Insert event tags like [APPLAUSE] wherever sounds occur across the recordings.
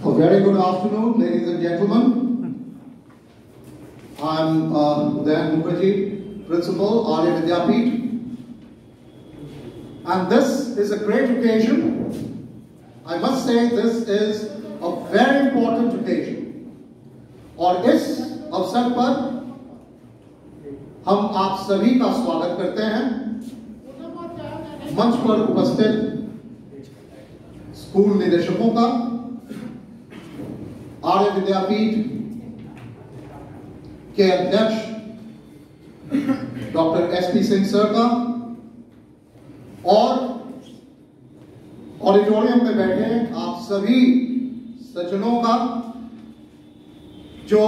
A very good afternoon, ladies and gentlemen. I'm uh, Udayan Mukherjee, Principal, Arya Vidyapeeth. And this is a great occasion. I must say this is a very important occasion. और इस अवसर पर हम आप सभी का स्वागत करते हैं मंच पर उपस्थित स्कूल निदेशकों का, आर्य विद्यापीठ के अध्यक्ष doctor S P Singh sir का, और ऑडिटोरियम में बैठे आप सभी सज्जनों का, जो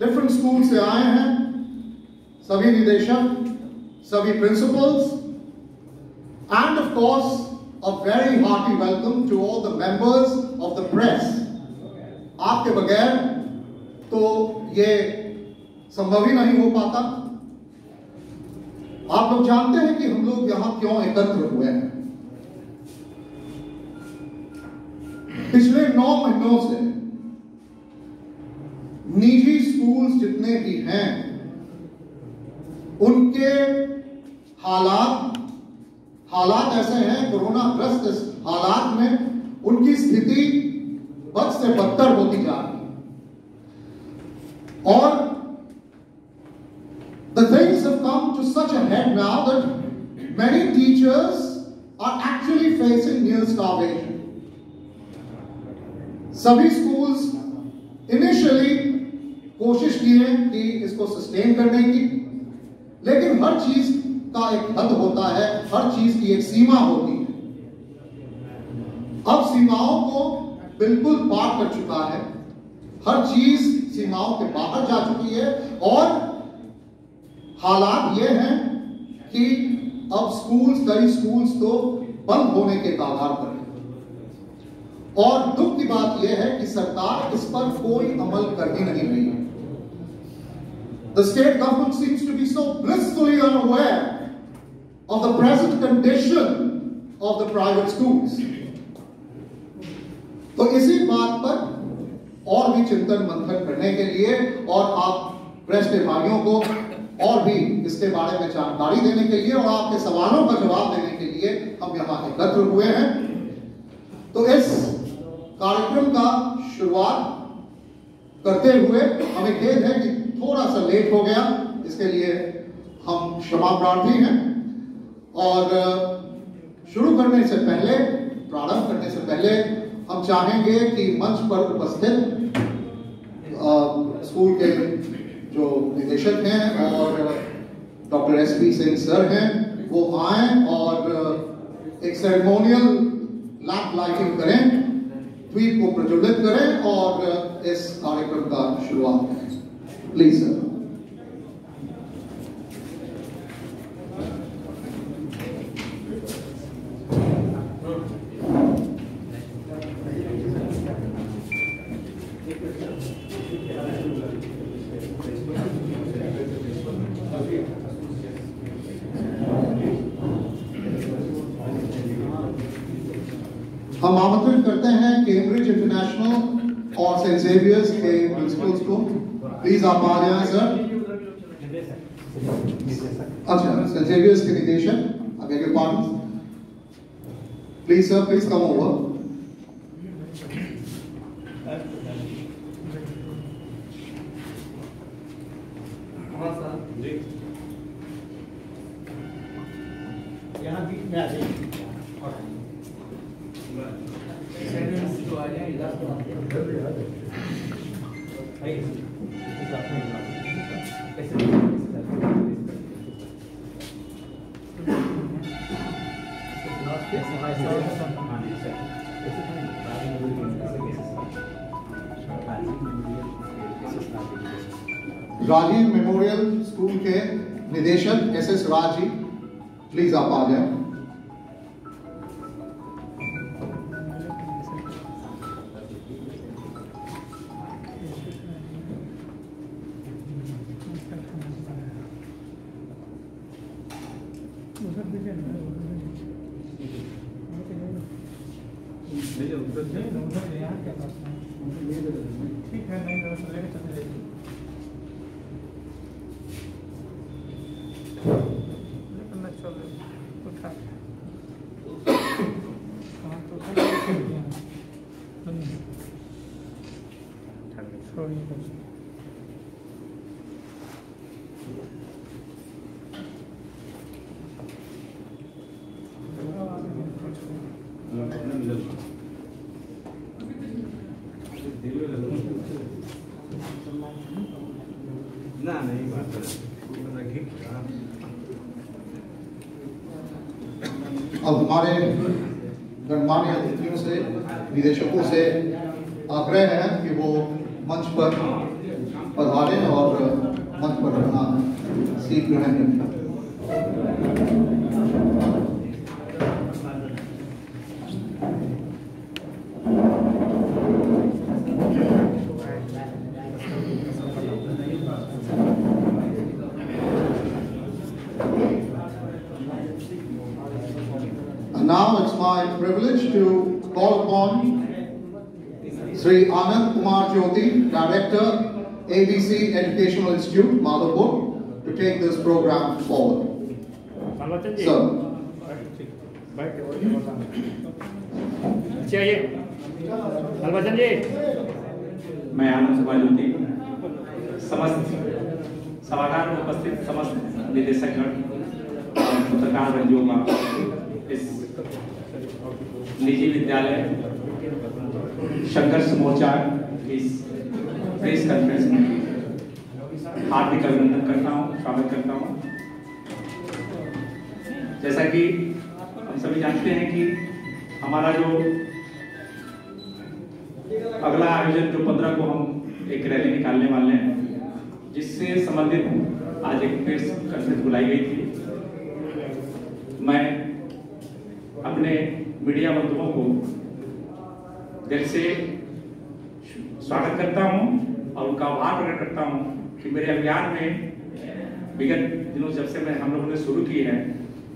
डिफरेंट स्कूल से आए हैं। सभी निदेशक, सभी principals and of course a very hearty welcome to all the members of the press. आपके बगैर तो ये संभव ही नहीं हो पाता आप लोग जानते हैं कि हम लोग यहाँ क्यों एकत्र हुए हैं पिछले नौ महीनों से निजी स्कूल्स जितने भी हैं, उनके हालात हालात ऐसे हैं कोरोना ग्रस्त हालात में उनकी स्थिति बद से बदतर होती जा रही और the things come to such head now that many teachers are actually facing news starvation सभी स्कूल्स इनिशियली कोशिश किए कि इसको सस्टेन करने की, लेकिन हर चीज़ का एक हद होता है, हर चीज़ की एक सीमा होती है। अब सीमाओं को बिल्कुल पार कर चुका है। हर चीज़ सीमाओं के बाहर जा चुकी है और हालात ये हैं कि अब स्कूल्स कई स्कूल्स तो बंद होने के कगार पर है। और दुख की बात यह है कि सरकार इस पर कोई अमल कर ही नहीं रही है। The state government seems to be so blissfully unaware of the present condition of the private schools. तो इसी बात पर और भी चिंतन मंथन करने के लिए और आप प्रेस के को और भी इसके बारे में जानकारी देने के लिए और आपके सवालों का जवाब देने के लिए हम यहाँ एकत्र हुए हैं तो इस कार्यक्रम का शुरुआत करते हुए हमें खेद है कि थोड़ा सा लेट हो गया, इसके लिए हम क्षमा प्रार्थी हैं और शुरू करने से पहले, प्रारंभ करने से पहले, हम चाहेंगे कि मंच पर उपस्थित स्कूल के जो निदेशक हैं और doctor S P Singh sir हैं, वो आए और एक सेरेमोनियल लैंप लाइटिंग करें द्वीप को प्रज्वलित करें और इस कार्यक्रम का शुरुआत करें। प्लीज़ सर हम आमंत्रित करते हैं कैम्ब्रिज इंटरनेशनल और सेंट जेवियर्स के प्रिंसिपल्स को। प्लीज़ आप आ जाए सर अच्छा सेंट जेवियर्स के निदेशक के part please sir please come over S Raj please आप आ जाए नहीं, उधर से यहाँ क्या पास में? ठीक है नहीं तो लेके चलते जाइए लेकिन मैं चल उठा हाँ तो सब ऐसे ही हैं। सुनिए। छोड़िए कुछ। ना नहीं बात अब हमारे गणमान्य अतिथियों से निदेशकों से आग्रह है कि वो मंच पर पधारें और मंच पर अपना सीट ग्रहण करें And now it's my privilege to call upon Sri Anand Kumar Jyoti, Director, ABC Educational Institute, Madhavpur, to take program forward. जी मैं आनंद सभा ज्योति समस्त सभागार में उपस्थित समस्त निदेशकगण पत्रकार बंधुओं का इस निजी विद्यालय संघर्ष मोर्चा इस प्रेस कॉन्फ्रेंस में हार्दिक अभिनंदन करता हूँ स्वागत करता हूँ जैसा कि हम सभी जानते हैं कि हमारा जो अगला आयोजन जो पंद्रह को हम एक रैली निकालने वाले हैं, जिससे संबंधित आज एक प्रेस कॉन्फ्रेंस बुलाई गई थी। मैं अपने मीडिया बंधुओं को दिल से स्वागत करता हूँ और उनका आभार प्रकट करता हूँ कि मेरे अभियान में विगत दिनों जब से मैं हम लोगों ने शुरू की है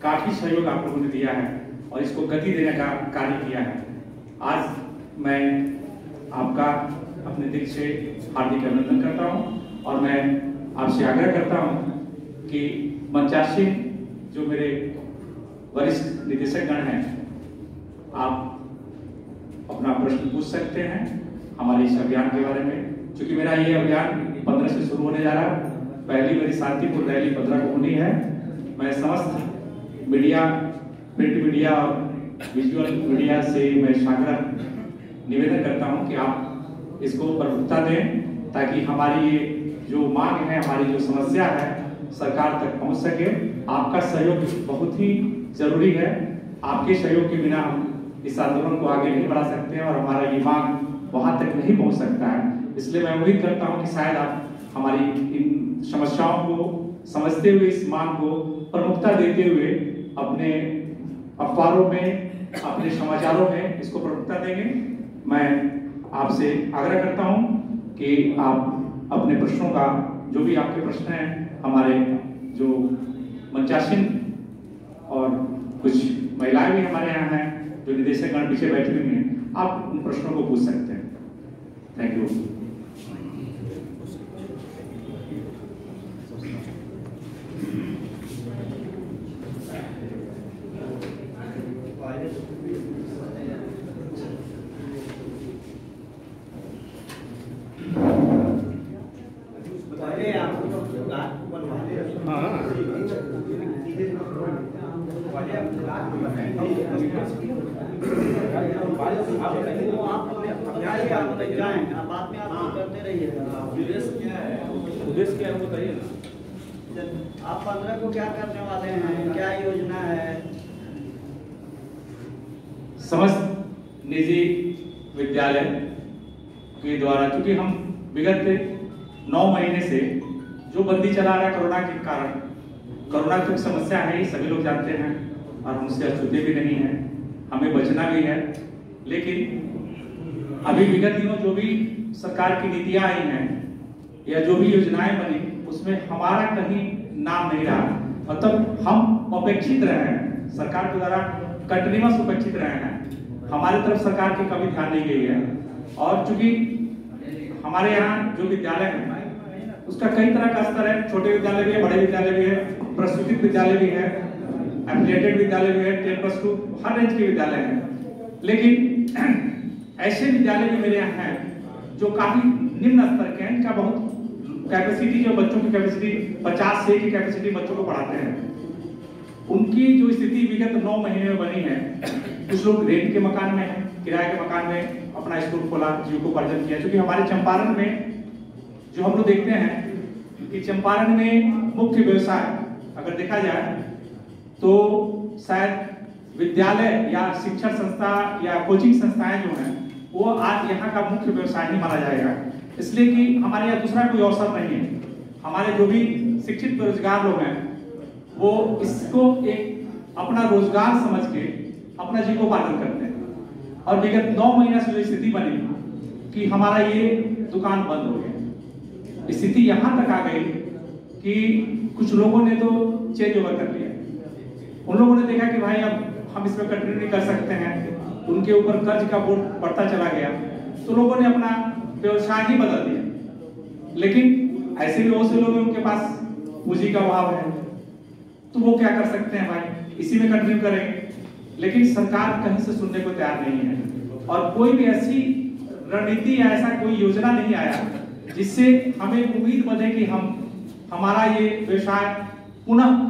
काफ़ी सहयोग आप लोगों ने दिया है और इसको गति देने का कार्य किया है। आज मैं आपका अपने दिल से हार्दिक अभिनंदन करता हूँ और मैं आपसे आग्रह करता हूँ कि मंचासी जो मेरे वरिष्ठ निदेशक गण हैं, आप अपना प्रश्न पूछ सकते हैं हमारे इस अभियान के बारे में। क्योंकि मेरा ये अभियान पंद्रह से शुरू होने जा रहा है, पहली मेरी शांतिपुर रैली पंद्रह को होनी है। मैं समस्त मीडिया, प्रिंट मीडिया और विजुअल मीडिया से मैं सागर निवेदन करता हूँ कि आप इसको प्रमुखता दें ताकि हमारी ये जो मांग है, हमारी जो समस्या है, सरकार तक पहुँच सके। आपका सहयोग बहुत ही ज़रूरी है। आपके सहयोग के बिना हम इस आंदोलन को आगे नहीं बढ़ा सकते हैं और हमारा ये मांग वहाँ तक नहीं पहुँच सकता है। इसलिए मैं उम्मीद करता हूँ कि शायद आप हमारी इन समस्याओं को समझते हुए, इस मांग को प्रमुखता देते हुए अपने अखबारों में, अपने समाचारों में इसको प्रमुखता देंगे। मैं आपसे आग्रह करता हूँ कि आप अपने प्रश्नों का, जो भी आपके प्रश्न हैं, हमारे जो मंचासीन और कुछ महिलाएँ भी हमारे यहाँ हैं, जो निदेशक गण पीछे बैठी हुई हैं, आप उन प्रश्नों को पूछ सकते हैं। थैंक यू पहले आपको तो रात को बनवा दे हाँ पहले आप रात को बनाएँगे वो आप अपने अभ्यास आप बताइए जाएँ आप बाद में आप करते रहिएगा उद्देश्य क्या है वो बताइए ना आप पंद्रह को क्या करने वाले हैं क्या योजना है समस्त निजी विद्यालय के द्वारा क्योंकि हम विगत नौ महीने से जो बंदी चला रहा है कोरोना के कारण, कोरोना की समस्या ही सभी लोग जानते हैं। और हम उससे अछूते भी नहीं है, हमें बचना भी है, लेकिन अभी विगत दिनों जो भी सरकार की नीतियाँ आई हैं, या जो भी योजनाएँ बनी, उसमें हमारा कहीं नाम नहीं रहा। मतलब हम अपेक्षित रहे हैं, सरकार के द्वारा कंटिन्यूस उपेक्षित रहे हैं। हमारे तरफ़ सरकार की कभी ध्यान नहीं गई है। और चूँकि हमारे यहाँ जो विद्यालय है, उसका कई तरह का स्तर है, छोटे विद्यालय भी है, बड़े विद्यालय भी है, प्रस्तुतित विद्यालय भी है एफिलिएटेड विद्यालय भी है टेन प्लस टू हर रेंज के विद्यालय हैं। लेकिन, [CLEARS THROAT] ऐसे विद्यालय भी मेरे यहाँ हैं, जो काफ़ी निम्न स्तर के हैं, इनका बहुत कैपेसिटी जो बच्चों की कैपेसिटी 50 से की कैपेसिटी बच्चों को पढ़ाते हैं। उनकी जो स्थिति विगत नौ महीने में बनी है, कुछ लोग रेंट के मकान में है, किराए के मकान में अपना स्कूल खोला जीविकोपार्जन किया। क्योंकि हमारे चंपारण में, जो हम लोग देखते हैं कि चंपारण में मुख्य व्यवसाय, अगर देखा जाए तो शायद विद्यालय या शिक्षण संस्था या कोचिंग संस्थाएँ जो हैं, वो आज यहाँ का मुख्य व्यवसाय ही माना जाएगा। इसलिए कि हमारे यहाँ दूसरा कोई अवसर नहीं है। हमारे जो भी शिक्षित बेरोजगार लोग हैं, वो इसको एक अपना रोज़गार समझ के अपना जीविकोपार्जन करते हैं। और विगत नौ महीना से जो स्थिति बनी, कि हमारा ये दुकान बंद हो गया। स्थिति यहाँ तक आ गई कि कुछ लोगों ने तो चेंज ओवर कर लिया। उन लोगों ने देखा कि भाई, अब हम इसमें कंटिन्यू नहीं कर सकते हैं। उनके ऊपर कर्ज का बोझ बढ़ता चला गया। तो लोगों ने अपना व्यवसाय ही बदल दिया। लेकिन ऐसे भी बहुत से लोग उनके पास पूंजी का अभाव है। तो वो क्या कर सकते हैं भाई? इसी में कंटिन्यू करेंगे लेकिन सरकार कहीं से सुनने को तैयार नहीं है। और कोई भी ऐसी रणनीति या ऐसा कोई योजना नहीं आया, जिससे हमें उम्मीद बने कि हम, हमारा ये व्यवसाय पुनः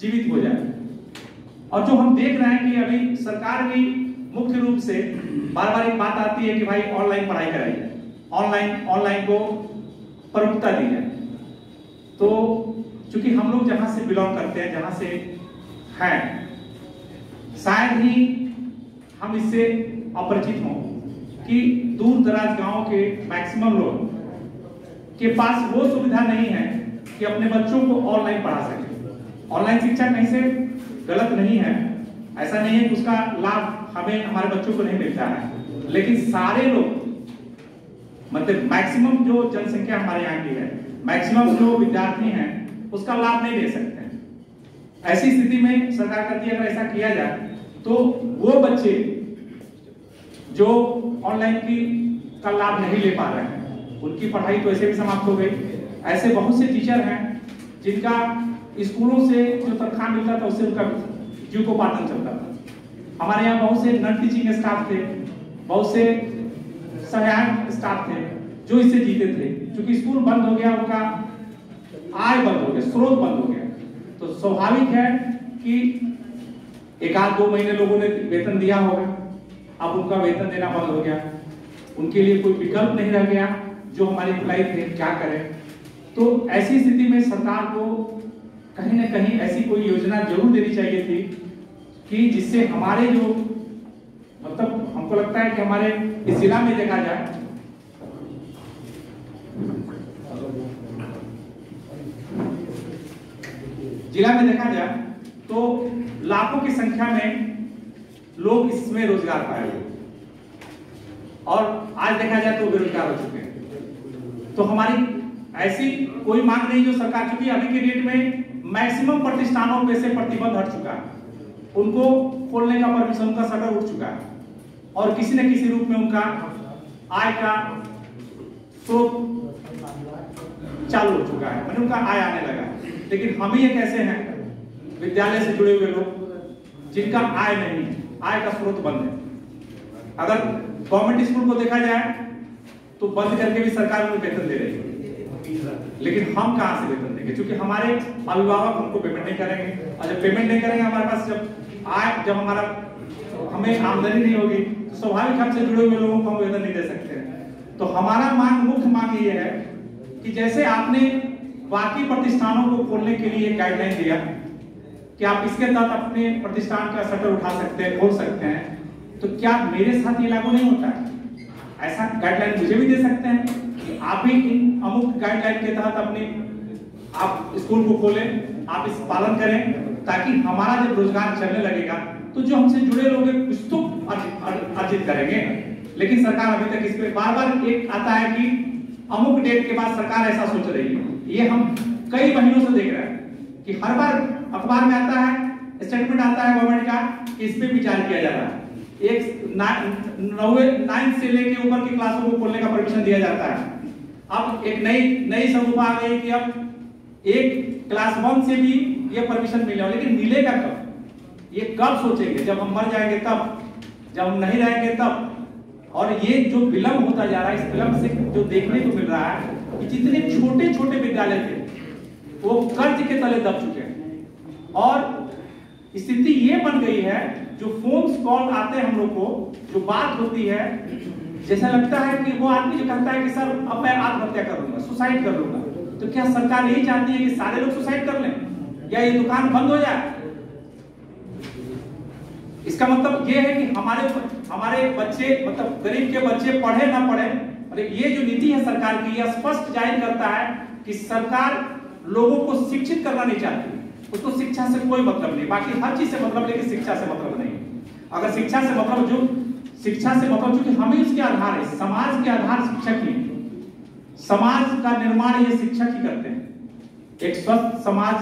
जीवित हो जाए। और जो हम देख रहे हैं कि अभी सरकार भी मुख्य रूप से बार बार एक बात आती है कि भाई ऑनलाइन पढ़ाई कराइए ऑनलाइन ऑनलाइन को प्रमुखता दी जाए। तो चूँकि हम लोग जहाँ से बिलोंग करते हैं, जहाँ से हैं, शायद ही हम इससे अपरिचित हों कि दूर दराज गाँव के मैक्सिमम लोग के पास वो सुविधा नहीं है कि अपने बच्चों को ऑनलाइन पढ़ा सके। ऑनलाइन शिक्षा कहीं से गलत नहीं है। ऐसा नहीं है कि उसका लाभ हमें, हमारे बच्चों को नहीं मिलता है। लेकिन सारे लोग मतलब मैक्सिमम जो जनसंख्या हमारे यहाँ की है मैक्सिमम जो विद्यार्थी हैं, उसका लाभ नहीं ले सकते ऐसी स्थिति में सरकार कहती है अगर ऐसा किया जाए तो वो बच्चे जो ऑनलाइन की, का लाभ नहीं ले पा रहे हैं, उनकी पढ़ाई तो ऐसे भी समाप्त हो गई। ऐसे बहुत से टीचर हैं, जिनका स्कूलों से जो तनख्वाह मिलता था, उससे उनका जीविकोपार्जन चलता था। हमारे यहाँ बहुत से नन टीचिंग स्टाफ थे, बहुत से सहायक स्टाफ थे, जो इससे जीते थे। क्योंकि स्कूल बंद हो गया, उनका आय बंद हो गया, स्रोत बंद हो गया। तो स्वाभाविक है कि एक आध दो महीने लोगों ने वेतन दिया होगा। अब उनका वेतन देना बंद हो गया। उनके लिए कोई विकल्प नहीं रह गया, जो हमारे एम्प्लाई थे, क्या करें? तो ऐसी स्थिति में सरकार को कहीं ना कहीं ऐसी कोई योजना ज़रूर देनी चाहिए थी कि जिससे हमारे जो मतलब हमको लगता है कि हमारे इस जिला में देखा जाए। जिला में देखा जाए तो लाखों की संख्या में लोग इसमें रोज़गार पाए और आज देखा जाए तो बेरोजगार हो चुके हैं। तो हमारी ऐसी कोई मांग नहीं जो सरकार चुकी अभी के डेट में मैक्सिमम प्रतिष्ठानों पे से प्रतिबंध हट चुका है। उनको खोलने का परमिशन उनका शटर उठ चुका है। और किसी न किसी रूप में उनका आय का स्रोत चालू हो चुका है। मैंने उनका आय आने लगा लेकिन हम एक ऐसे हैं? विद्यालय से जुड़े हुए लोग, जिनका आय नहीं आय का स्रोत बंद है। अगर गवर्नमेंट स्कूल को देखा जाए तो बंद करके भी सरकार उन्हें वेतन दे रही है। लेकिन हम कहाँ से वेतन देंगे क्योंकि हमारे अभिभावक हमको पेमेंट नहीं करेंगे। और जब पेमेंट नहीं करेंगे, हमारे पास जब आय जब हमारा हमें आमदनी नहीं होगी तो स्वाभाविक हमसे जुड़े हुए लोगों को हम वेतन नहीं दे सकते तो हमारा मांग मुख्य मांग ये है कि जैसे आपने बाकी प्रतिष्ठानों को खोलने के लिए गाइडलाइन दिया, कि आप इसके तहत अपने प्रतिष्ठान का शटर उठा सकते हैं, खोल सकते हैं तो क्या मेरे साथ ये लागू नहीं होता ऐसा गाइडलाइन मुझे भी दे सकते हैं। कि आप ही इन अमुक गाइडलाइन के तहत अपने आप स्कूल को खोलें, आप इस पालन करें, ताकि हमारा जब रोज़गार चलने लगेगा तो जो हमसे जुड़े लोग कुछ तो अर्जित करेंगे। लेकिन सरकार अभी तक इस पे बार बार एक आता है कि अमुक डेट के बाद सरकार ऐसा सोच रही है। ये हम कई महीनों से देख रहे हैं कि हर बार अखबार में आता है स्टेटमेंट आता है गवर्नमेंट का, कि इस पे विचार किया जा रहा है। एक नौवे नाइन्थ से लेके ऊपर की क्लासों को खोलने का परमिशन दिया जाता है। अब एक नई नई स्वरूप आ गई कि अब एक क्लास वन से भी ये परमिशन मिलेगा लेकिन मिलेगा कब? ये कब सोचेंगे? जब हम मर जाएँगे तब, जब हम नहीं रहेंगे तब। और ये जो विलम्ब होता जा रहा है, इस विलम्ब से जो देखने को मिल रहा है, कि जितने छोटे छोटे विद्यालय थे, वो कर्ज के तले दब चुके हैं। और स्थिति ये बन गई है, जो फ़ोन कॉल आते हैं हम लोग को, जो बात होती है, जैसा लगता है कि वो आदमी जो कहता है कि, सर, अब मैं आत्महत्या कर लूँगा सुसाइड कर लूँगा। तो क्या सरकार यही चाहती है कि सारे लोग सुसाइड कर लें? या ये दुकान बंद हो जाए? इसका मतलब ये है कि हमारे हमारे बच्चे मतलब गरीब के बच्चे पढ़े ना पढ़े और ये जो नीति है सरकार की, यह स्पष्ट ज़ाहिर करता है कि सरकार लोगों को शिक्षित करना नहीं चाहती। उसको शिक्षा से कोई मतलब नहीं, बाकी हर चीज़ से मतलब लेकिन शिक्षा से मतलब नहीं। अगर शिक्षा से मतलब जो, शिक्षा से मतलब चूँकि हम उसके आधार है, समाज के आधार शिक्षक ही। समाज का निर्माण ये शिक्षक ही करते हैं। एक स्वस्थ समाज,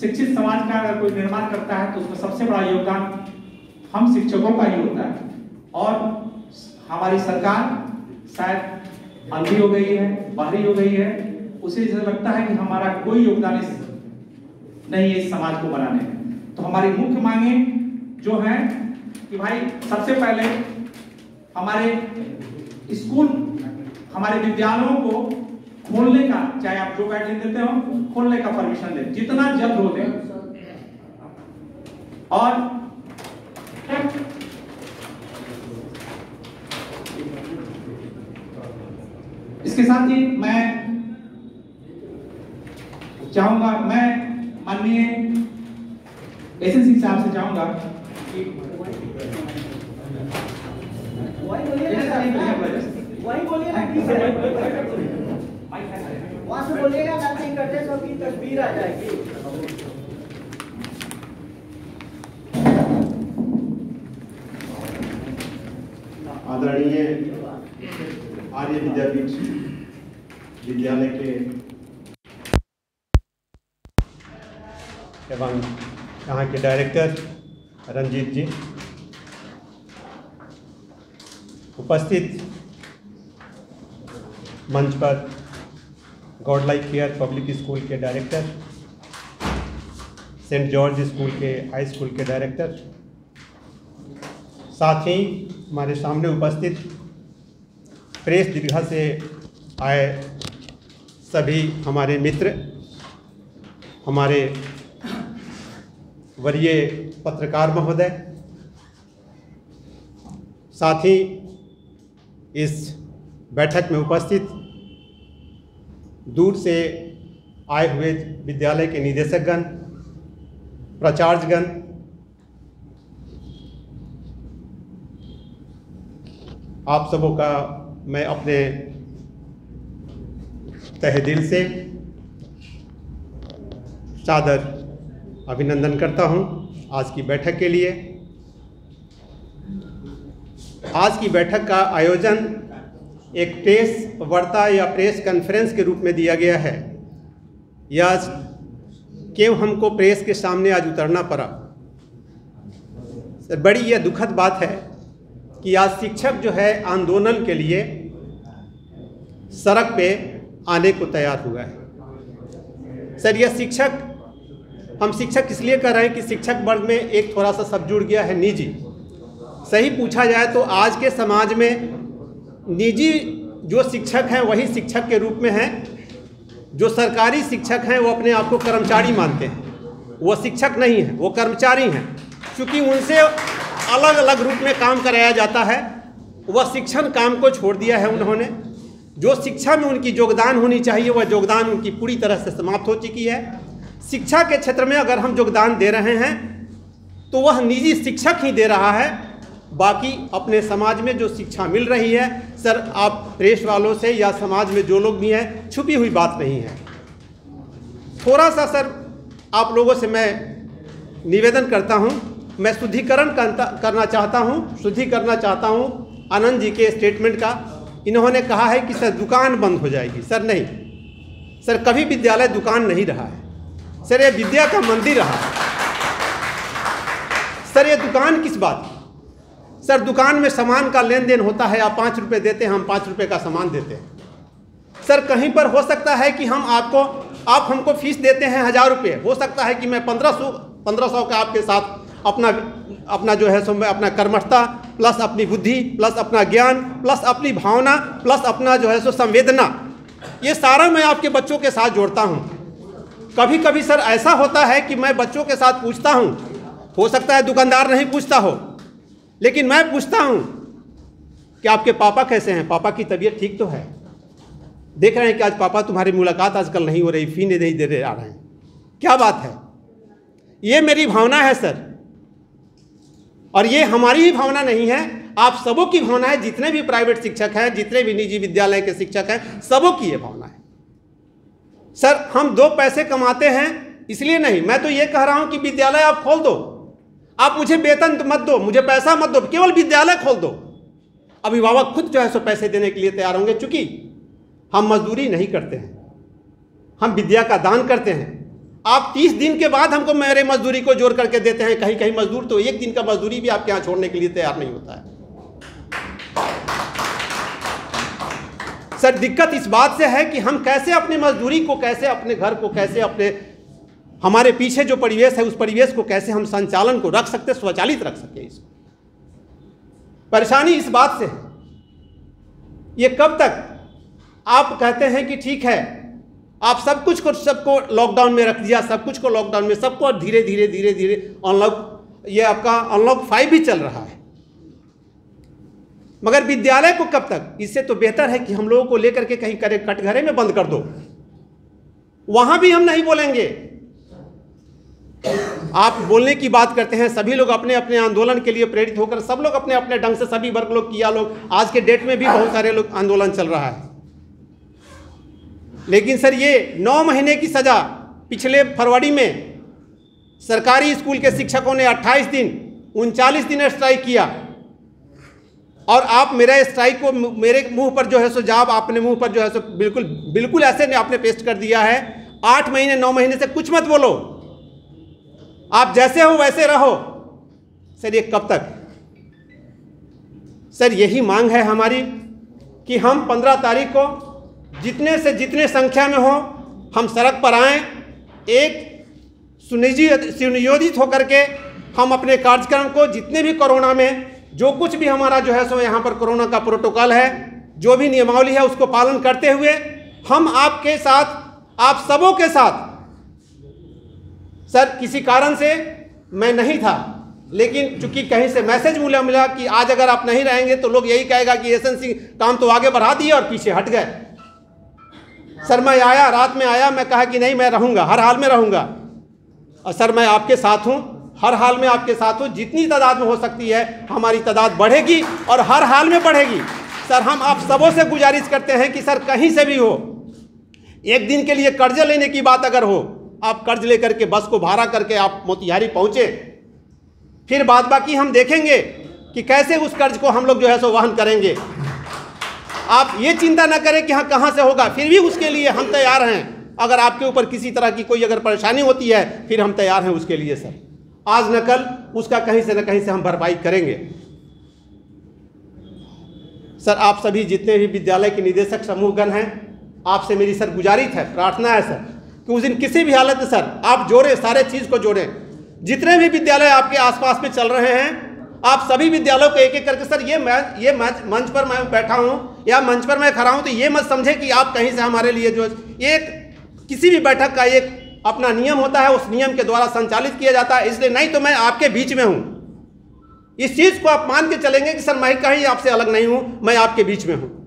शिक्षित समाज का अगर कोई निर्माण करता है तो उसमें सबसे बड़ा योगदान हम शिक्षकों का ही होता है। और हमारी सरकार शायद अंधी हो गई है, बाहरी हो गई है, उसे जैसे लगता है कि हमारा कोई योगदान इस नहीं है इस समाज को बनाने में। तो हमारी मुख्य मांगे जो है कि भाई, सबसे पहले हमारे स्कूल हमारे विद्यालयों को खोलने का, चाहे आप जो गाइडलाइन देते हो, खोलने का परमिशन दें। जितना जल्द हो दें। और इसके साथ ही मैं चाहूँगा, मैं माननीय एसएससी साहब से चाहूँगा कि वही बोलिए ना वही है। से बोलिएगा डांसिंग करते सबकी तस्वीर आ जाएगी। आदरणीय आर्य विद्यापीठ विद्यालय के एवं यहाँ के डायरेक्टर रंजीत जी उपस्थित मंच पर God like care public school के डायरेक्टर, सेंट जॉर्ज स्कूल के हाई स्कूल के डायरेक्टर, साथ ही हमारे सामने उपस्थित प्रेस दीर्घा से आए सभी हमारे मित्र, हमारे वरीय पत्रकार महोदय, साथ ही इस बैठक में उपस्थित दूर से आए हुए विद्यालय के निदेशकगण, प्राचार्यगण, आप सबों का मैं अपने तहे दिल से सादर अभिनंदन करता हूँ आज की बैठक के लिए। आज की बैठक का आयोजन एक प्रेस वार्ता या प्रेस कॉन्फ्रेंस के रूप में दिया गया है। यह क्यों हमको प्रेस के सामने आज उतरना पड़ा? सर, बड़ी यह दुखद बात है कि आज शिक्षक जो है आंदोलन के लिए सड़क पे आने को तैयार हुआ है। सर, यह शिक्षक, हम शिक्षक इसलिए कर रहे हैं कि शिक्षक वर्ग में एक थोड़ा सा सब जुड़ गया है निजी। सही पूछा जाए तो आज के समाज में निजी जो शिक्षक हैं, वही शिक्षक के रूप में हैं। जो सरकारी शिक्षक हैं, वो अपने आप को कर्मचारी मानते हैं। वो शिक्षक नहीं है, वो कर्मचारी हैं। क्योंकि उनसे अलग अलग रूप में काम कराया जाता है, वह शिक्षण काम को छोड़ दिया है उन्होंने। जो शिक्षा में उनकी योगदान होनी चाहिए, वह योगदान उनकी पूरी तरह से समाप्त हो चुकी है। शिक्षा के क्षेत्र में अगर हम योगदान दे रहे हैं तो वह निजी शिक्षक ही दे रहा है। बाकी अपने समाज में जो शिक्षा मिल रही है, सर, आप प्रेस वालों से या समाज में जो लोग भी हैं, छुपी हुई बात नहीं है। थोड़ा सा सर, आप लोगों से मैं निवेदन करता हूँ, मैं शुद्धिकरण करना चाहता हूँ, शुद्धि करना चाहता हूँ, आनंद जी के स्टेटमेंट का। इन्होंने कहा है कि, सर, दुकान बंद हो जाएगी। सर, नहीं। सर, कभी विद्यालय दुकान नहीं रहा है। सर, ये विद्या का मंदिर रहा सर, ये दुकान किस बात की? सर, दुकान में सामान का लेन देन होता है, आप पाँच रुपये देते हैं, हम पाँच रुपये का सामान देते हैं। सर, कहीं पर हो सकता है कि हम आपको, आप हमको फ़ीस देते हैं हज़ार रुपये हो सकता है कि मैं पंद्रह सौ पंद्रह सौ का आपके साथ अपना अपना जो है सो मैं अपना कर्मठता, प्लस अपनी बुद्धि, प्लस अपना ज्ञान, प्लस अपनी भावना, प्लस अपना जो है सो संवेदना, ये सारा मैं आपके बच्चों के साथ जोड़ता हूँ। कभी कभी सर, ऐसा होता है कि मैं बच्चों के साथ पूछता हूँ, हो सकता है दुकानदार नहीं पूछता हो लेकिन मैं पूछता हूँ, कि आपके पापा कैसे हैं? पापा की तबीयत ठीक तो है? देख रहे हैं कि आज पापा तुम्हारी मुलाकात आजकल नहीं हो रही, फ़ी नहीं दे रहे आ रहे हैं। क्या बात है? ये मेरी भावना है, सर। और ये हमारी ही भावना नहीं है। आप सबों की भावना है, जितने भी प्राइवेट शिक्षक हैं, जितने भी निजी विद्यालय के शिक्षक हैं, सबों की ये भावना है। सर, हम दो पैसे कमाते हैं, इसलिए नहीं। मैं तो ये कह रहा हूँ कि विद्यालय आप खोल दो। आप मुझे वेतन मत दो, मुझे पैसा मत दो, केवल विद्यालय खोल दो। अभिभावक खुद जो है सो पैसे देने के लिए तैयार होंगे, चूँकि हम मजदूरी नहीं करते हैं। हम विद्या का दान करते हैं। आप तीस दिन के बाद हमको मेरे मजदूरी को जोड़ करके देते हैं कहीं कहीं मजदूर तो एक दिन का मजदूरी भी आपके यहाँ छोड़ने के लिए तैयार नहीं होता है। सर, दिक्कत इस बात से है कि हम कैसे अपनी मजदूरी को, कैसे अपने घर को, कैसे अपने हमारे पीछे जो परिवेश है, उस परिवेश को कैसे हम संचालन को रख सकते स्वचालित रख सके इसको। परेशानी इस बात से है। ये कब तक? आप कहते हैं कि ठीक है, आप सब कुछ को, सबको लॉकडाउन में रख दिया, सब कुछ को लॉकडाउन में, सबको धीरे धीरे धीरे धीरे अनलॉक ये आपका अनलॉक फाइव भी चल रहा है। मगर विद्यालय को कब तक? इससे तो बेहतर है कि हम लोगों को लेकर के कहीं करे कटघरे में बंद कर दो। वहाँ भी हम नहीं बोलेंगे। आप बोलने की बात करते हैं, सभी लोग अपने अपने आंदोलन के लिए प्रेरित होकर, सब लोग अपने अपने ढंग से, सभी वर्ग लोग, किया लोग, आज के डेट में भी बहुत सारे लोग आंदोलन चल रहा है। लेकिन सर, ये नौ महीने की सज़ा पिछले फरवरी में सरकारी स्कूल के शिक्षकों ने 28 दिन, उनचालीस दिन स्ट्राइक किया। और आप मेरे स्ट्राइक को मेरे मुँह पर जो है सो जाब, आपने मुँह पर जो है सो बिल्कुल बिल्कुल ऐसे ने आपने पेस्ट कर दिया है। आठ महीने, नौ महीने से कुछ मत बोलो। आप जैसे हो वैसे रहो। सर, ये कब तक? सर, यही मांग है हमारी कि हम पंद्रह तारीख को जितने से जितने संख्या में हो, हम सड़क पर आएँ, एक सुनिजी सुनियोजित होकर के हम अपने कार्यक्रम को जितने भी कोरोना में, जो कुछ भी हमारा जो है सो यहाँ पर कोरोना का प्रोटोकॉल है, जो भी नियमावली है उसको पालन करते हुए हम आपके साथ, आप सबों के साथ सर, किसी कारण से मैं नहीं था, लेकिन चूँकि कहीं से मैसेज मिला मिला कि आज अगर आप नहीं रहेंगे तो लोग यही कहेगा कि एस सिंह काम तो आगे बढ़ा दिए और पीछे हट गए। सर, मैं आया, रात में आया, मैं कहा कि नहीं, मैं रहूँगा, हर हाल में रहूँगा। और सर, मैं आपके साथ हूँ, हर हाल में आपके साथ हूँ, जितनी तादाद में हो सकती है, हमारी तादाद बढ़ेगी और हर हाल में बढ़ेगी। सर, हम आप सबों से गुजारिश करते हैं कि सर, कहीं से भी हो, एक दिन के लिए कर्ज लेने की बात अगर हो आप कर्ज लेकर के, बस को भाड़ा करके आप मोतिहारी पहुँचे। फिर बाद बाकी हम देखेंगे कि कैसे उस कर्ज को हम लोग जो है सो वहन करेंगे। आप ये चिंता ना करें कि हाँ कहाँ से होगा, फिर भी उसके लिए हम तैयार हैं। अगर आपके ऊपर किसी तरह की कोई अगर परेशानी होती है, फिर हम तैयार हैं उसके लिए, सर। आज न कल, उसका कहीं से न कहीं से हम भरपाई करेंगे। सर, आप सभी जितने भी विद्यालय के निदेशक समूहगण हैं, आपसे मेरी सर गुजारिश है, प्रार्थना है, सर। कि उस दिन किसी भी हालत में सर, आप जोड़ें, सारे चीज़ को जोड़ें। जितने भी विद्यालय आपके आसपास में चल रहे हैं, आप सभी विद्यालयों को एक एक करके, सर, ये मैं, ये मंच मंच पर मैं बैठा हूँ, या मंच पर मैं खड़ा हूँ तो ये मत समझे कि आप कहीं से हमारे लिए जो एक, किसी भी बैठक का एक अपना नियम होता है, उस नियम के द्वारा संचालित किया जाता है। इसलिए नहीं तो मैं आपके बीच में हूँ। इस चीज़ को आप मान के चलेंगे कि, सर, मैं कहीं आपसे अलग नहीं हूँ, मैं आपके बीच में हूँ।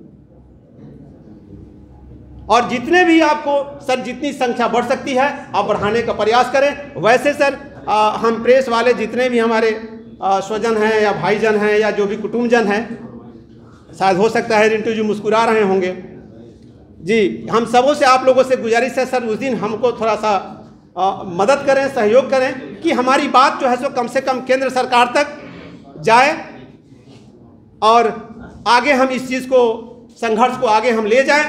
और जितने भी आपको सर जितनी संख्या बढ़ सकती है आप बढ़ाने का प्रयास करें। वैसे सर आ, हम प्रेस वाले जितने भी हमारे स्वजन हैं या भाईजन हैं या जो भी कुटुम्बजन हैं शायद हो सकता है रिंटू जी मुस्कुरा रहे होंगे। जी हम सबों से आप लोगों से गुजारिश है सर उस दिन हमको थोड़ा सा आ, मदद करें सहयोग करें कि हमारी बात जो है सो कम से कम केंद्र सरकार तक जाए और आगे हम इस चीज़ को संघर्ष को आगे हम ले जाएँ।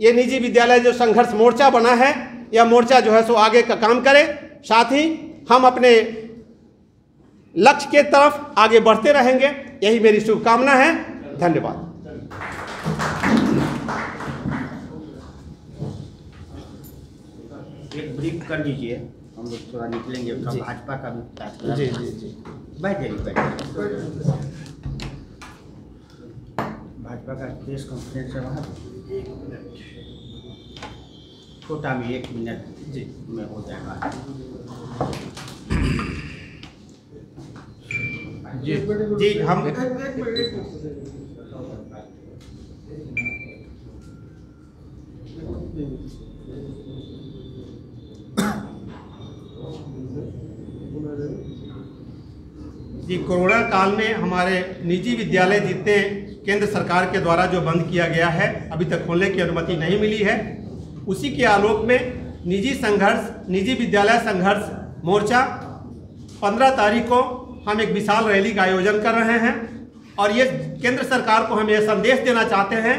ये निजी विद्यालय जो संघर्ष मोर्चा बना है यह मोर्चा जो है सो आगे का काम करे। साथ ही हम अपने लक्ष्य के तरफ़ आगे बढ़ते रहेंगे। यही मेरी शुभकामना है। धन्यवाद। एक ब्रीफ कर दीजिए। हम लोग थोड़ा निकलेंगे भाजपा का भी जी जी जी। बैठ जाइए बैठ जाइए। भाजपा का प्रेस कॉन्फ्रेंस है वहाँ एक मिनट। छोटा भी एक मिनट जी में हो जाएगा। जी जी हम जी कोरोना काल में हमारे निजी विद्यालय जितने केंद्र सरकार के द्वारा जो बंद किया गया है, अभी तक खोलने की अनुमति नहीं मिली है। उसी के आलोक में निजी संघर्ष, निजी विद्यालय संघर्ष मोर्चा 15 तारीख को हम एक विशाल रैली का आयोजन कर रहे हैं और ये केंद्र सरकार को हम यह संदेश देना चाहते हैं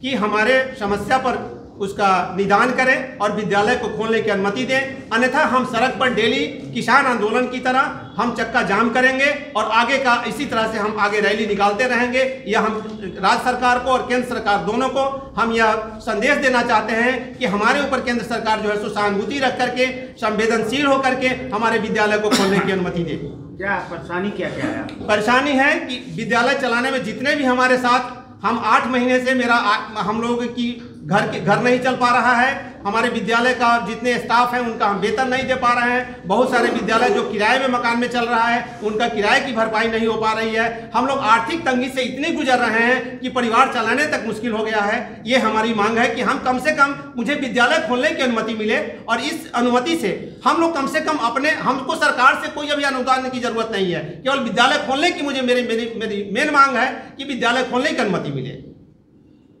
कि हमारे समस्या पर उसका निदान करें और विद्यालय को खोलने की अनुमति दें। अन्यथा हम सड़क पर डेली किसान आंदोलन की तरह हम चक्का जाम करेंगे और आगे का इसी तरह से हम आगे रैली निकालते रहेंगे। यह हम राज्य सरकार को और केंद्र सरकार दोनों को हम यह संदेश देना चाहते हैं कि हमारे ऊपर केंद्र सरकार जो है सो सहानुभूति रख करके संवेदनशील होकर के हमारे विद्यालय को खोलने की अनुमति दे। क्या परेशानी क्या क्या है? परेशानी है कि विद्यालय चलाने में जितने भी हमारे साथ हम आठ महीने से मेरा हम लोगों की घर के घर नहीं चल पा रहा है। हमारे विद्यालय का जितने स्टाफ हैं, उनका हम वेतन नहीं दे पा रहे हैं। बहुत सारे विद्यालय जो किराए में मकान में चल रहा है, उनका किराए की भरपाई नहीं हो पा रही है। हम लोग आर्थिक तंगी से इतने गुजर रहे हैं कि परिवार चलाने तक मुश्किल हो गया है। ये हमारी मांग है कि हम कम से कम मुझे विद्यालय खोलने की अनुमति मिले और इस अनुमति से हम लोग कम से कम अपने, हमको सरकार से कोई अभी अनुदान की ज़रूरत नहीं है। केवल विद्यालय खोलने की मुझे मेरी मेरी मेन मांग है कि विद्यालय खोलने की अनुमति मिले।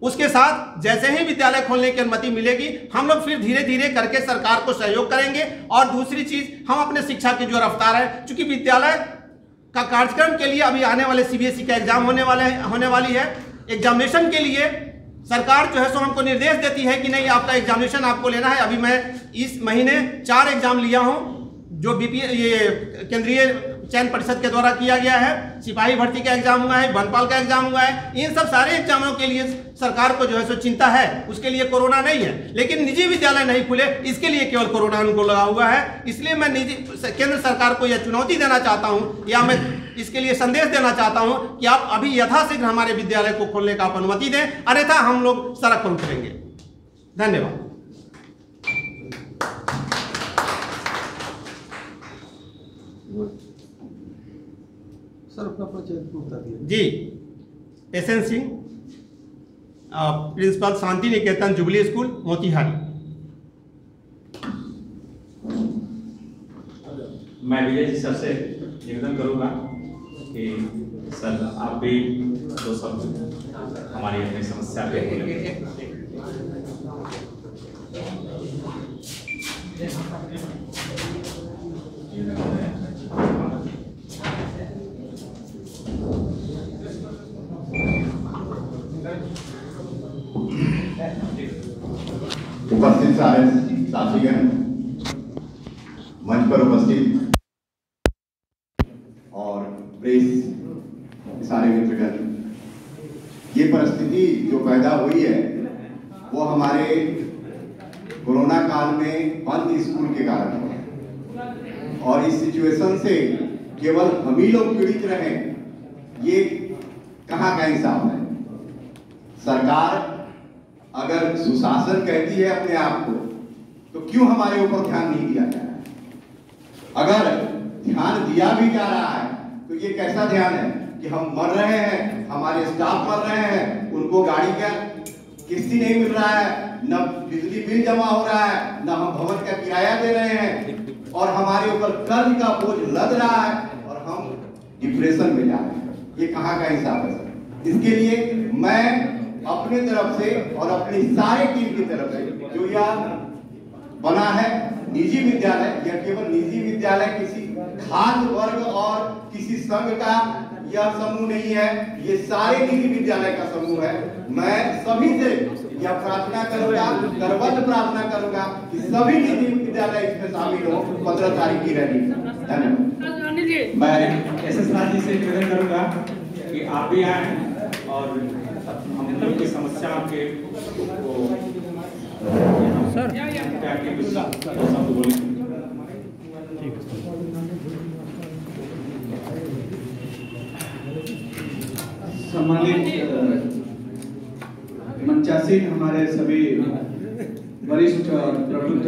उसके साथ जैसे ही विद्यालय खोलने की अनुमति मिलेगी, हम लोग फिर धीरे धीरे करके सरकार को सहयोग करेंगे। और दूसरी चीज़, हम अपने शिक्षा की जो रफ्तार है, चूँकि विद्यालय का कार्यक्रम के लिए अभी आने वाले सीबीएसई का एग्ज़ाम होने वाले होने वाली है। एग्जामिनेशन के लिए सरकार जो है सो हमको निर्देश देती है कि नहीं, आपका एग्जामिनेशन आपको लेना है। अभी मैं इस महीने चार एग्ज़ाम लिया हूँ, जो बीपी ये केंद्रीय चयन परिषद के द्वारा किया गया है, सिपाही भर्ती का एग्ज़ाम हुआ है, वनपाल का एग्ज़ाम हुआ है, इन सब सारे एग्जामों के लिए सरकार को जो है सो चिंता है, उसके लिए कोरोना नहीं है। लेकिन निजी विद्यालय नहीं खुले, इसके लिए केवल कोरोना उनको लगा हुआ है। इसलिए मैं निजी, केंद्र सरकार को यह चुनौती देना चाहता हूँ, या मैं इसके लिए संदेश देना चाहता हूँ कि आप अभी यथाशीघ्र हमारे विद्यालय को खोलने का अनुमति दें, अन्यथा हम लोग सड़क पर उतरेंगे। धन्यवाद। सर अपना परिचय बता G S N Singh principal Shanti Niketan jubilee school Motihari. मैं विजय जी सर से निवेदन करूँगा कि सर आप भी दो सब हमारी अपनी समस्या पे बोलें। उपस्थित सारे साथीगण मंच पर उपस्थित और प्रेस सारे मित्रगण, ये परिस्थिति जो पैदा हुई है, वो हमारे कोरोना काल में बंद स्कूल के कारण और इस सिचुएशन से केवल हम ही लोग पीड़ित रहे ये कहाँ का इंसाफ है सरकार अगर सुशासन कहती है अपने आप को तो क्यों हमारे ऊपर ध्यान नहीं दिया जा रहा है अगर ध्यान दिया भी जा रहा है तो ये कैसा ध्यान है? कि हम मर रहे हैं, हमारे स्टाफ मर रहे हैं, उनको गाड़ी का किस्ती नहीं मिल रहा है, न बिजली बिल जमा हो रहा है, न हम भवन का किराया दे रहे हैं, और हमारे ऊपर कर्ज का बोझ लद रहा है, और हम डिप्रेशन में जा रहे हैं। ये कहाँ का हिसाब है? इसके लिए मैं अपने तरफ़ से और अपनी सारे टीम की तरफ़ से। जो यह बना है निजी विद्यालय यह केवल निजी विद्यालय किसी खास वर्ग और किसी संघ का यह समूह नहीं है ये सारे निजी विद्यालय का समूह है। मैं सभी से यह प्रार्थना करूँगा करबद्ध प्रार्थना करूँगा कि सभी निजी विद्यालय इसमें शामिल हो पंद्रह तारीख की रैली। धन्यवाद। मैं एस एस जी से निवेदन करूँगा कि आप भी आए और हम की समस्या के को सर। के कुछ शब्द बोले। सम्मानित मंचासीन हमारे सभी वरिष्ठ और प्रबुद्ध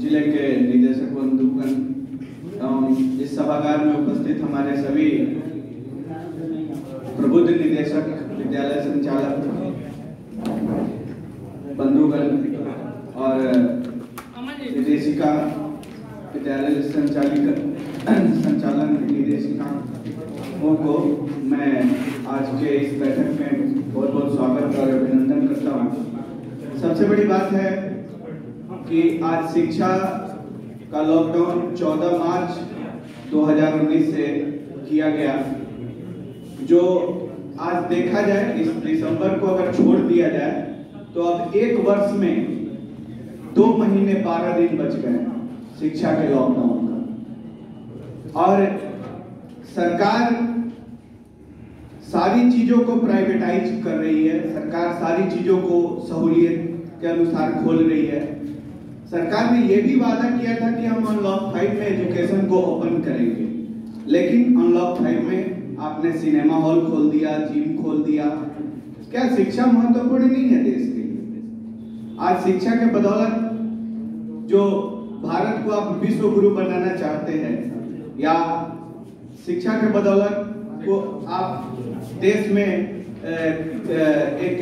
ज़िले के निदेशक बंधुगण एवं इस सभागार में उपस्थित हमारे सभी प्रबुद्ध निदेशक विद्यालय संचालक बंधुगण और निर्देशिका विद्यालय संचालिका [CLEARS THROAT] संचालन निर्देशिकाओं को। मैं आज के इस बैठक में बहुत बहुत स्वागत और अभिनंदन करता हूँ। सबसे बड़ी बात है कि आज शिक्षा का लॉकडाउन 14 मार्च 2019 से किया गया, जो आज देखा जाए, इस दिसंबर को अगर छोड़ दिया जाए तो अब एक वर्ष में दो महीने बारह दिन बच गए शिक्षा के लॉकडाउन का। और सरकार सारी चीज़ों को प्राइवेटाइज कर रही है, सरकार सारी चीज़ों को सहूलियत के अनुसार खोल रही है। सरकार ने यह भी वादा किया था कि हम अनलॉक फाइव में एजुकेशन को ओपन करेंगे। लेकिन अनलॉक फाइव में आपने सिनेमा हॉल खोल दिया जिम खोल दिया। क्या शिक्षा महत्वपूर्ण नहीं है देश के लिए? आज शिक्षा के बदौलत जो भारत को आप विश्व गुरु बनाना चाहते हैं, या शिक्षा के बदौलत को आप देश में एक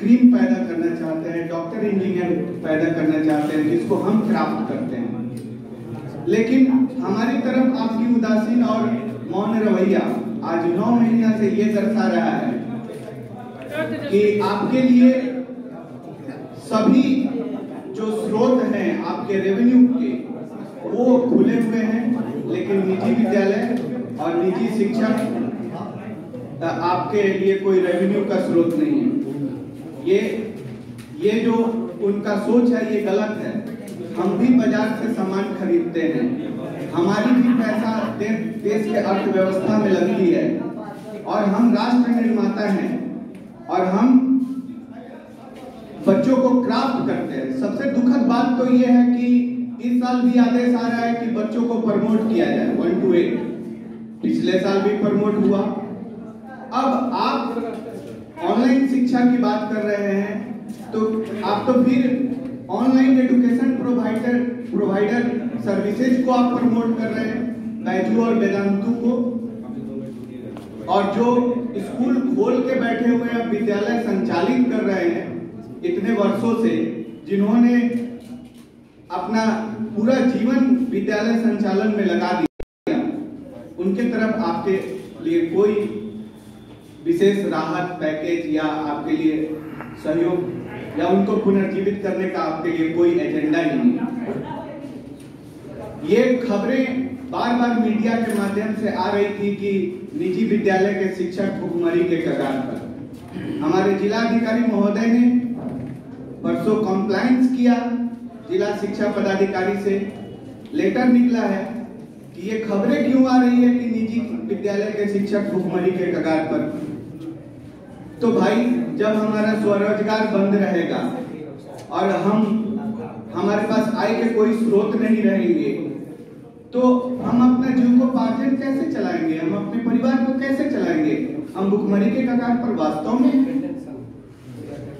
क्रीम पैदा करना चाहते हैं डॉक्टर इंजीनियर पैदा करना चाहते हैं, जिसको हम क्राफ्ट करते हैं। लेकिन हमारी तरफ़ आपकी उदासीन और मौन रवैया आज नौ महीना से ये दर्शा रहा है कि आपके लिए सभी जो स्रोत हैं आपके रेवेन्यू के वो खुले हुए हैं लेकिन निजी विद्यालय और निजी शिक्षा अ, आपके लिए कोई रेवेन्यू का स्रोत नहीं है। ये ये जो उनका सोच है ये गलत है। हम भी बाज़ार से सामान खरीदते हैं। हमारी भी पैसा दे, देश के अर्थव्यवस्था में लगती है। और हम राष्ट्र निर्माता हैं। और हम बच्चों को क्राफ्ट करते हैं। सबसे दुखद बात तो ये है कि इस साल भी आदेश आ रहा है कि बच्चों को प्रमोट किया जाए। वन टू एट पिछले साल भी प्रमोट हुआ। अब आप ऑनलाइन शिक्षा की बात कर रहे हैं तो आप तो फिर online education provider provider services को आप प्रमोट कर रहे हैं बैजू और वेदांतु को। और जो स्कूल खोल के बैठे हुए हैं, विद्यालय संचालित कर रहे हैं, इतने वर्षों से, जिन्होंने अपना पूरा जीवन विद्यालय संचालन में लगा दिया, उनके तरफ़ आपके लिए कोई विशेष राहत पैकेज या आपके लिए सहयोग या उनको पुनर्जीवित करने का आपके लिए कोई एजेंडा ही नहीं। ये खबरें बार बार मीडिया के माध्यम से आ रही थी कि निजी विद्यालय के शिक्षक भुखमरी के कगार पर। हमारे जिला अधिकारी महोदय ने परसों कॉम्प्लायंस किया जिला शिक्षा पदाधिकारी से। लेटर निकला है कि ये खबरें क्यों आ रही है कि निजी विद्यालय के शिक्षक भुखमरी के कगार पर? तो भाई, जब हमारा स्वरोजगार बंद रहेगा और हम, हमारे पास आय के कोई स्रोत नहीं रहेंगे तो हम अपना जीव को पार्जन कैसे चलाएँगे? हम अपने परिवार को कैसे चलाएँगे? हम भुखमरी के कगार पर वास्तव में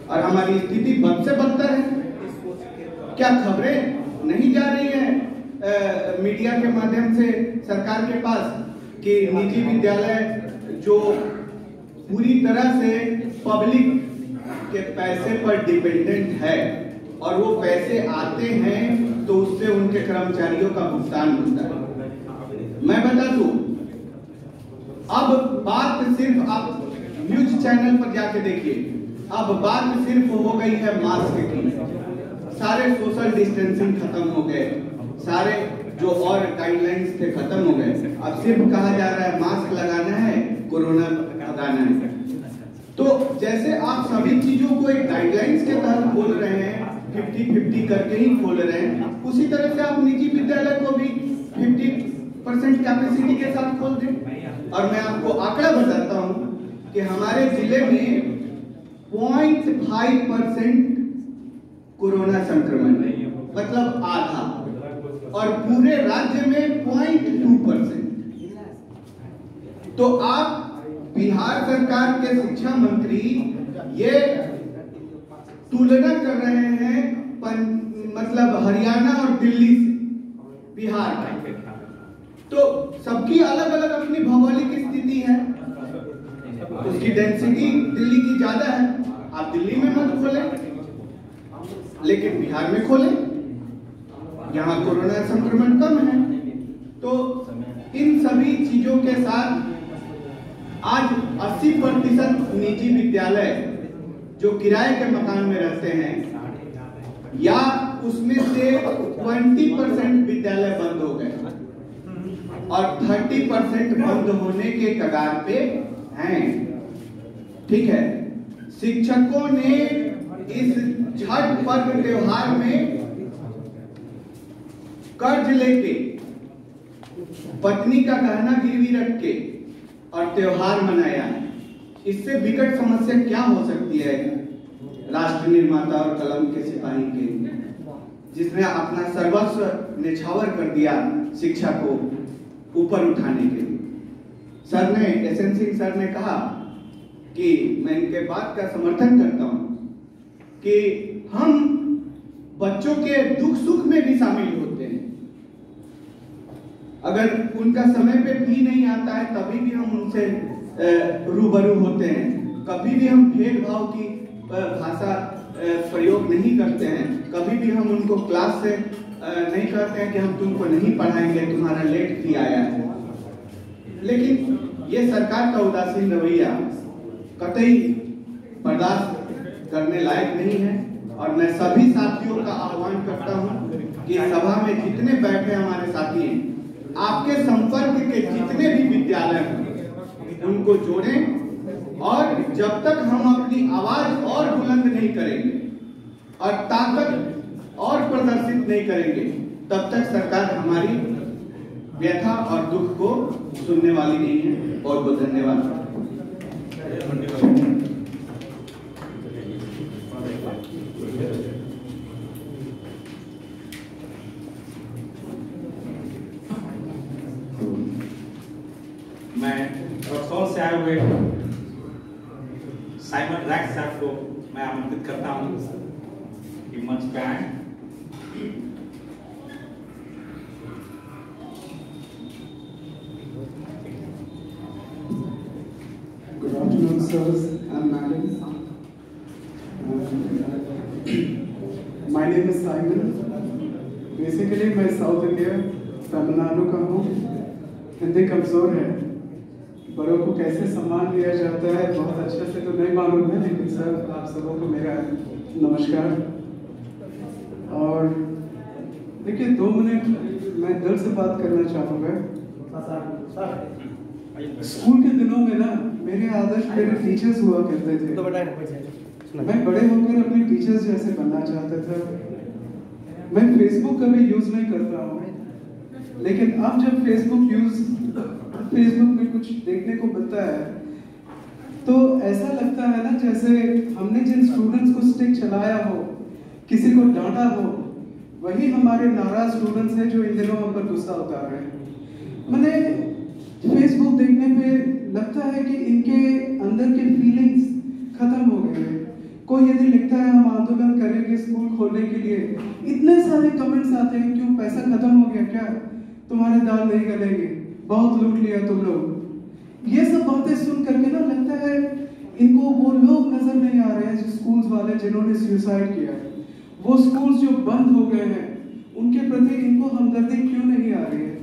और हमारी स्थिति बद से बदतर है। क्या खबरें नहीं जा रही है? अ, मीडिया के माध्यम से सरकार के पास कि निजी विद्यालय जो पूरी तरह से पब्लिक के पैसे पर डिपेंडेंट है और वो पैसे आते हैं तो उससे उनके कर्मचारियों का भुगतान होता है। मैं बता दू, अब बात सिर्फ़ आप न्यूज़ चैनल पर जाके देखिए। अब बात सिर्फ़ हो गई है मास्क की। सारे सोशल डिस्टेंसिंग खत्म हो गए। सारे जो और गाइडलाइंस थे खत्म हो गए। अब सिर्फ़ कहा जा रहा है मास्क लगाना है, कोरोना भगाना है। तो जैसे आप सभी चीज़ों को एक गाइडलाइंस के तहत खोल रहे हैं फिफ्टी फिफ्टी करके ही खोल रहे हैं। उसी तरह से आप निजी विद्यालय को भी फिफ्टी परसेंट कैपेसिटी के साथ खोल दें। और मैं आपको आंकड़ा बताता हूँ कि हमारे ज़िले में पॉइंट फाइव परसेंट कोरोना संक्रमण मतलब आधा। और पूरे राज्य में पॉइंट टू परसेंट। तो आप बिहार सरकार के शिक्षा मंत्री, ये तुलना कर रहे हैं पन, मतलब हरियाणा और दिल्ली से बिहार का तो सबकी अलग अलग अपनी भौगोलिक स्थिति है। उसकी डेंसिटी दिल्ली की ज़्यादा है। आप दिल्ली में मत खोले लेकिन बिहार में खोले। यहाँ कोरोना संक्रमण कम है। तो इन सभी चीज़ों के साथ आज 80 प्रतिशत निजी विद्यालय जो किराए के मकान में रहते हैं, या उसमें से 20 परसेंट विद्यालय बंद हो गए और 30 परसेंट बंद होने के कगार पे हैं। ठीक है? शिक्षकों ने इस छठ पर्व त्योहार में कर्ज लेके, पत्नी का गहना गिरवी रख के और त्योहार मनाया। इससे विकट समस्या क्या हो सकती है? राष्ट्र निर्माता और कलम के सिपाही के, जिसने अपना सर्वस्व निछावर कर दिया शिक्षा को ऊपर उठाने के लिए। सर ने एस एन सिंह सर ने कहा कि मैं इनके बात का समर्थन करता हूँ कि हम बच्चों के दुख सुख में भी शामिल होते हैं। अगर उनका समय पे भी नहीं आता है, तभी भी हम उनसे रूबरू होते हैं। कभी भी हम भेदभाव की भाषा प्रयोग नहीं करते हैं। कभी भी हम उनको क्लास से नहीं कहते हैं कि हम तुमको नहीं पढ़ाएँगे, तुम्हारा लेट फ़ी आया है। लेकिन ये सरकार का उदासीन रवैया कतई बर्दाश्त करने लायक नहीं है। और मैं सभी साथियों का आह्वान करता हूँ कि सभा में जितने बैठे हमारे साथी हैं, आपके संपर्क के जितने भी विद्यालय हैं उनको जोड़ें और जब तक हम अपनी आवाज़ और बुलंद नहीं करेंगे और ताकत और प्रदर्शित नहीं करेंगे, तब तक सरकार हमारी व्यथा और दुख को सुनने वाली नहीं है बहुत बहुत धन्यवाद मैं रक्सौल से आए हुए साहब को मैं आमंत्रित करता हूँ Himmat band good afternoon basically मैं साउथ इंडिया तमिलनाडु का हूँ। हिंदी कमज़ोर है। बड़ों को कैसे सम्मान दिया जाता है बहुत अच्छे से तो नहीं मालूम है लेकिन सर आप सबों को मेरा नमस्कार। और देखिए दो मिनट मैं दिल से बात करना चाहूँगा। स्कूल के दिनों में ना मेरे आदर्श मेरे टीचर्स हुआ करते थे। मैं बड़े होकर अपने टीचर्स जैसे बनना चाहता था। मैं फेसबुक कभी यूज़ नहीं करता हूँ। लेकिन अब जब फेसबुक यूज़ फेसबुक में कुछ देखने को मिलता है। तो ऐसा लगता है ना जैसे हमने जिन स्टूडेंट्स को स्टिक चलाया हो, किसी को डांटा हो, वही हमारे नाराज़ स्टूडेंट्स हैं जो इन दिनों हम पर गुस्सा उतार रहे हैं। मैंने फेसबुक देखने पे लगता है कि इनके अंदर के फीलिंग्स खत्म हो गए हैं। कोई यदि लिखता है, हम आंदोलन करेंगे स्कूल खोलने के लिए। इतने सारे कमेंट्स आते हैं, क्यों? पैसा खत्म हो गया क्या? तुम्हारे दाल नहीं गलेंगे। बहुत लूट लिया तुम लोग। ये सब बातें सुन करके ना लगता है इनको वो लोग नज़र नहीं आ रहे हैं जो स्कूल्स वाले जिन्होंने सुसाइड किया है। वो स्कूल्स जो बंद हो गए हैं, उनके प्रति इनको हमदर्दी क्यों नहीं आ रही है?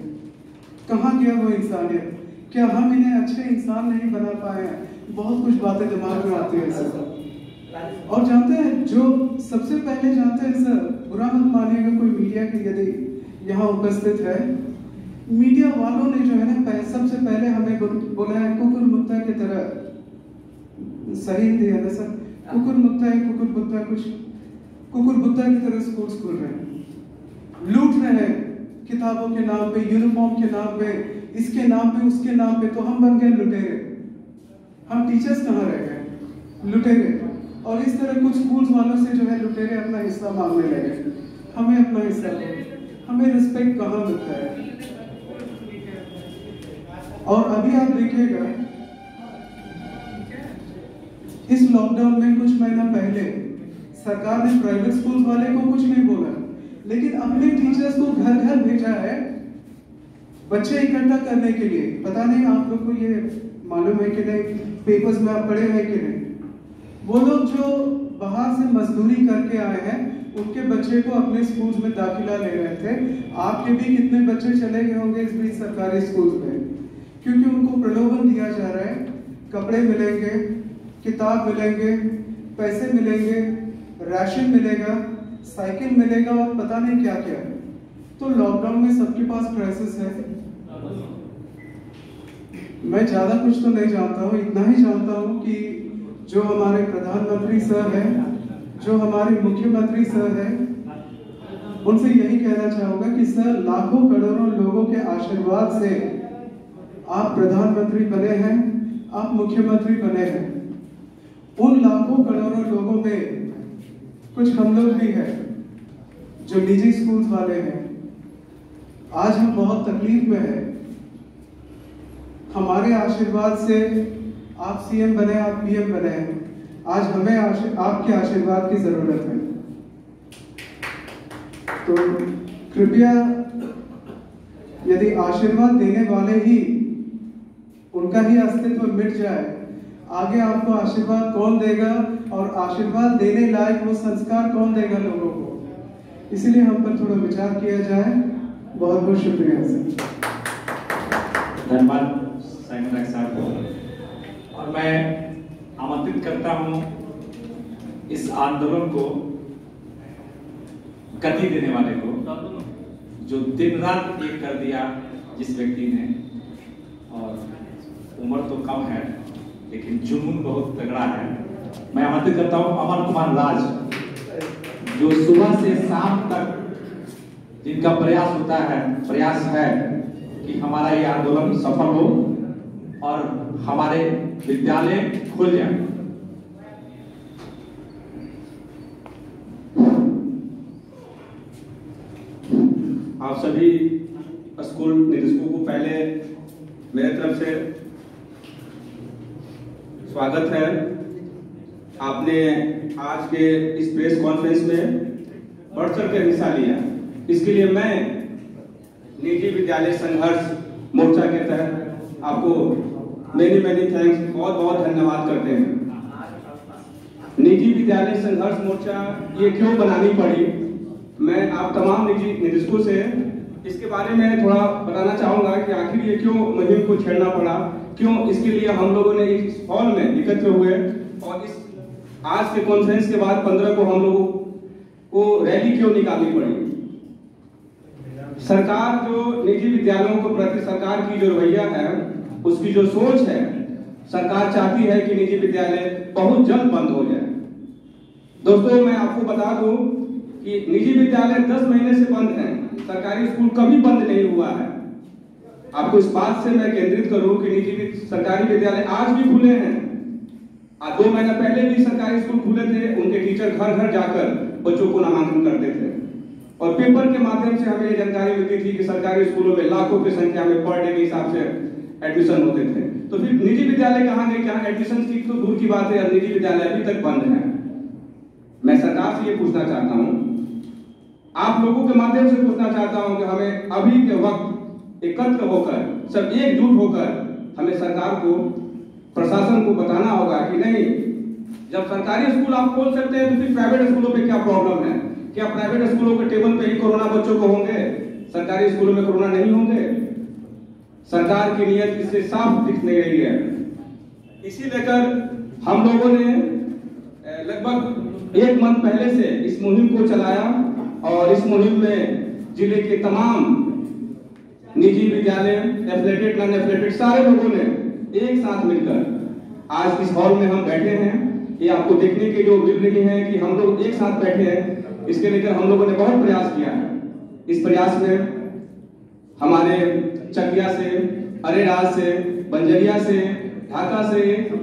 कहाँ गया वो इंसानियत? क्या हम इन्हें अच्छे इंसान नहीं बना पाए हैं? बहुत कुछ बातें दिमाग में आती है, सर। और जानते हैं, जो सबसे पहले जानते हैं, सर, बुरा मत मानिएगा कोई मीडिया के यदि यहाँ उपस्थित है। मीडिया वालों ने जो है ना सबसे पहले हमें बोला है, कुकुर मुत्ता की तरह। सही है ना सर। कुकुर मुत्ता है, कुकुर बुत्ता कुछ। कुकुर बुत्ता की तरह स्कूल खोल रहे हैं। लूट रहे हैं किताबों के नाम पे यूनिफॉर्म के नाम पे, इसके नाम पे, उसके नाम पे तो हम बन गए लुटेरे। हम टीचर्स कहाँ रह गए? लुटेरे। और इस तरह कुछ स्कूल वालों से जो है लुटेरे अपना हिस्सा मांगने लगे। हमें अपना हिस्सा हमें रिस्पेक्ट कहाँ मिलता है? और अभी आप देखिएगा, इस लॉकडाउन में कुछ महीना पहले सरकार ने प्राइवेट स्कूल वाले को कुछ नहीं बोला, लेकिन अपने टीचर्स को घर घर भेजा है बच्चे इकट्ठा करने के लिए। पता नहीं आप लोग को ये मालूम है कि नहीं पेपर्स में आप पढ़े हैं कि नहीं? वो लोग जो बाहर से मजदूरी करके आए हैं, उनके बच्चे को अपने स्कूल में दाखिला ले रहे थे। आपके भी कितने बच्चे चले गए होंगे इस बीच सरकारी स्कूल में? क्योंकि उनको प्रलोभन दिया जा रहा है। कपड़े मिलेंगे, किताब मिलेंगे, पैसे मिलेंगे, राशन मिलेगा, साइकिल मिलेगा और पता नहीं क्या क्या तो लॉकडाउन में सबके पास क्राइसिस है। मैं ज़्यादा कुछ तो नहीं जानता हूँ, इतना ही जानता हूँ कि जो हमारे प्रधानमंत्री सर हैं, जो हमारे मुख्यमंत्री सर हैं, उनसे यही कहना चाहूँगा कि सर, लाखों करोड़ों लोगों के आशीर्वाद से आप प्रधानमंत्री बने हैं, आप मुख्यमंत्री बने हैं। उन लाखों करोड़ों लोगों में कुछ हम लोग भी हैं जो निजी स्कूल वाले हैं। आज हम बहुत तकलीफ़ में हैं। हमारे आशीर्वाद से आप सीएम बने, आप पीएम बने हैं। आज हमें आपके आशीर्वाद की ज़रूरत है। तो कृपया यदि आशीर्वाद देने वाले ही उनका ही अस्तित्व मिट जाए। आगे आपको आशीर्वाद कौन देगा और आशीर्वाद देने लायक वो संस्कार कौन देगा लोगों को? इसलिए हम पर थोड़ा विचार किया जाए। बहुत बहुत शुक्रिया सर। धन्यवाद, साइमन साहब को। और मैं आमंत्रित करता हूँ इस आंदोलन को, गति देने वाले को, जो दिन रात एक कर दिया जिस व्यक्ति ने। और उम्र तो कम है, लेकिन जुनून बहुत तगड़ा है। मैं आमंत्रित करता हूँ अमर कुमार राज, जो सुबह से शाम तक जिनका प्रयास होता है, प्रयास है कि हमारा ये आंदोलन सफल हो और हमारे विद्यालय खुल जाए। आप सभी स्कूल निदेशकों को पहले मेरे तरफ़ से स्वागत है। आपने आज के इस प्रेस कॉन्फ्रेंस में बढ़ चढ़ कर हिस्सा लिया। इसके लिए मैं निजी विद्यालय संघर्ष मोर्चा के तहत आपको मेनी मेनी थैंक्स बहुत बहुत धन्यवाद करते हैं। निजी विद्यालय संघर्ष मोर्चा ये क्यों बनानी पड़ी? मैं आप तमाम निजी निदेशकों से इसके बारे में थोड़ा बताना चाहूँगा कि आखिर ये क्यों मुहिम को छेड़ना पड़ा? क्यों इसके लिए हम लोगों ने इस हॉल में एकत्र हुए और इस आज के कॉन्फ्रेंस के बाद पंद्रह को हम लोगों को रैली क्यों निकालनी पड़ी? सरकार जो निजी विद्यालयों को प्रति सरकार की जो रवैया है, उसकी जो सोच है, सरकार चाहती है कि निजी विद्यालय बहुत जल्द बंद हो जाए। दोस्तों, मैं आपको बता दूँ कि निजी विद्यालय 10 महीने से बंद हैं। सरकारी स्कूल कभी बंद नहीं हुआ है। आपको इस बात से मैं केंद्रित करूँ कि निजी सरकारी विद्यालय आज भी खुले हैं। दो महीना पहले भी सरकारी स्कूल खुले थे, उनके टीचर घर घर जाकर बच्चों को नामांकन करते थे। और पेपर के माध्यम से हमें जानकारी मिलती थी कि सरकारी स्कूलों में लाखों की संख्या में पर डे के हिसाब से एडमिशन होते थे। तो फिर निजी विद्यालय कहाँ गए? जहाँ एडमिशन की तो दूर की बात है निजी विद्यालय अभी तक बंद है। मैं सरकार से ये पूछना चाहता हूँ। आप लोगों के माध्यम से पूछना चाहता हूँ कि हमें अभी के वक्त एकत्र होकर, सब एकजुट होकर हमें सरकार को, प्रशासन को बताना होगा कि नहीं, जब सरकारी स्कूल आप खोल सकते हैं तो फिर प्राइवेट स्कूलों पे क्या प्रॉब्लम है? क्या प्राइवेट स्कूलों के टेबल पे ही कोरोना बच्चों को होंगे? सरकारी स्कूलों में कोरोना नहीं होंगे? सरकार की नियत इससे साफ़ दिख नहीं रही है। इसी लेकर हम लोगों ने लगभग एक मंथ पहले से इस मुहिम को चलाया और इस मुहिम में ज़िले के तमाम निजी विद्यालय, एफलेटेड नॉन एफलेटेड सारे लोगों ने एक साथ मिलकर आज इस हॉल में हम बैठे हैं ये आपको देखने के जो मिल रही है कि हम लोग एक साथ बैठे हैं, इसके लेकर हम लोगों ने बहुत प्रयास किया है। इस प्रयास में हमारे चकिया से, अरेराज से, बंजरिया से, ढाका से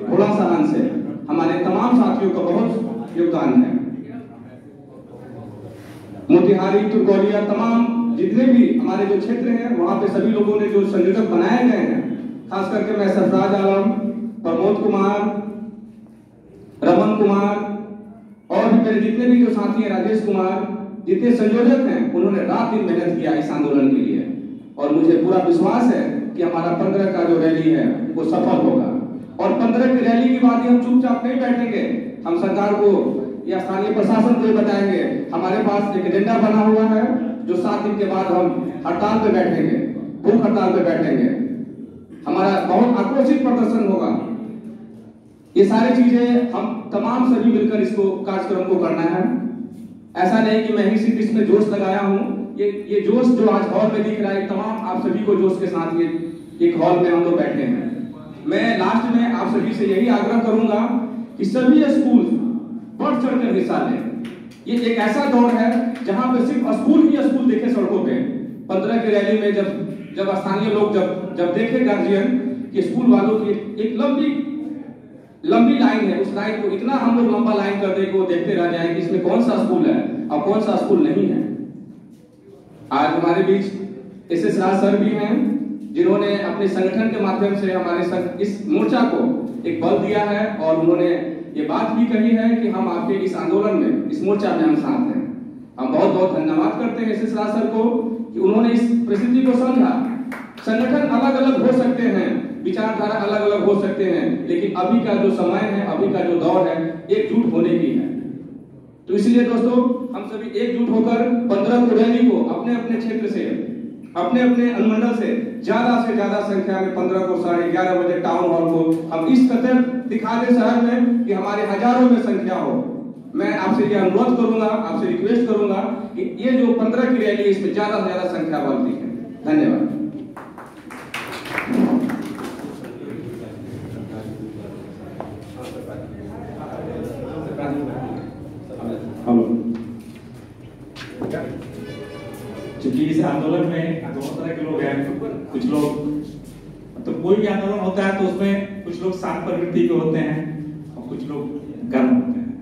घोड़ा सहान से हमारे तमाम साथियों का बहुत योगदान है। मोतिहारी, तुरगौलिया तमाम जितने भी हमारे जो क्षेत्र हैं, वहाँ पे सभी लोगों ने जो संयोजक बनाए गए हैं, खास करके मैं सरफराज आलम, प्रमोद कुमार, रमन कुमार और भी मेरे जितने भी जो साथी हैं, राजेश कुमार, जितने संयोजक हैं, उन्होंने रात दिन मेहनत किया इस आंदोलन के लिए। और मुझे पूरा विश्वास है कि हमारा पंद्रह का जो रैली है, वो सफल होगा। और पंद्रह की रैली के बाद ही हम चुपचाप नहीं बैठेंगे। हम सरकार को या स्थानीय प्रशासन को बताएँगे, हमारे पास एक एजेंडा बना हुआ है जो सात दिन के बाद हम हड़ताल पे बैठेंगे भूख हड़ताल पे बैठेंगे, हमारा बहुत आक्रोशित प्रदर्शन होगा। ये सारी चीज़ें हम तमाम सभी मिलकर इसको, कार्यक्रम को करना है। ऐसा नहीं कि मैं ही सिर्फ़ इसमें जोश लगाया हूँ। ये ये जोश जो आज हॉल में दिख रहा है तमाम आप सभी को जोश के साथ ये, एक हॉल में हम लोग बैठे हैं। मैं लास्ट में आप सभी से यही आग्रह करूँगा कि सभी स्कूल बढ़ चढ़ कर हिस्सा लें। ये एक ऐसा दौर है जहाँ पे सिर्फ़ स्कूल ही स्कूल देखे सड़कों पे। पंद्रह की रैली में जब जब स्थानीय लोग जब जब देखे गार्जियन कि स्कूल वालों की एक लंबी लंबी लाइन है। उस लाइन को इतना हम लोग लंबा लाइन कर दे कि वो देखते रह जाए कि इसमें कौन सा स्कूल है और कौन सा स्कूल नहीं है। आज हमारे बीच एस एस राज सर भी हैं, जिन्होंने अपने संगठन के माध्यम से हमारे इस मोर्चा को एक बल दिया है और उन्होंने ये बात भी कही है कि हम आपके इस आंदोलन में, इस मोर्चा में हम साथ हैं। हम बहुत बहुत धन्यवाद करते हैं एस एस को कि उन्होंने इस परिस्थिति को समझा। संगठन अलग अलग हो सकते हैं, विचारधारा अलग अलग हो सकते हैं, लेकिन अभी का जो समय है, अभी का जो दौर है एकजुट होने की है। तो इसलिए दोस्तों, हम सभी एकजुट होकर पंद्रह रैली को अपने अपने क्षेत्र से अपने अपने अनुमंडल से ज़्यादा से ज़्यादा संख्या में पंद्रह को, साढ़े ग्यारह बजे टाउन हॉल को हम इस कदर दिखा दे शहर में कि हमारे हज़ारों में संख्या हो। मैं आपसे ये अनुरोध करूँगा, आपसे रिक्वेस्ट करूँगा कि ये जो पंद्रह की रैली इसमें ज़्यादा से ज़्यादा संख्या बनती है। धन्यवाद। आंदोलन में दोनों तरह के लोग कुछ लोग तो कोई भी आंदोलन होता है तो उसमें कुछ लोग शांत प्रवृत्ति के होते हैं और कुछ लोग गर्म होते हैं।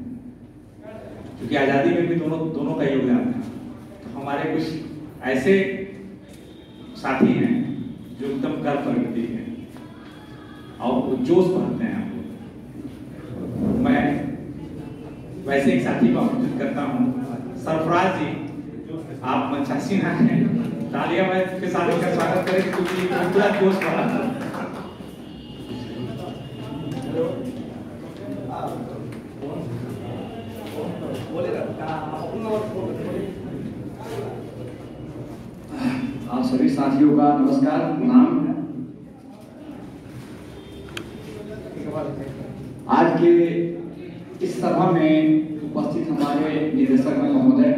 क्योंकि आज़ादी में भी दोनों दोनों का योगदान है तो हमारे कुछ ऐसे साथी हैं जो एकदम गर्म प्रवृत्ति हैं और वो जोश भरते हैं मैं वैसे एक साथी को आमंत्रित करता हूँ। सरफराज जी आप मंचासी हैं तालियाँ मैं साथ स्वागत करें क्योंकि पूरा जोश भरा आप सभी साथियों का नमस्कार, नाम आज के इस सभा में उपस्थित हमारे निदेशक महोदय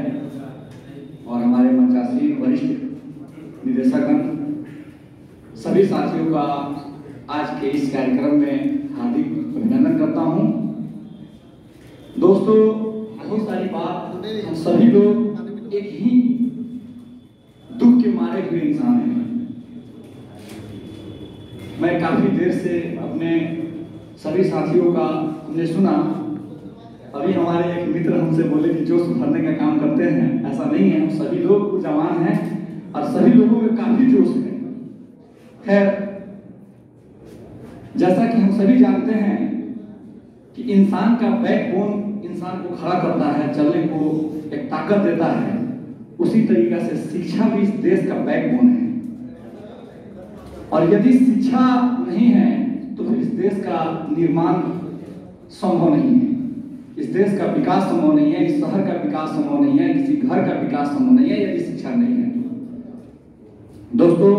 और हमारे मंचासी वरिष्ठ निदेशकगण सभी साथियों का आज के इस कार्यक्रम में हार्दिक अभिनंदन करता हूँ। दोस्तों, बहुत सारी बात हम सभी लोग एक ही दुख के मारे हुए इंसान हैं। मैं काफ़ी देर से अपने सभी साथियों का हमने सुना। अभी हमारे एक मित्र हमसे बोले कि जोश भरने का काम करते हैं। ऐसा नहीं है, हम सभी लोग जवान हैं। और सभी लोगों में काफ़ी जोश है खैर, जैसा कि हम सभी जानते हैं कि इंसान का बैकबोन इंसान को खड़ा करता है, चलने को एक ताकत देता है, उसी तरीका से शिक्षा भी इस देश का बैकबोन है। और यदि शिक्षा नहीं है तो फिर इस देश का निर्माण संभव नहीं है। इस देश का विकास संभव नहीं है, इस शहर का विकास संभव नहीं है, किसी घर का विकास संभव नहीं है, यदि शिक्षा नहीं है। दोस्तों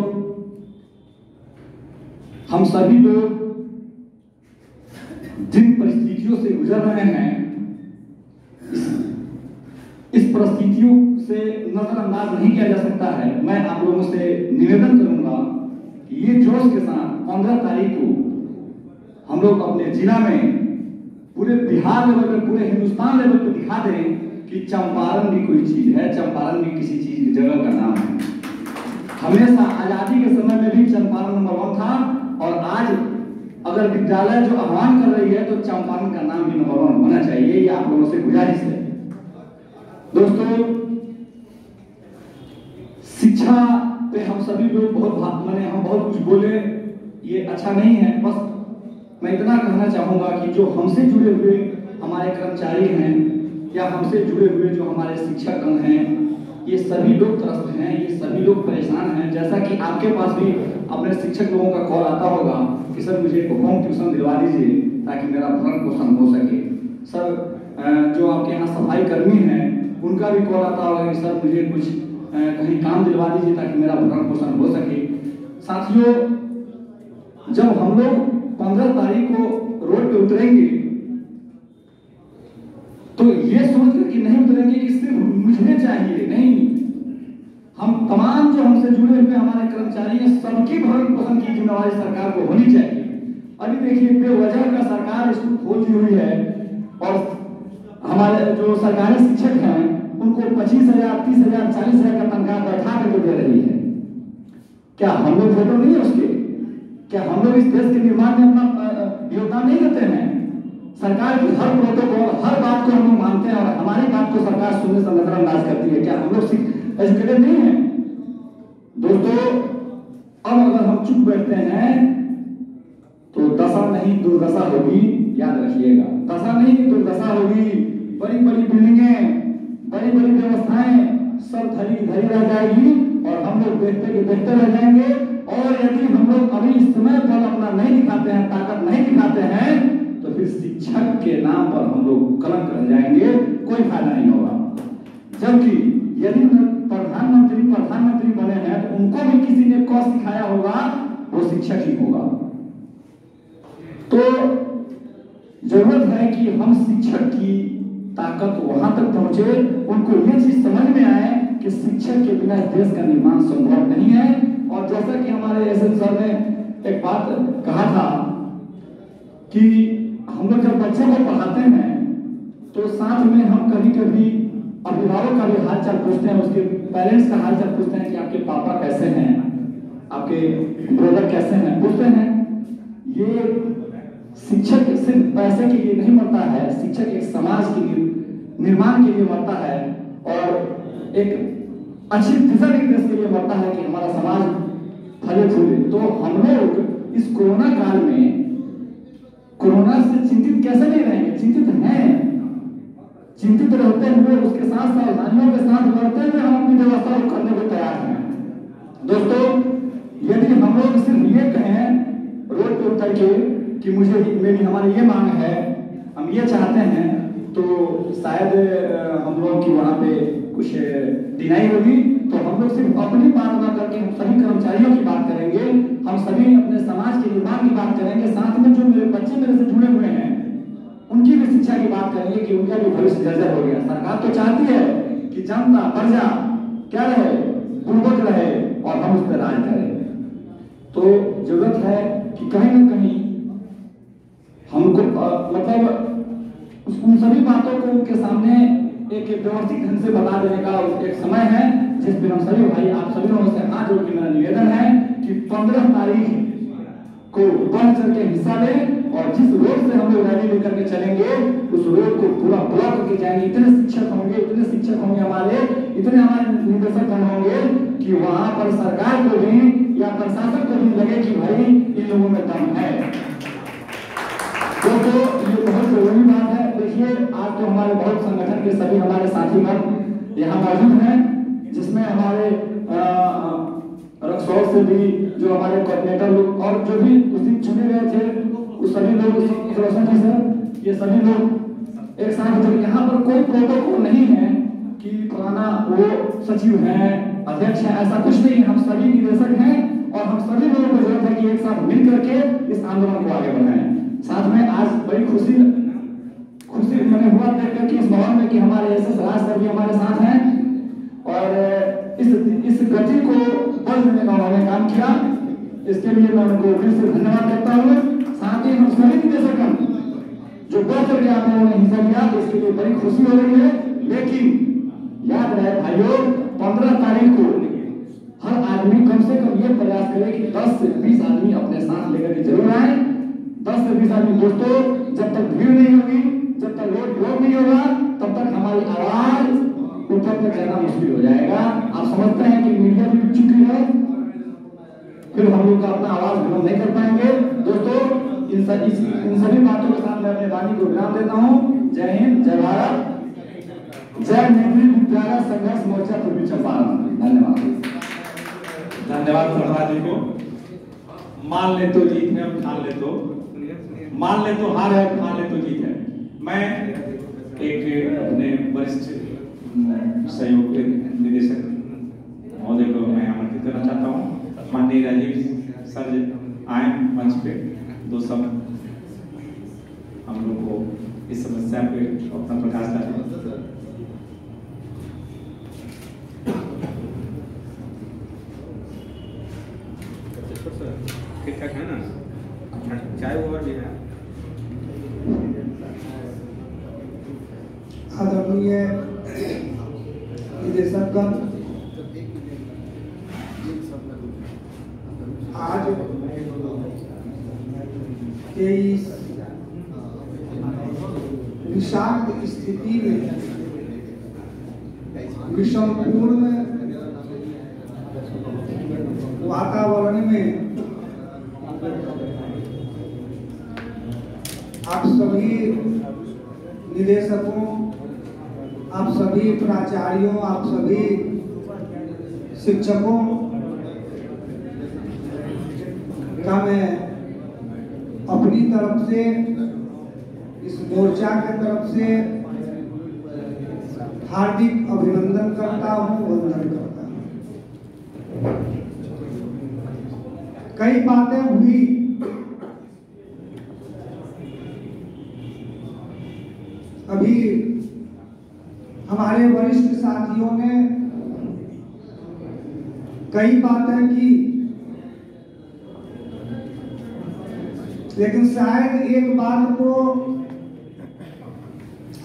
हम सभी लोग जिन परिस्थितियों से गुजर रहे हैं इस, परिस्थितियों से नजरअंदाज नहीं किया जा सकता है। मैं आप लोगों से निवेदन करूँगा कि ये जोश के साथ पंद्रह तारीख को हम लोग अपने जिला में पूरे बिहार लेवल पर पूरे हिंदुस्तान लेवल पर दिखा दें कि चंपारण भी कोई चीज़ है चंपारण भी किसी चीज़ की जगह का नाम है। हमेशा आज़ादी के समय में भी चंपारण नंबर वन था और आज अगर विद्यालय जो आह्वान कर रही है तो चंपारण का नाम भी नंबर वन होना चाहिए, ये आप लोगों से गुजारिश है। दोस्तों, शिक्षा पे हम सभी लोग बहुत मैंने हम बहुत कुछ बोले, ये अच्छा नहीं है। बस मैं इतना कहना चाहूँगा कि जो हमसे जुड़े हुए हमारे कर्मचारी हैं या हमसे जुड़े हुए जो हमारे शिक्षकगण हैं ये सभी लोग त्रस्त हैं, ये सभी लोग परेशान हैं। जैसा कि आपके पास भी अपने शिक्षक लोगों का कॉल आता होगा कि, सर, मुझे एक होम ट्यूशन दिलवा दीजिए ताकि मेरा भरण पोषण हो सके। सर जो आपके यहाँ सफ़ाई कर्मी हैं, उनका भी कॉल आता होगा कि, सर, मुझे कुछ कहीं काम दिलवा दीजिए ताकि मेरा भरण पोषण हो सके। साथियों, जब हम लोग पंद्रह तारीख को रोड पे उतरेंगे तो ये सोच कि नहीं उतरेंगे कि सिर्फ़ मुझे चाहिए, नहीं। हम तमाम जो हमसे जुड़े हुए हमारे कर्मचारी हैं, सबकी भरण पोषण की जिम्मेवारी सरकार को होनी चाहिए। अभी देखिए, बेवजह का सरकार खोल दी हुई है और हमारे जो सरकारी शिक्षक हैं, उनको पच्चीस हज़ार, तीस हज़ार, चालीस हज़ार का तनख्वाह बैठा करके दे रही है। क्या हम लोग फ़ोटो नहीं है उसके? क्या हम लोग इस देश के निर्माण में अपना योगदान नहीं देते हैं? सरकार की हर प्रोटोकॉल हर बात को हम लोग मानते हैं और हमारी बात को सरकार सुनने से नजरअंदाज करती है। क्या हम लोग एजुकेटेड नहीं है? दोस्तों, अब अगर हम चुप बैठते हैं तो दशा नहीं, दुर्दशा होगी, याद रखिएगा। दशा नहीं, दुर्दशा होगी। बड़ी बड़ी बिल्डिंगे बड़ी बड़ी व्यवस्थाएँ, सब धरी धरी रह जाएगी और हम लोग देखते के देखते रह जाएँगे। और यदि हम लोग अभी इस समय पर अपना नहीं दिखाते हैं, ताकत नहीं दिखाते हैं फिर शिक्षक के नाम पर हम लोग कलंक रह जाएँगे, कोई फ़ायदा नहीं होगा। जबकि यदि प्रधानमंत्री प्रधानमंत्री बने हैं तो उनको भी किसी ने कौ सिखाया होगा, वो शिक्षक ही होगा। तो ज़रूरत है कि हम शिक्षक की ताकत वहाँ तक पहुँचे। उनको ये चीज़ समझ में आए कि शिक्षक के बिना देश का निर्माण संभव नहीं है। और जैसा कि हमारे एस एम सर ने एक बात कहा था कि हम लोग जब बच्चे को पढ़ाते हैं तो साथ में हम कभी कभी अभिभावक का भी हालचाल पूछते हैं, उसके पेरेंट्स का हालचाल पूछते हैं कि आपके पापा कैसे हैं, आपके ब्रदर कैसे हैं, पूछते हैं। ये शिक्षक सिर्फ़ पैसे के लिए नहीं मरता है, शिक्षक एक समाज के लिए, निर्माण के लिए मरता है, और एक अच्छी दिशा निर्देश के लिए मरता है कि हमारा समाज फले फूले तो हम लोग इस कोरोना काल में कोरोना से चिंतित कैसे नहीं रहेंगे? चिंतित हैं। चिंतित रहते हुए उसके साथ सावधानियों के साथ लड़ते हुए हम अपनी व्यवस्था करने को तैयार हैं। दोस्तों, यदि हम लोग सिर्फ़ ये कहें, रोड पे उतर के कि मुझे मेरी, हमारी ये मांग है, हम ये चाहते हैं तो शायद हम लोग की वहाँ पे कुछ डिनाई होगी। तो हम लोग सिर्फ़ अपनी बात ना करके हम सभी कर्मचारियों की बात अपने के की बात करेंगे साथ में जो मेरे बच्चे मेरे से जुड़े हुए हैं, उनकी भी शिक्षा की बात करेंगे कि उनका भी भविष्य जर्जर हो गया। सरकार तो चाहती है कि जनता, प्रजा क्या रहे पूर्वक रहे और हम उस पर राज करें। तो ज़रूरत है कि कहीं ना कहीं हमको मतलब उन सभी बातों को उनके सामने एक व्यवस्थित ढंग से बता देने का एक समय है, जिस पे हम सभी भाई, आप सभी लोगों से हाथ जोड़ के मेरा निवेदन है कि पंद्रह तारीख को बढ़ चढ़ के हिस्सा लें और जिस रोड से हम लोग रैली लेकर के चलेंगे, उस रोड को पूरा ब्लॉक करके जाएँगे। इतने शिक्षक होंगे, इतने शिक्षक होंगे हमारे, इतने हमारे निर्देशक गण होंगे कि वहाँ पर सरकार को भी या प्रशासन को भी लगे कि भाई, इन लोगों में दम है। दोस्तों, ये बहुत ज़रूरी बात है। देखिए, आज तो हमारे बहुत संगठन के सभी हमारे साथीगण यहाँ मौजूद हैं, जिसमें हमारे रक्सौल से भी जो हमारे कोऑर्डिनेटर लोग और जो भी उस दिन चुने गए थे, उस सभी लोग रोशन जी सर, ये सभी लोग एक साथ होकर यहाँ पर कोई प्रोटोकॉल नहीं है कि फलाना वो सचिव हैं, अध्यक्ष हैं, ऐसा कुछ नहीं हम सभी निदेशक हैं और हम सभी लोगों को ज़रूरत है कि एक साथ मिल करके इस आंदोलन को आगे बढ़ाएँ। साथ में आज बड़ी खुशी खुशी मैंने हुआ देख करके इस भवन में कि हमारे एस राज सर भी हमारे साथ हैं और इस इस गति को बल देने का उन्होंने काम किया। इसके लिए मैं उनको फिर से धन्यवाद करता हूँ। साथ ही हम सभी निदेशक जो बढ़ चढ़ के आप लोगों ने हिस्सा लिया इसके लिए बड़ी खुशी हो रही है। लेकिन याद रहे भाइयों, पंद्रह तारीख को हर हर आदमी कम से कम ये प्रयास करे कि 10 से 20 आदमी अपने साथ लेकर के ज़रूर आए। 10 से 20 आदमी दोस्तों, जब तक भीड़ नहीं होगी, जब तक रोड ब्लॉक नहीं होगा, तब तक हमारी आवाज़ ऊपर तक जाना मुश्किल हो जाएगा। आप समझते हैं कि मीडिया भी चुकी है। फिर हम लोग का अपना आवाज़ बुलंद नहीं कर पाएँगे। दोस्तों, इन सभी इन सभी बातों के साथ मैं अपने वाणी को विराम देता हूँ। जय हिंद, जय भारत। जय नेत्री विद्यालय संघर्ष मोर्चा पूर्वी चंपारण धन्यवाद। धन्यवाद प्रभा जी को। मान ले तो जीत है, ठान ले तो। मान ले तो हार है, ठान ले तो जीत है। मैं एक अपने वरिष्ठ सहयोग के निदेशक महोदय को मैं आमंत्रित करना चाहता हूँ। माननीय राजीव सर आए मंच पे दो सब हम लोग को इस समस्या पे अपना प्रकाश डालें। ठीक ठाक है ना? चाय ओवर भी है। आदरणीय निदेशकगण आज इस विषाक्त स्थिति में विषमपूर्ण वातावरण में आप सभी निदेशकों आप सभी प्राचार्यों, आप सभी शिक्षकों का मैं अपनी तरफ़ से, इस मोर्चा के तरफ़ से हार्दिक अभिनंदन करता हूँ, वंदन करता हूँ। कई बातें हुई। अभी हमारे वरिष्ठ साथियों ने कई बातें की, लेकिन शायद एक बात को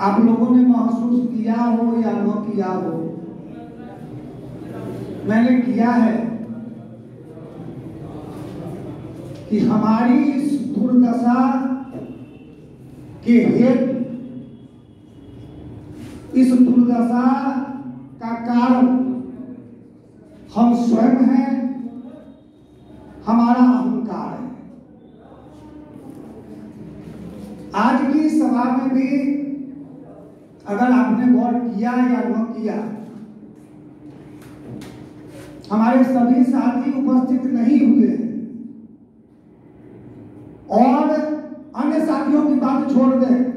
आप लोगों ने महसूस किया हो या न किया हो, मैंने किया है कि हमारी इस दुर्दशा के हेतु इस दुर्दशा का कारण हम स्वयं हैं, हमारा अहंकार है। आज की सभा में भी अगर आपने गौर किया या न किया, हमारे सभी साथी उपस्थित नहीं हुए और अन्य साथियों की बात छोड़ दें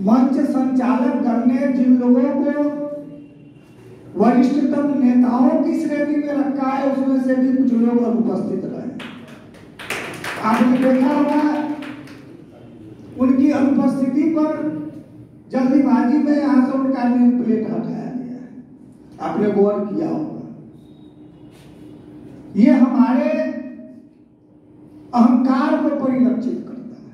मंच संचालक गण ने जिन लोगों को वरिष्ठतम नेताओं की श्रेणी में रखा है, उसमें से भी कुछ लोग अनुपस्थित रहे आपने देखा होगा, उनकी अनुपस्थिति पर जल्दीबाजी में यहाँ से उनका नेम प्लेट हटाया गया है। आपने गौर किया होगा। ये हमारे अहंकार को परिलक्षित करता है।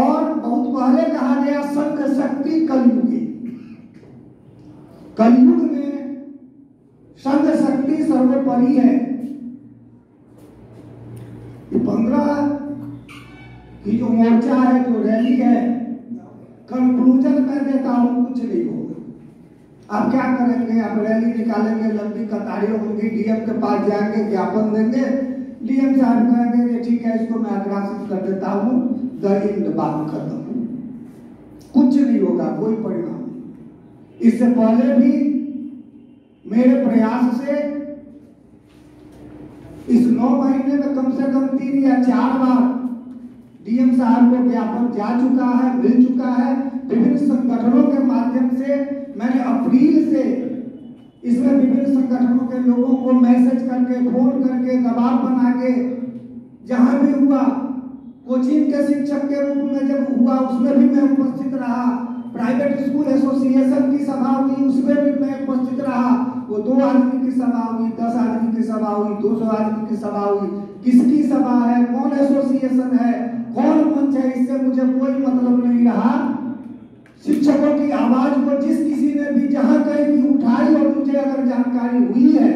और बहुत पहले कहा गया संघ शक्ति कलयुगी कलयुग में संघ शक्ति सर्वोपरि है। पंद्रह की जो मोर्चा है, जो रैली है कंक्लूजन कर देता हूँ, कुछ नहीं होगा। आप क्या करेंगे? आप रैली निकालेंगे, लंबी कतारें होंगी डीएम के पास जाएँगे, ज्ञापन देंगे। डीएम साहब कहेंगे कि ठीक है, इसको मैं आग्रासित कर देता हूँ द इंड बात खत्म कुछ नहीं होगा, कोई परिणाम इससे पहले भी मेरे प्रयास से इस नौ महीने में कम से कम तीन या चार बार डीएम साहब को ज्ञापन जा चुका है, मिल चुका है। विभिन्न संगठनों के माध्यम से मैंने अप्रैल से इसमें विभिन्न संगठनों के लोगों को मैसेज करके, फ़ोन करके, दबाव बना के जहाँ भी हुआ कोचिंग के शिक्षक के रूप में जब हुआ, उसमें भी मैं उपस्थित रहा। प्राइवेट स्कूल एसोसिएशन की सभा हुई, उसमें भी मैं उपस्थित रहा। वो दो आदमी की सभा हुई, दस आदमी की सभा हुई, दो सौ आदमी की सभा हुई। किसकी सभा है? कौन एसोसिएशन है? कौन मंच है इससे मुझे कोई मतलब नहीं रहा। शिक्षकों की आवाज़ को जिस किसी ने भी जहाँ कहीं भी उठाई और मुझे अगर जानकारी हुई है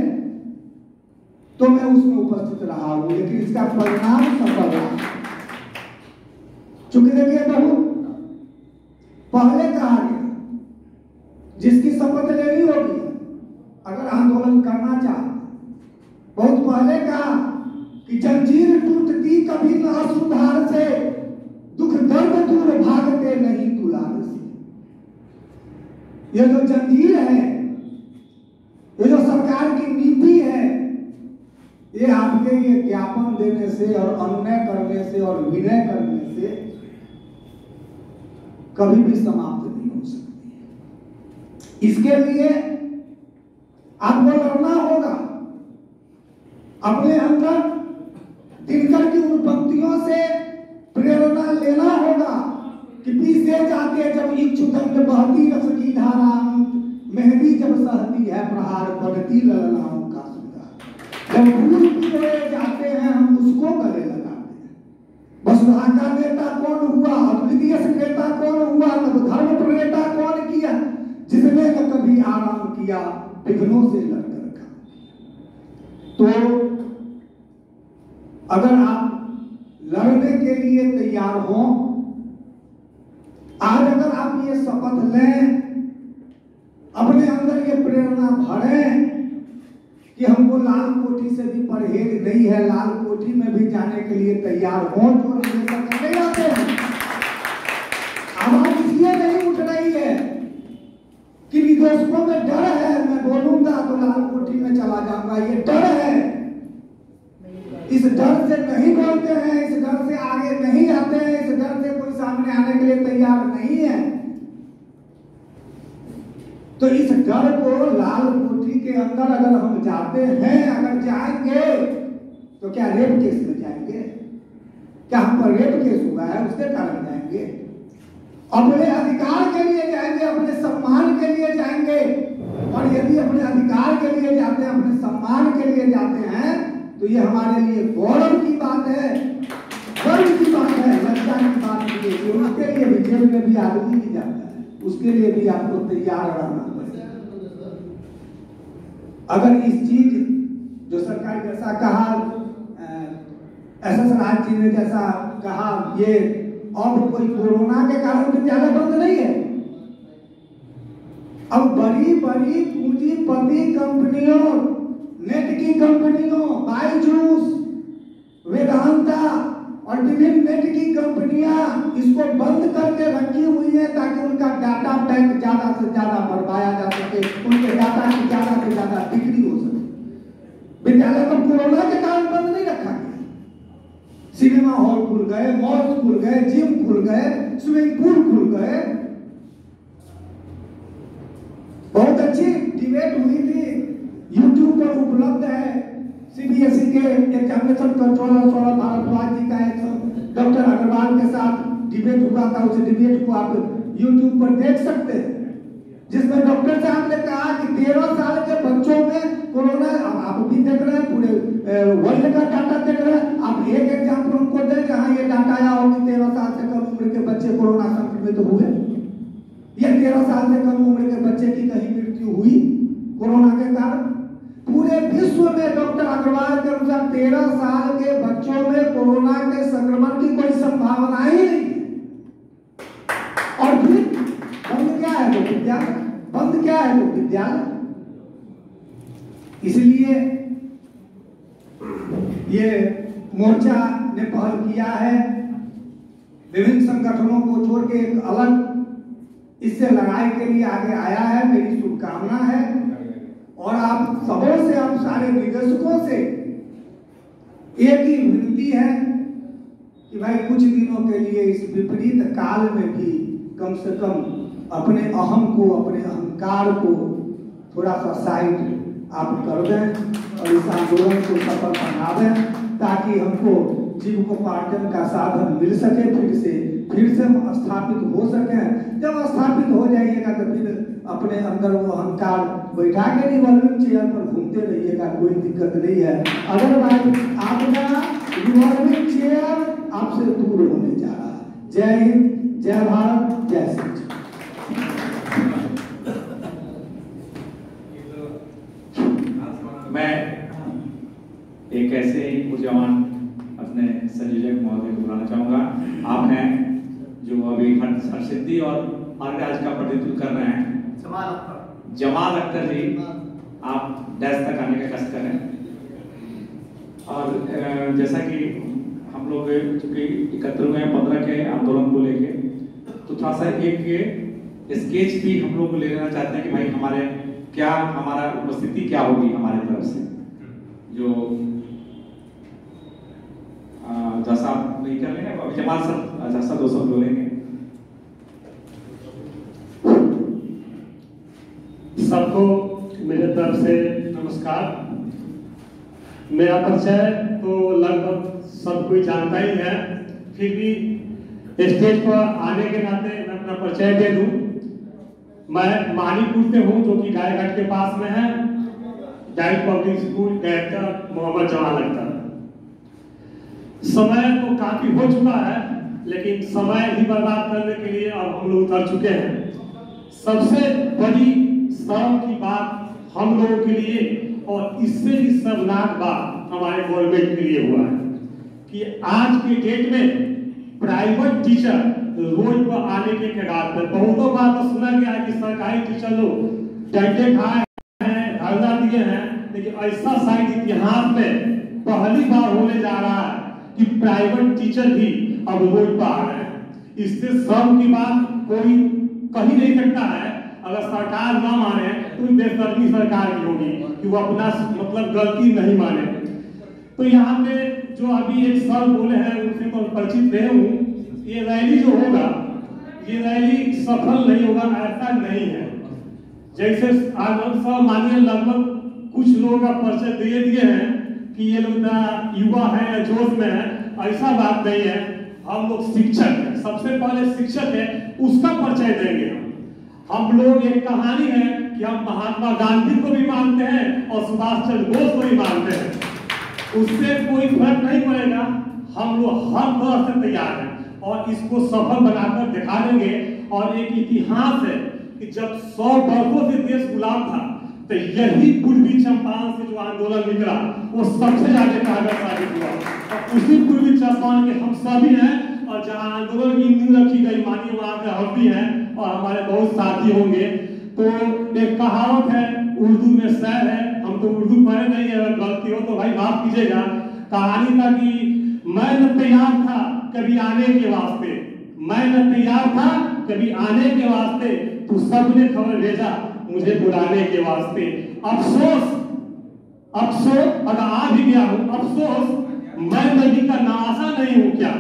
तो मैं उसमें उपस्थित रहा हूँ। लेकिन इसका परिणाम सफल रहा। चूँकि देखिए बहुत पहले कहा गया जिसकी शपथ लेनी होगी, अगर आंदोलन करना चाहते बहुत पहले कहा कि जंजीर टूटती कभी ना सुधार से दुख दर्द दूर भागते नहीं दुलार से ये जो जंजीर है, ये जो सरकार की नीति है, ये आपके ये ज्ञापन देने से और अनुनय करने से और विनय करने से कभी भी समाप्त नहीं हो सकती। इसके लिए आपको लड़ना होगा। अपने अंदर दिनकर की उन पंक्तियों से प्रेरणा लेना होगा पीछे जाके जब इच्छुदंड बहती रस की धारा, मेहंदी जब सहती है प्रहार बनती ललनाओं का सुधार। जब भूल पिरोए जाते हैं, हम उसको गले लगाते हैं। वसुधा का नेता कौन हुआ, अद्वितीय नेता कौन हुआ नव धर्म प्रणेता कौन किया? जिसने न कभी आराम किया विघ्नों से लड़कर तो अगर आप लड़ने के लिए तैयार हो आज अगर आप ये शपथ लें, अपने अंदर ये प्रेरणा भरें कि हमको लाल कोठी से भी परहेज नहीं है, लाल कोठी में भी जाने के लिए तैयार हो जो हैं। आवाज़ इसलिए नहीं उठ रही है कि विदेशों में डर है, मैं बोलूँगा तो लाल कोठी में चला जाऊँगा, ये डर है। इस डर से नहीं बोलते हैं, इस डर से आगे नहीं आते हैं, इस डर से सामने आने के लिए तैयार नहीं है। तो इस डर को लाल कोठी के अंदर अगर हम जाते हैं, अगर जाएँगे तो क्या रेप केस में जाएँगे? क्या हम पर रेप केस हुआ है? उसके कारण जाएँगे। अपने अधिकार के लिए जाएँगे, अपने सम्मान के लिए जाएँगे। और यदि अपने अधिकार के लिए जाते हैं, अपने सम्मान के लिए जाते हैं तो ये हमारे लिए गौरव की बात है, गर्व की बात है लज्जा की बात नहीं है। उसके लिए भी, जेल में भी आदमी नहीं जाता है। उसके लिए भी आपको तैयार रहना पड़ेगा। अगर इस चीज़ जो सरकार जैसा कहा एस एस राज जी ने जैसा कहा, ये अब कोई कोरोना के कारण विद्यालय बंद नहीं है। अब बड़ी बड़ी पूंजीपति कंपनियों नेट की कंपनियों बाईजूस वेदांता और विभिन्न नेट की कंपनियाँ इसको बंद करके रखी हुई है ताकि उनका डाटा बैंक ज़्यादा से ज़्यादा बढ़वाया जा सके, उनके डाटा की ज़्यादा से ज़्यादा बिक्री हो सके। विद्यालय को कोरोना के कारण बंद नहीं रखा गया। सिनेमा हॉल खुल गए मॉल खुल गए जिम खुल गए स्विमिंग पूल खुल गए। बहुत अच्छी डिबेट हुई थी। यूट्यूब पर उपलब्ध है। सीबीएसई के एग्जामिनेशन कंट्रोलर सौरभ भारद्वाज जी का एक डॉक्टर अग्रवाल के साथ डिबेट हुआ था। उस डिबेट को आप यूट्यूब पर देख सकते हैं। जिसमें डॉक्टर साहब ने कहा कि तेरह साल के बच्चों में कोरोना आप भी देख रहे हैं, पूरे वर्ल्ड का डाटा देख रहे हैं। आप एक एग्ज़ाम्पल उनको दें जहाँ ये डाटा आया हो कि तेरह साल से कम उम्र के बच्चे कोरोना संक्रमित तो हुए। या तेरह साल से कम उम्र के बच्चे की कहीं मृत्यु हुई कोरोना के कारण। पूरे विश्व में डॉक्टर अग्रवाल के अनुसार तेरह साल के बच्चों में कोरोना के संक्रमण की कोई संभावना ही नहीं और फिर, बंद क्या है वो विद्यालय? बंद क्या है वो विद्यालय? इसलिए ये मोर्चा ने पहल किया है। विभिन्न संगठनों को छोड़ के एक अलग इससे लड़ाई के लिए आगे आया है। मेरी शुभकामना है। और आप सबों से, आप सारे निदेशकों से एक ही विनती है कि भाई कुछ दिनों के लिए इस विपरीत काल में भी कम से कम अपने अहम को, अपने अहंकार को थोड़ा सा साइड आप कर दें और इस आंदोलन को सफल बना दें ताकि हमको जीविकोपार्जन का साधन मिल सके फिर से। फिर से स्थापित हो सके। जब स्थापित हो जाइएगा तो फिर अपने अंदर वो अहंकार बैठा के रिवॉल्विंग चेयर पर घूमते रहिएगा, कोई दिक्कत नहीं है। अदरवाइज़ आपका रिवॉल्विंग चेयर आपसे दूर होने जा रहा है। जय हिंद, जय भारत, जय श्री एक ऐसे ही ऊर्जावान अपने संयोजक महोदय को बुलाना चाहूँगा। आप हैं जो अभी हर हरसिद्धि और अर्गराज का प्रतिनिधित्व कर रहे हैं। जमाल अख्तर जी आप डैश तक आने का कष्ट करें। और जैसा कि हम लोग चूँकि हुए हैं पंद्रह के आंदोलन को लेके तो थोड़ा सा एक स्केच भी हम लोग ले लेना चाहते हैं कि भाई हमारे क्या हमारा उपस्थिति क्या होगी हमारे तरफ़ से? जो जैसा नहीं कर लेंगे जमाल सर जैसा दो सब बोलेंगे सबको मेरे तरफ़ से नमस्कार। मेरा परिचय तो लगभग सब कोई जानता ही है, फिर भी स्टेज पर आने के नाते मैं अपना परिचय दे दूँ। मैं मानीपुर से हूँ, जो कि गायघाट के पास में है। Direct public school director Mohammad Jawan Akhtar समय तो काफ़ी हो चुका है, लेकिन समय ही बर्बाद करने के लिए अब हम लोग उतर चुके हैं। सबसे बड़ी शर्म की बात हम लोगों के लिए और इससे भी शर्मनाक बात हमारे गवर्नमेंट के लिए हुआ है कि आज के डेट में प्राइवेट टीचर रोड पर आने के कगार पर बहुतों बार तो सुना गया है कि सरकारी टीचर लोग डंडे खाए हैं, धरना दिए हैं, लेकिन ऐसा शायद इतिहास में पहली बार होने जा रहा है। कि प्राइवेट टीचर भी अब पर आ रहे हैं। इससे शर्म की बात कोई कही नहीं सकता है। अगर सरकार ना माने तो बेसर्मी सरकार की होगी कि वो अपना मतलब गलती नहीं माने। तो यहाँ पे जो अभी एक सर बोले हैं, उनसे तो परिचित रहे हूँ। ये रैली जो होगा, ये रैली सफल नहीं होगा, ऐसा नहीं है। जैसे आनंद साहब मानिए, लगभग कुछ लोगों का परिचय दे दिए हैं। कि ये लोग युवा है या जोश में है, ऐसा बात नहीं है। हम लोग शिक्षक हैं, सबसे पहले शिक्षक है, उसका परिचय देंगे हम। हम लोग एक कहानी है कि हम महात्मा गांधी को भी मानते हैं और सुभाष चंद्र बोस को भी मानते हैं। उससे कोई फ़र्क नहीं पड़ेगा, हम लोग हर तरह से तैयार हैं और इसको सफल बनाकर दिखा देंगे। और एक इतिहास है कि जब सौ वर्षों से देश गुलाम था तो यही पूर्वी चंपारण से जो आंदोलन निकला, वो सबसे ज़्यादा कारगर साबित हुआ। और उसी पूर्वी चंपारण के हम सभी हैं, और जहाँ आंदोलन की नींव रखी गई मानिए वहाँ पे हम भी हैं, और हमारे बहुत साथी होंगे। तो एक कहावत है, उर्दू में शहर है। हम तो उर्दू पढ़े नहीं है, अगर गलती हो तो भाई माफ़ कीजिएगा। कहानी था कि मैं न तैयार था कभी आने के वास्ते। मैं न तैयार था कभी आने के वास्ते। तो सबने खबर भेजा। मुझे बुलाने के वास्ते। अफसोस अफसोस, अगर आ भी गया हूँ, अफसोस, मैं नबी का नवासा नहीं हूँ क्या?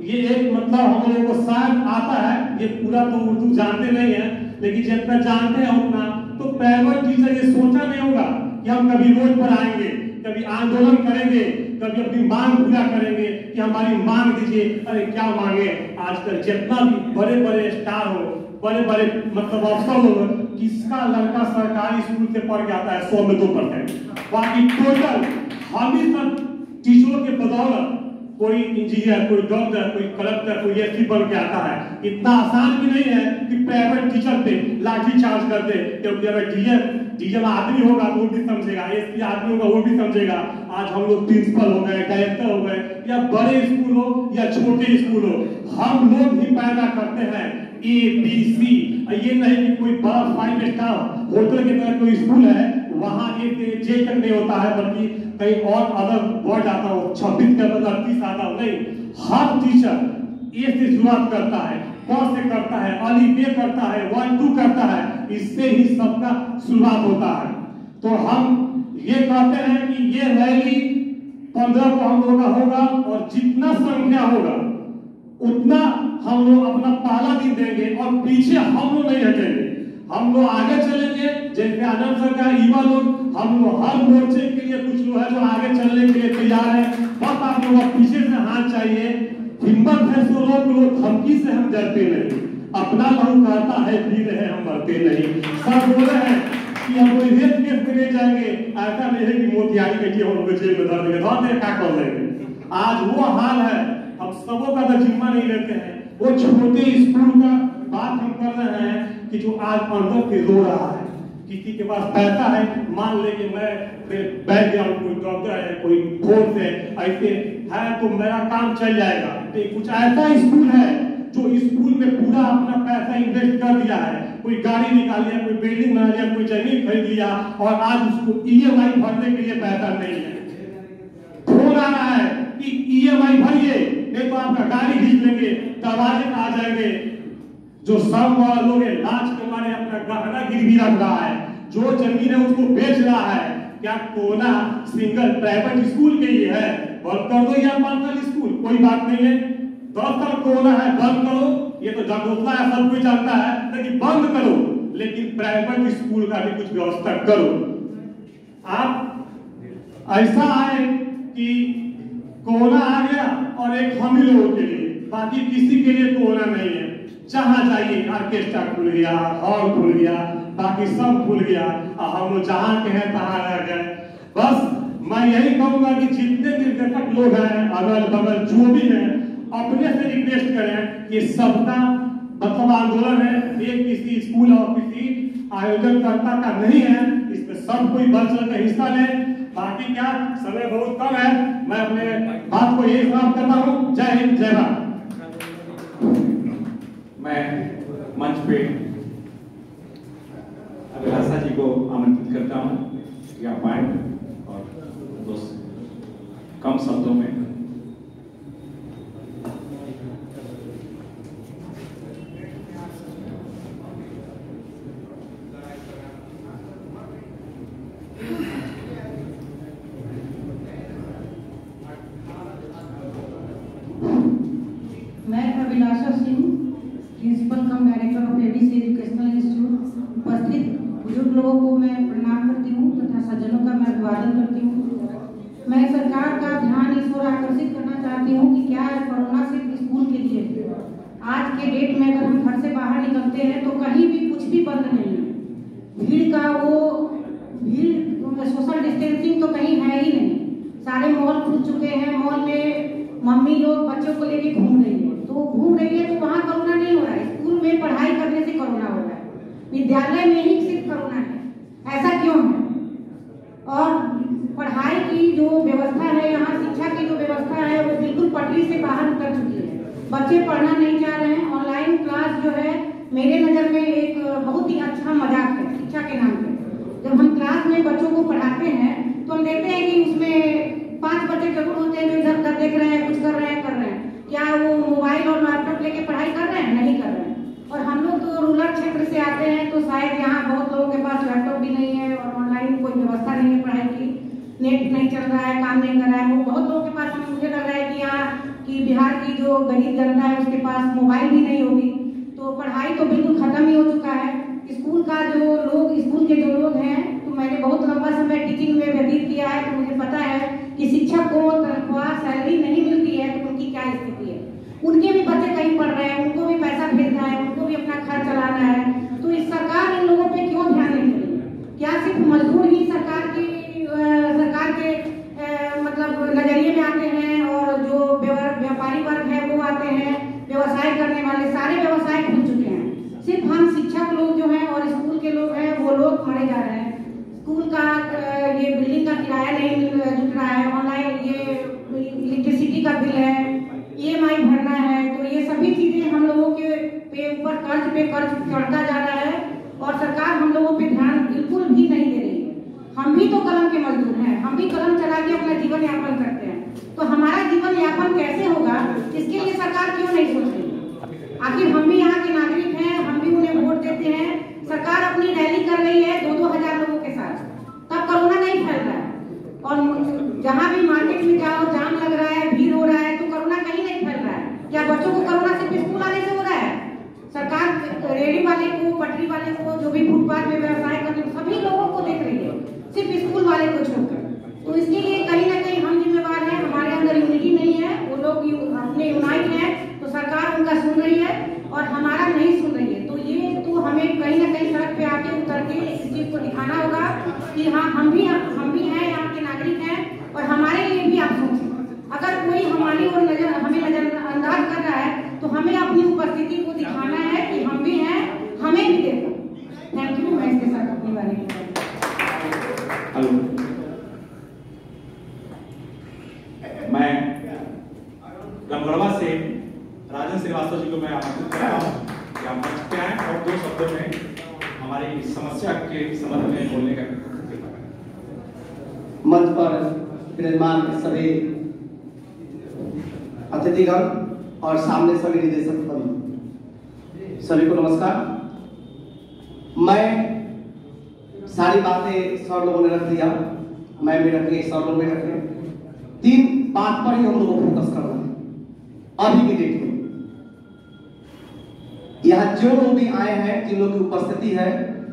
ये एक मतलब हम लोगों को शायद आता है, ये पूरा तो उर्दू जानते नहीं है, लेकिन जितना जानते हैं उतना। तो प्राइवेट टीचर ये सोचा नहीं होगा कि हम कभी रोड पर आएँगे, कभी आंदोलन करेंगे, कभी अपनी मांग पूरा करेंगे कि हमारी मांग दीजिए, अरे क्या मांगे? आजकल जितना भी बड़े बड़े स्टार हो बड़े बड़े मतलब अफसर हो किसका लड़का सरकारी स्कूल से पढ़ के आता है, सौ में दो परसेंट। बाकी टोटल हम ही सब टीचरों के बदौलत कोई इंजीनियर कोई डॉक्टर कोई कलेक्टर कोई एसपी बन के आता है। इतना आसान भी नहीं है कि प्राइवेट टीचर पे लाठी चार्ज कर दे, क्योंकि अगर डीएम डीएम आदमी होगा तो वो भी समझेगा एसपी आदमी होगा वो भी समझेगा। आज हम लोग प्रिंसिपल हो गए डायरेक्टर हो गए, या बड़े स्कूल हो या छोटे स्कूल हो, हम लोग ही पैदा करते हैं। ए बी सी ये नहीं कि कोई बड़ा फाइव स्टार होटल की तरह कोई स्कूल है, वहाँ एक जे तक नहीं होता है, बल्कि कहीं और अदर वर्ड आता हो, छब्बीस के बदला, तीस आता हो। नहीं, हर टीचर ए से शुरुआत करता है क से करता है, अली बे करता है वन टू करता है, इससे ही सबका शुरुआत होता है। तो हम ये कहते हैं कि ये रैली पंद्रह को हम लोग होगा और जितना संख्या होगा उतना हम लोग अपना पहला दिन देंगे और पीछे हम लोग नहीं हटेंगे। हम लोग आगे चलेंगे, जैसे आनंद सरकार, युवा लोग, हम लोग हर मोर्चे के लिए कुछ लोग है जो आगे चलने के लिए तैयार है। बस आप लोग पीछे से हाथ चाहिए। हिम्मत है सो लोग लोग धमकी से हम डरते नहीं। अपना लहू कहता है वीर है, हम मरते नहीं। सब बोले हैं कि हम कोई रेप केस में जाएँगे। ऐसा नहीं है कि मोतियारी बेटी हम लोग जेल में धर देंगे। धर देंगे क्या कर लेंगे आज वो हाल है हम सबों का तो जिम्मा नहीं लेते हैं। वो छोटे स्कूल का बात हम कर रहे हैं कि जो आज अंदर से रो रहा है, किसी के पास पैसा है, मान ले कि मैं बैठ गया कोई डॉक्टर है, कोई फोर्स है, ऐसे है तो मेरा काम चल जाएगा। तो कुछ ऐसा स्कूल है जो स्कूल में पूरा अपना पैसा इन्वेस्ट कर दिया है। कोई गाड़ी निकाल लिया, कोई बिल्डिंग बना लिया, कोई ज़मीन खरीद लिया और आज उसको ईएमआई भरने के लिए पैसा नहीं है। फ़ोन आ रहा है कि ई एम भरिए। नहीं तो आपका गाड़ी खींच लेंगे, दरवाजे आ जाएँगे। जो सब लोग लाज के मारे अपना गहना गिरवी रख रहा है, जो ज़मीन है उसको बेच रहा है। क्या कोना सिंगल प्राइवेट स्कूल के ही है? बंद कर दो या पार्सनल स्कूल, कोई बात नहीं है। दस साल कोना है, बंद करो। ये तो जागरूकता है, सब कोई जानता है, लेकिन बंद करो। लेकिन प्राइवेट स्कूल का भी कुछ व्यवस्था करो। आप ऐसा आए कि कोरोना आ गया और एक हम ही लोगों के लिए। बाकी किसी के लिए कोरोना नहीं है। जहाँ जाइए, ऑर्केस्ट्रा खुल गया, हॉल खुल गया, बाकी सब खुल गया। और हम लोग जहाँ के हैं, तहाँ रह गए। बस मैं यही कहूँगा कि जितने निर्देशक लोग हैं अगल बगल जो भी हैं, अपने से रिक्वेस्ट करें कि सबका मतलब आंदोलन है। ये किसी स्कूल और किसी आयोजनकर्ता का नहीं है। इसमें सब कोई बढ़ चढ़ हिस्सा लें। बाकी क्या? समय बहुत कम है। मैं अपने बात को यही समाप्त करता हूँ। जय हिंद, जय भारत। मैं मंच पे अभिलाषा जी को आमंत्रित करता हूँ। या पाए और दोस्त, कम शब्दों में बातें सर लोगों ने रख दिया। मैं भी रखी सर लोग भी रखे तीन बात पर ही हम लोगों को फोकस करना है। अभी की डेट में यहाँ जो लोग भी आए हैं जिन लोग की उपस्थिति है,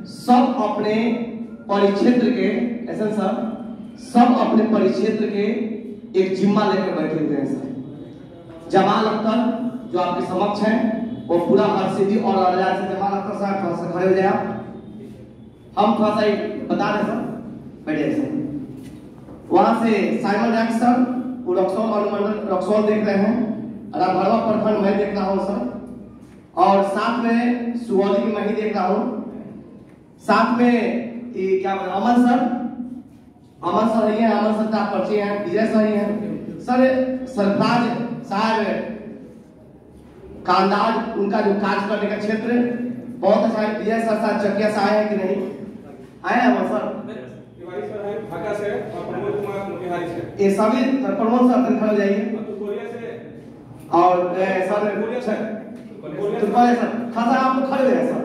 सब अपने परिक्षेत्र के, ऐसा सर? सब अपने परिक्षेत्र के एक जिम्मा लेकर बैठे हुए हैं, सर। जमाल अख्तर, जो आपके समक्ष हैं, वो पूरा हर्षिदी और अरजात से जमाल अख्तर साहब खड़े हो जाए हम थोड़ा सा बता दें सर। बैठे सर वहाँ से साइमन रैक्स सर वो रक्सौल अनुमंडल रक्सौल देख रहे हैं। रामभरवा प्रखंड मैं देख रहा हूँ सर। और साथ में सुगौली की मैं देख रहा हूँ। साथ में ये क्या बोले अमन सर। अमन सर ही हैं अमन सर का परिचय हैं, विजय सर ही हैं। सर सरफराज साहब का उनका जो काज करने का क्षेत्र बहुत अच्छा है विजय सर साहब, चकिया से आए हैं कि नहीं? आए हैं सर। तिवारी सर हैं ढाका से और प्रमोद कुमार मोतिहारी से। ये सभी सर प्रमोद सर तन खड़े हो जाइए कोरिया से और सर तुरपाले सर खासा आप खड़े हो जाए सर।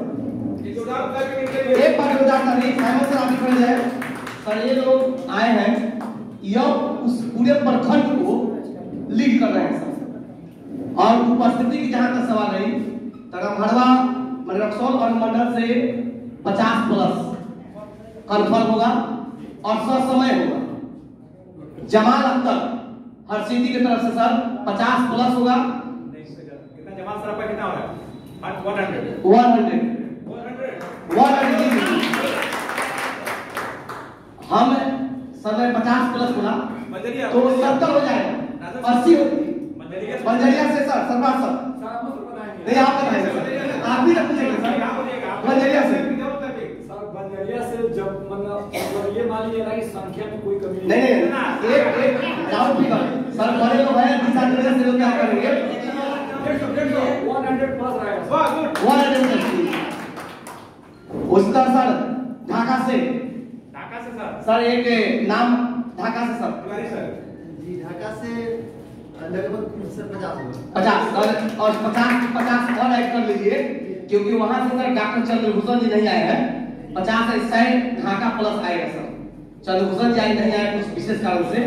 एक बार जोरदार ताली साइमन सर आप खड़े हो जाए सर ये लोग आए हैं यह उस पूरे प्रखंड को लीड कर रहे हैं सर। और उपस्थिति की जहाँ तक सवाल रही रक्सौल और मंडल से 50 प्लस। कंफर्म होगा और ससमय होगा। जमाल अख्तर हरसिद्धि की तरफ़ से सर 50 प्लस होगा। कितना जमाल सर आपका कितना हो रहा है? 100 100 100 हम समय 50 प्लस बोला तो 70 हो जाएगा। 80 होगी। बंजरिया से सर। सरबाज सर नहीं आप बताइए सर। आप भी सर बंजरिया से। बंजरिया से जब मतलब ये मान लीजिए ना कि संख्या में कोई कमी नहीं नहीं एक एक राउंड फिगर सर बड़े लोग हैं दिशा निर्देश से लोग क्या करेंगे 100 प्लस रहेगा वन हंड्रेड उसी तरह सर ढाका से। ढाका से सर। सर एक नाम ढाका से सर। जी ढाका से लगभग सर पचास पचास और और पचास पचास और ऐड कर लीजिए क्योंकि वहाँ से सर डॉक्टर चंद्रभूषण जी नहीं आए हैं। पचास ऐसा ढाका प्लस आएगा सर चंद्रभूषण जी आई नहीं आए कुछ विशेष कारण से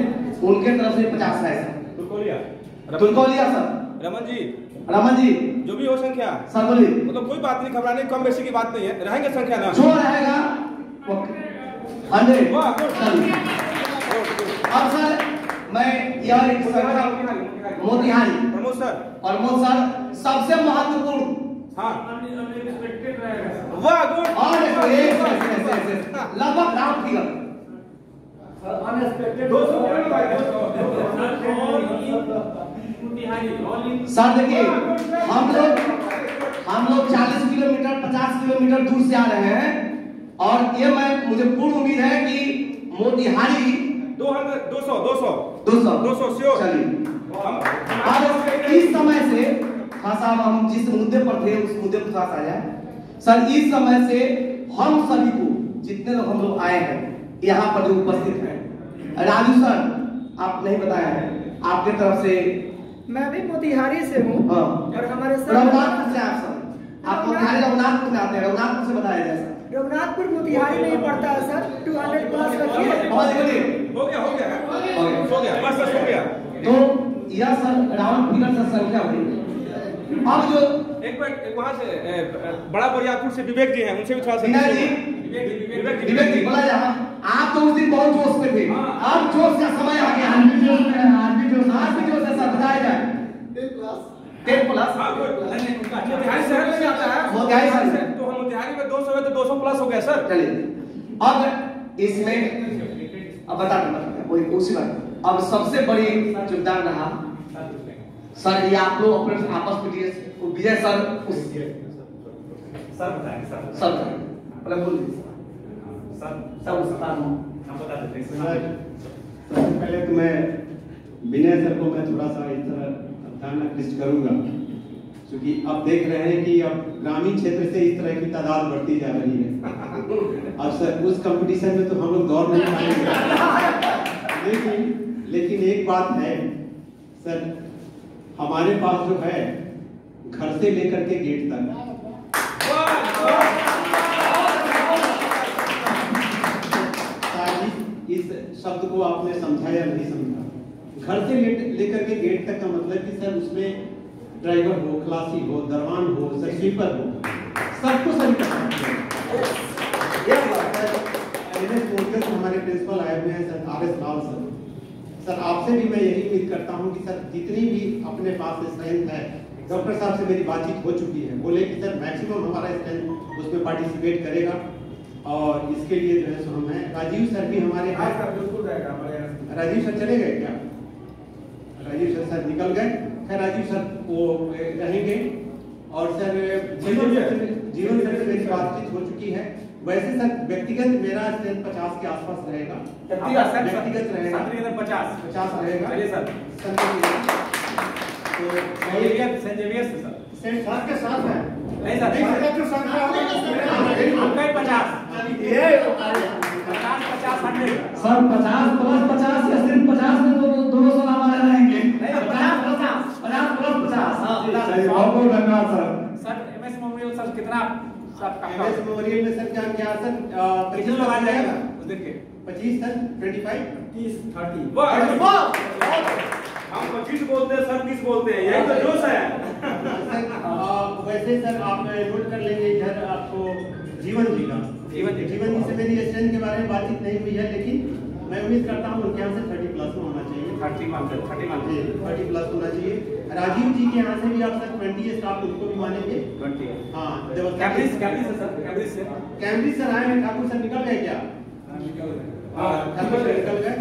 उनके तरफ़ से पचास सर तुलकोलिया। सर रमन जी रमन जी जो भी हो संख्या। सर बोलिए। मतलब कोई बात नहीं घबराने कम बेसी की बात नहीं है। रहेंगे संख्या ना? जो रहेगा हंड्रेड। अब सर मैं यह एक मोतिहारी प्रमोद सर। और मोद सर सबसे महत्वपूर्ण। हाँ। वाह गुड और लगभग राउंड फिगर सर देखिए हम लोग हम लोग 40 किलोमीटर 50 किलोमीटर दूर से आ रहे हैं। और ये मैं मुझे पूर्ण उम्मीद है कि मोतिहारी दो दो सौ दो सौ। दो सौ। दो सौ श्योर चलिए। अब इस समय से हाँ साहब हम जिस मुद्दे पर थे उस मुद्दे पर थोड़ा सा आ जाए सर इस समय से हम सभी को जितने लोग हम लोग आए हैं यहाँ पर जो उपस्थित हैं राजू सर आप नहीं बताया है आपके तरफ़ से मैं भी मोतिहारी से हूँ हाँ। और हमारे सर रघुनाथपुर से आप सर। आप मोतिहारी रघुनाथपुर में आते हैं रघुनाथपुर से बताया जाए सर। रघुनाथपुर मोतिहारी में पड़ता है सर 200 प्लस रखिए। बहुत बोलिए हो गया हो गया। हो गया बस बस हो गया। तो यह सर राउंड फिगर से संख्या हुई अब जो एक मिनट एक वहाँ से बड़ा बरियारपुर से विवेक जी हैं उनसे भी थोड़ा सा जी विवेक जी। बोला आप तो उस दिन बहुत जोश में थे। अब जोश का समय आ गया। आज भी जोश में है आज भी जोश आज भी जोश है सर बताया जाए टेन प्लस मोतिहारी शहर में आता है। मोतिहारी शहर से तो हम मोतिहारी में दो सौ तो दो सौ प्लस हो गया सर। चलिए। अब इसमें अब बता दो वही उसी बात अब सबसे बड़ी योगदान रहा। सर ये आप लोग अपने आपस में लिए विजय सर उस सर बताएँगे सर सर मतलब बोल दीजिए। सर सब उस हम बता देते हैं सर। सबसे पहले तो मैं विनय सर को मैं थोड़ा सा इस तरह ध्यान आकृष्ट करूँगा क्योंकि अब देख रहे हैं कि अब ग्रामीण क्षेत्र से इस तरह की तादाद बढ़ती जा रही है। अब सर उस कंपटीशन में तो हम लोग दौड़ नहीं पाएँगे लेकिन लेकिन एक बात है सर हमारे पास जो है घर से लेकर के गेट तक। ताकि इस शब्द को आपने समझा या नहीं समझा। घर से लेकर के गेट तक का मतलब कि सर उसमें ड्राइवर हो खलासी हो दरवान हो सर स्वीपर हो सबको सर हमारे प्रिंसिपल आए हुए हैं sir R S Lal sir. Sir आपसे भी मैं यही उम्मीद करता हूँ कि सर जितनी भी अपने पास स्ट्रेंथ है डॉक्टर साहब से मेरी बातचीत हो चुकी है। बोले कि सर मैक्सिमम हमारा स्ट्रेंथ उसमें पार्टिसिपेट करेगा और इसके लिए जो है सो हम हैं। राजीव सर भी हमारे हैं राजीव सर चले गए क्या? राजीव सर सर निकल गए। खैर राजीव सर वो रहेंगे। और सर जीवन जीवन सर से मेरी बातचीत हो चुकी है। वैसे सर व्यक्तिगत मेरा स्ट्रेंथ पचास के आसपास रहेगा। व्यक्तिगत रहेगा। 50 पचास। रहेगा। सर। सर तो सर। के साथ है। नहीं सर पचास। पचास पचास हंड्रेड। सर पचास प्लस पचास या सिर्फ़ पचास में दो दोनों सौ हमारे रहेंगे पचास पचास पचास। प्लस पचास। हाँ, बहुत बहुत धन्यवाद sir. Sir MS memorial sir कितना एमएस मेमोरियल में सर क्या क्या सर कितने जाएगा? उस के। पच्चीस सर ट्वेंटी फाइव तीस थर्टी हम पच्चीस बोलते हैं सर तीस बोलते हैं यही तो जोश है। वैसे सर आप नोट कर लेंगे इधर आपको जीवन जी का। जीवन जीवन जी से मेरी स्ट्रेंथ के बारे में बातचीत नहीं हुई है लेकिन मैं उम्मीद करता हूँ उनके यहाँ से थर्टी प्लस में होना चाहिए। थर्टी मान थर्टी मान थर्टी प्लस होना चाहिए। राजीव जी के यहाँ से भी आप सर ट्वेंटी स्टाफ उनको भी मानेंगे? ट्वेंटी हाँ कैम्ब्रिज कैम्ब्रिज सर कैम्ब्रिज से। कैम्ब्रिज सर आए हैं ठाकुर सर निकल गए क्या? हाँ, ठाकुर सर निकल गए।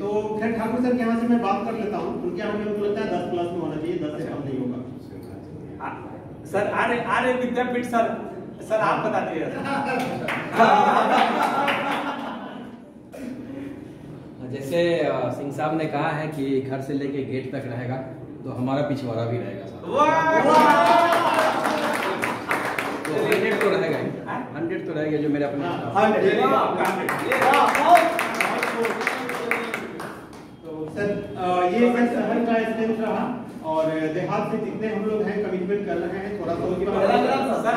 तो खैर ठाकुर सर के यहाँ से मैं बात कर लेता हूँ। उनके यहाँ मुझे लगता है दस प्लस में होना चाहिए दस से कम नहीं होगा। Sir Arya Arya Vidyapeeth sir. Sir आप बता दीजिए। जैसे सिंह साहब ने कहा है कि घर से लेके गेट तक रहेगा। तो हमारा पिछवाड़ा भी रहेगा तो हंड्रेड तो रहेगा हंड्रेड तो रहेगा जो मेरे अपने तो सर ये सर शहर का रहा और देहात से जितने हम लोग हैं कमिटमेंट कर रहे हैं थोड़ा सा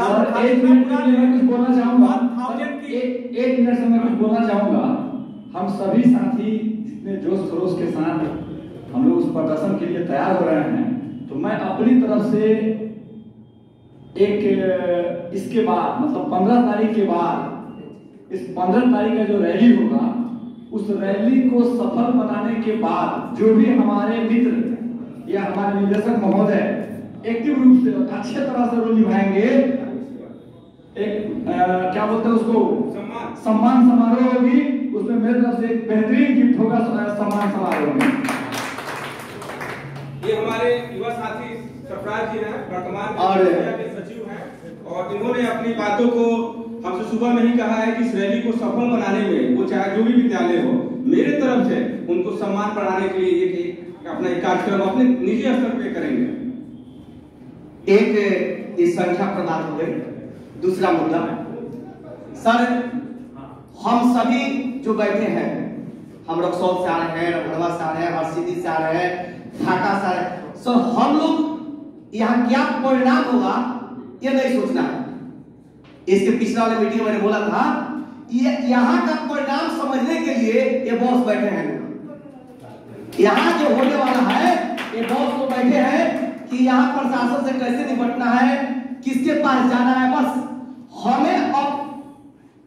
और एक मिनट के लिए मैं कुछ बोलना चाहूँगा? एक एक मिनट से मैं कुछ बोलना चाहूँगा। हम सभी साथी जितने जोश खरोश के साथ हम लोग उस प्रदर्शन के लिए तैयार हो रहे हैं। तो मैं अपनी तरफ़ से एक इसके बाद मतलब पंद्रह तारीख के बाद इस पंद्रह तारीख का जो रैली होगा उस रैली को सफल बनाने के बाद जो भी हमारे मित्र या हमारे निदेशक महोदय एक्टिव रूप से अच्छे तरह से रोल निभाएँगे एक अ, क्या बोलते हैं उसको? सम्मान। समारोह होगी उसमें मेरे तरफ़ से एक बेहतरीन गिफ्ट होगा सम्मान समारोह में। ये हमारे युवा साथी सरफराज जी हैं वर्तमान के सचिव हैं और इन्होंने अपनी बातों को हमसे सुबह में ही कहा है कि इस रैली को सफल बनाने में वो चाहे जो भी विद्यालय हो मेरे तरफ़ से उनको सम्मान बढ़ाने के लिए एक, एक अपना एक कार्यक्रम अपने निजी स्तर पे करेंगे। एक इस संख्या प्रदान हो गई। दूसरा मुद्दा सर हम सभी जो बैठे हैं हम रक्सौल से आ रहे हैं से आ रहे हैं हरसिद्धि से आ रहे हैं ढाका से हैं सर हम लोग यहाँ क्या परिणाम होगा, ये नहीं सोचना है। इसके पिछले वाले मीटिंग में मैंने बोला था, ये यहाँ का परिणाम समझने के लिए ये बॉस बैठे हैं। यहाँ जो होने वाला है, ये बॉस को बैठे हैं कि यहाँ प्रशासन से कैसे निपटना है, किसके पास जाना है, बस हमें अब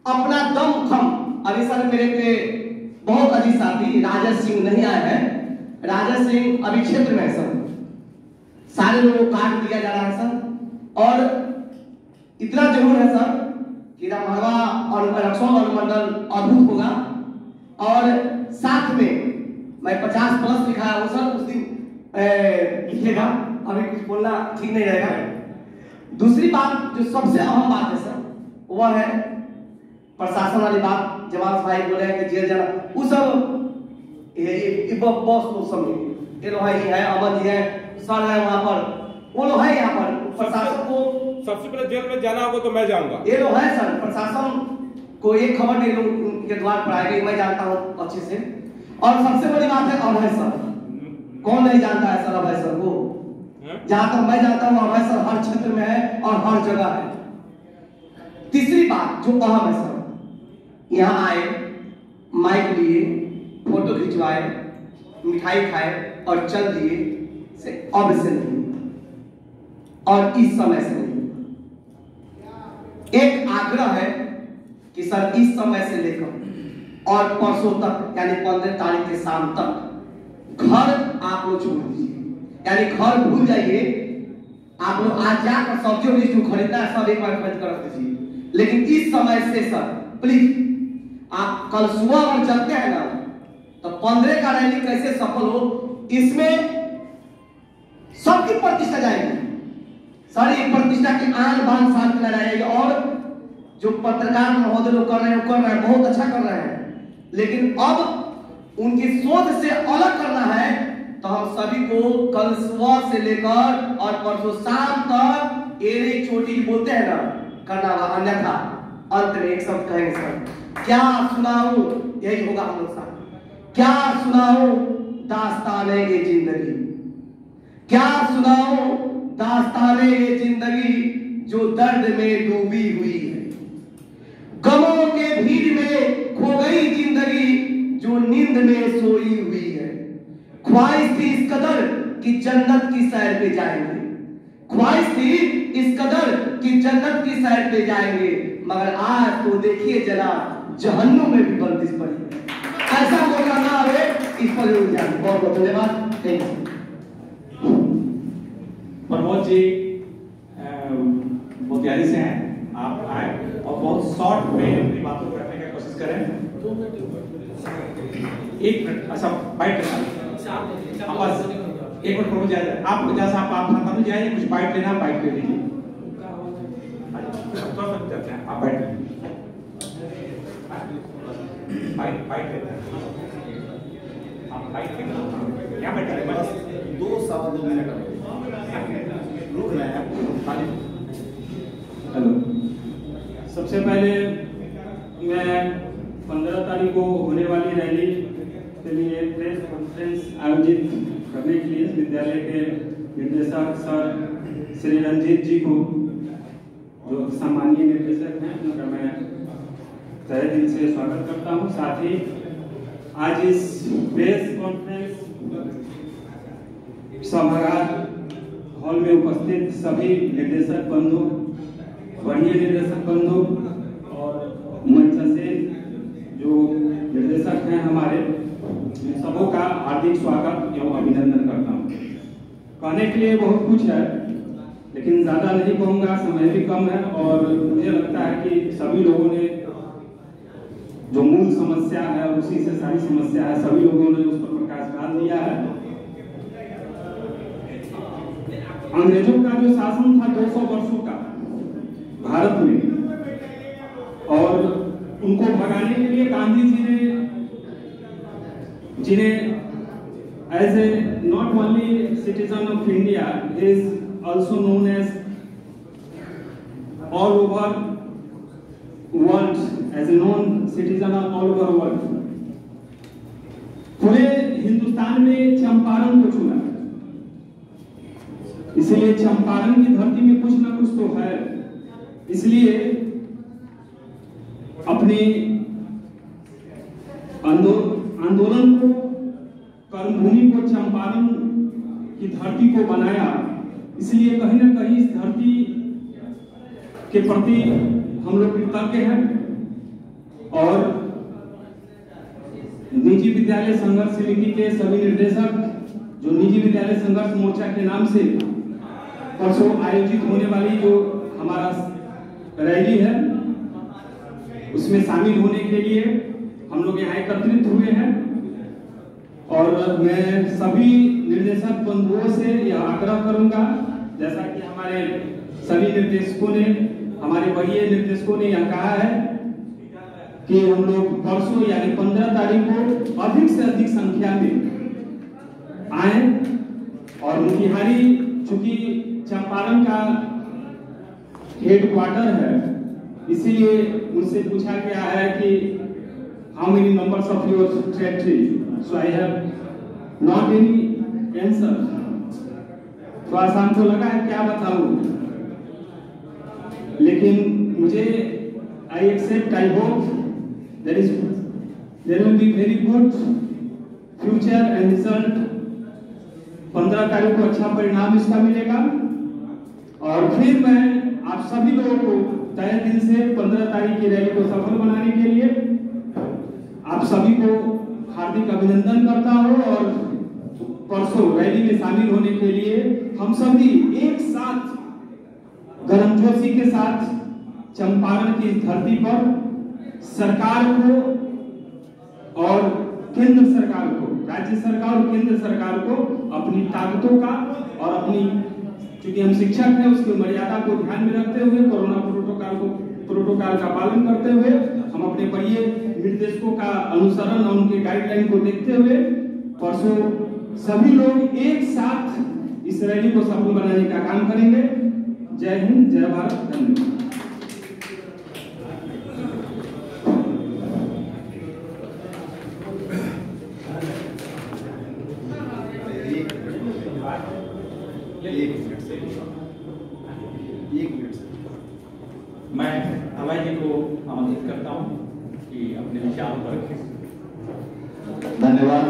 अपना दम खम। अभी सर मेरे पे बहुत अज़ीज़ साथी राजेश सिंह नहीं आए हैं। राजेश सिंह अभी क्षेत्र में है सर लोगों को काट दिया जा रहा है सर और इतना ज़रूर है सर कि रामहरवा और रक्सौल अनुमंडल अद्भुत होगा। और साथ में मैं पचास प्लस लिखा है वो सर उस दिन लिखेगा। अभी कुछ बोलना ठीक नहीं रहेगा। दूसरी बात, जो सबसे अहम बात है सर वह है प्रशासन वाली बात। जवाब भाई बोले कि जेल जाना। वो सब बॉस लोग समझे ये लोग है अमन जी है सर है वहाँ पर वो लोग है यहाँ पर प्रशासन को सबसे पहले जेल में जाना होगा तो मैं जाऊँगा। ये लोग है सर प्रशासन को एक खबर नहीं लोग उनके द्वार पर आएगी मैं जानता हूँ अच्छे से। और सबसे बड़ी बात है अभय सर। कौन नहीं जानता है सर अभय सर को जहाँ तक मैं जानता हूँ अभय सर हर क्षेत्र में है और हर जगह है। तीसरी बात जो अहम है सर यहाँ आए माइक लिए। फ़ोटो खिंचवाए मिठाई खाए और चल दिए से अब से नहीं। और इस समय से नहीं। एक आग्रह है कि सर, इस समय से लेकर और परसों तक, यानी पंद्रह तारीख के शाम तक, घर आप लोग छोड़ दीजिए यानी घर भूल जाइए। आप लोग आज जाकर सब्ज़ी वब्जी जो खरीदना है, सब एक बार खरीद कर रख दीजिए। लेकिन इस समय से, सर प्लीज़ आप कल सुबह अगर चलते हैं ना तो पंद्रह का रैली कैसे सफल हो, इसमें सबकी प्रतिष्ठा जाएगी। सारी प्रतिष्ठा की आन बान शांति लगाएगी और जो पत्रकार महोदय लोग कर रहे हैं कर रहे हैं, बहुत अच्छा कर रहे हैं। लेकिन अब उनकी सोच से अलग करना है तो हम सभी को कल सुबह से लेकर और परसों शाम तक एड़ी चोटी बोलते हैं ना, करना होगा अन्यथा। अंत में एक शब्द कहेंगे सर, क्या सुनाऊं? यही होगा हम लोग साथ। क्या सुनाओ दास्तान ये ज़िंदगी? क्या सुनाऊं दास्ताने ये ज़िंदगी जो दर्द में डूबी हुई है? गमों के भीड़ में खो गई ज़िंदगी जो नींद में सोई हुई है। ख्वाहिश थी इस कदर कि जन्नत की सैर पे जाएँगे। ख्वाहिश थी इस कदर कि जन्नत की सैर पे जाएँगे। मगर आज तो देखिए जरा जहन्नुम में भी बंदिश पड़ी है। ऐसा मौका ना आवे इस पर ज़रूर ध्यान बहुत बहुत धन्यवाद थैंक यू प्रमोद जी से हैं आप आए और बहुत शॉर्ट में अपनी बातों को रखने की कोशिश करें एक मिनट अच्छा बाइट बस एक मिनट प्रमोद जी आप जैसा आप आप जाइए कुछ बाइट लेना बाइट ले लीजिए आप बाइट लेते हैं क्या बैठा है दो सवा दो मिनट रुक रहे हैं। हेलो। सबसे पहले मैं पंद्रह तारीख को होने वाली रैली के लिए प्रेस कॉन्फ्रेंस आयोजित करने के लिए विद्यालय के निर्देशक सर श्री रंजीत जी को जो सामान्य निर्देशक हैं उनका मैं तहे दिल से स्वागत करता हूँ। साथ ही आज इस प्रेस कॉन्फ्रेंस सभागार हॉल में उपस्थित सभी निर्देशक बंधु, वरीय निर्देशक बंधु और मंच से जो निर्देशक हैं हमारे सबों का हार्दिक स्वागत एवं अभिनंदन करता हूँ। कहने के लिए बहुत कुछ है, लेकिन ज़्यादा नहीं कहूँगा, समय भी कम है और मुझे लगता है कि सभी लोगों ने जो मूल समस्या है और उसी से सारी समस्या है। सभी लोगों ने उस पर प्रकाश डाल दिया है। अंग्रेज़ों का जो शासन था 200 वर्षों का, भारत में, और उनको भगाने के लिए गांधी जी ने, जिन्हें as a not only citizen of India is also known as all over as a non citizen all over world पूरे हिंदुस्तान में चंपारण को चुना। इसलिए चंपारण की धरती में कुछ ना कुछ तो है। इसलिए अपने आंदोलन को, कर्मभूमि को, चंपारण की धरती को बनाया। इसलिए कहीं ना कहीं इस धरती के प्रति हम लोग कृतज्ञ हैं। और निजी विद्यालय संघर्ष समिति के सभी निर्देशक जो निजी विद्यालय संघर्ष मोर्चा के नाम से परसों आयोजित होने वाली जो हमारा रैली है, उसमें शामिल होने के लिए हम लोग यहाँ एकत्रित हुए हैं। और मैं सभी निर्देशक बंधुओं से यह आग्रह करूँगा, जैसा कि हमारे सभी निर्देशकों ने, हमारे वरीय निर्देशकों ने यह कहा है कि हम लोग परसों यानी पंद्रह तारीख को अधिक से अधिक संख्या में आए और मोतिहारी चूँकि चंपारण का हेड क्वार्टर है, इसीलिए मुझसे पूछा गया है कि how many numbers of your factory so I have not any answer थोड़ा सा हमको लगा है, क्या बताऊँ? लेकिन मुझे I accept I hope there is there will be very good future and result पंद्रह तारीख को अच्छा परिणाम इसका मिलेगा। और फिर मैं आप सभी लोगों को तय दिल से पंद्रह तारीख की रैली को सफल बनाने के लिए आप सभी को हार्दिक अभिनंदन करता हूँ और परसों रैली में शामिल होने के लिए हम सभी एक साथ गर्मजोशी के साथ चंपारण की धरती पर सरकार को और केंद्र सरकार को, राज्य सरकार और केंद्र सरकार को अपनी ताकतों का और अपनी चूँकि हम शिक्षक हैं, उसकी मर्यादा को ध्यान में रखते हुए, कोरोना प्रोटोकॉल को, प्रोटोकॉल का पालन करते हुए, हम अपने बड़े निर्देशकों का अनुसरण और उनके गाइडलाइन को देखते हुए, परसों सभी लोग एक साथ इस रैली को सफल बनाने का काम करेंगे। जय हिंद, जय भारत, धन्यवाद। मैं हवाई जी को आमंत्रित करता हूँ कि अपने विचार पर रखें। धन्यवाद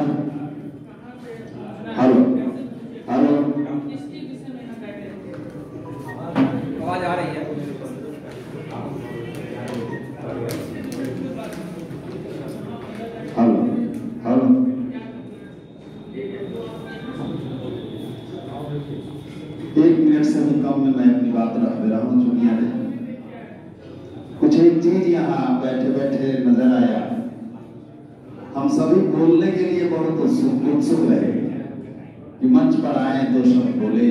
हेलो हेलो आवाज़ आ रही है हेलो हेलो एक मिनट से भी कम में मैं अपनी बात रख दे रहा हूँ चुनिया ने कुछ एक चीज़ यहाँ बैठे बैठे नज़र आया। हम सभी बोलने के लिए बहुत उत्सुक रहे। कि मंच पर आए तो शब्द बोले।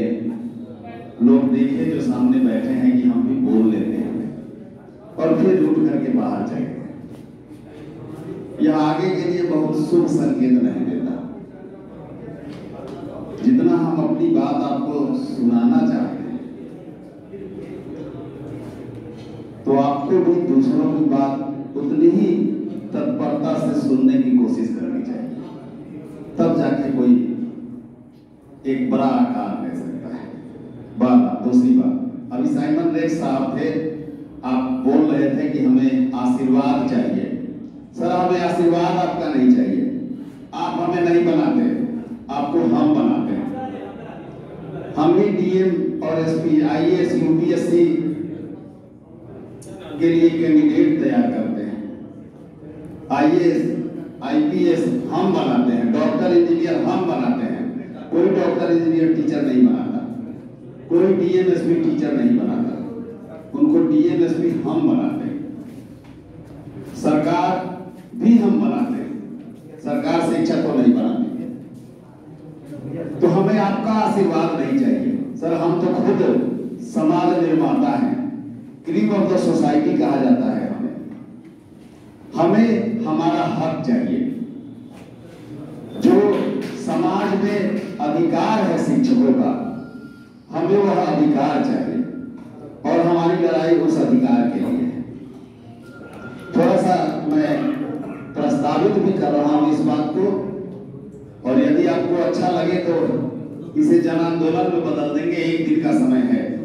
लोग देखे जो सामने बैठे हैं कि हम भी बोल लेते हैं। और फिर उठ करके बाहर गए यह आगे के लिए बहुत शुभ संकेत नहीं देता। जितना हम अपनी बात आपको सुनाना चाहते हैं तो आपको भी दूसरों की बात उतनी ही तत्परता से सुनने की कोशिश करनी चाहिए। तब जाके कोई एक बड़ा आकार ले सकता है। बात, दूसरी बात। अभी साइमन रेख साहब थे, आप बोल रहे थे कि हमें आशीर्वाद चाहिए। सर, हमें आशीर्वाद आपका नहीं चाहिए। आप हमें नहीं बनाते, आपको हम बनाते हैं। हम भी डीएम और एसपी आईएएस यूपीएससी के लिए कैंडिडेट तैयार करते हैं। आईएएस आईपीएस हम बनाते हैं डॉक्टर इंजीनियर हम बनाते हैं। कोई डॉक्टर इंजीनियर टीचर नहीं बनाता। कोई डीएमएसपी टीचर नहीं बनाता। उनको डीएमएसपी हम बनाते हैं। सरकार भी हम बनाते हैं। सरकार शिक्षक को नहीं बनाती। तो हमें आपका आशीर्वाद नहीं चाहिए। सर, हम तो खुद समाज निर्माता हैं। क्रीम ऑफ़ द सोसाइटी कहा जाता है हमें। हमें हमारा हक चाहिए। जो समाज में अधिकार है शिक्षकों का, हमें वह अधिकार चाहिए और हमारी लड़ाई उस अधिकार के लिए है। थोड़ा सा मैं प्रस्तावित भी कर रहा हूँ इस बात को, और यदि आपको अच्छा लगे तो इसे जन आंदोलन में बदल देंगे, एक दिन का समय है।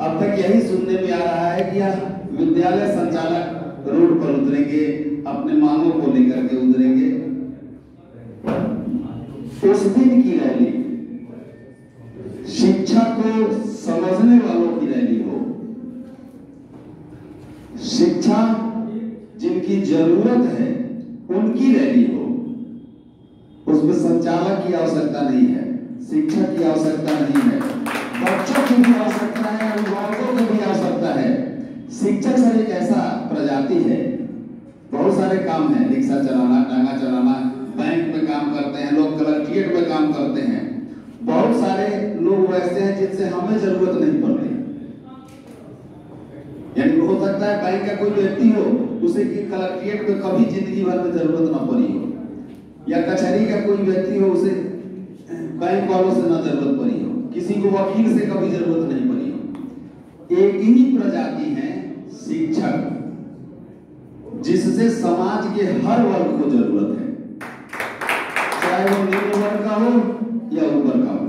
अब तक यही सुनने में आ रहा है कि यह विद्यालय संचालक रोड पर उतरेंगे, अपने मांगों को लेकर के उतरेंगे। उस दिन की रैली, शिक्षा को समझने वालों की रैली हो। शिक्षा जिनकी ज़रूरत है, उनकी रैली हो। उसमें संचालक की आवश्यकता नहीं है। शिक्षक की आवश्यकता नहीं है। बच्चों की भी आवश्यकता है, अभिभावकों की भी आवश्यकता है। शिक्षक सर एक ऐसा प्रजाति है, बहुत सारे काम है, रिक्शा चलाना, टांगा चलाना, बैंक में काम करते हैं, लोग कलेक्ट्रेट में काम करते हैं। बहुत सारे लोग वैसे हैं जिनसे हमें ज़रूरत नहीं पड़ती यानी हो सकता है बैंक का कोई व्यक्ति हो, उसे कि कलेक्ट्रेट में कभी ज़िंदगी भर में ज़रूरत ना पड़ी हो। या कचहरी का कोई व्यक्ति हो, उसे बैंक वालों से ना ज़रूरत पड़ी हो। किसी को वकील से कभी ज़रूरत नहीं पड़ी हो। एक ही प्रजाति है शिक्षक, जिससे समाज के हर वर्ग को ज़रूरत है। चाहे वो निम्न वर्ग का हो या ऊपर का हो।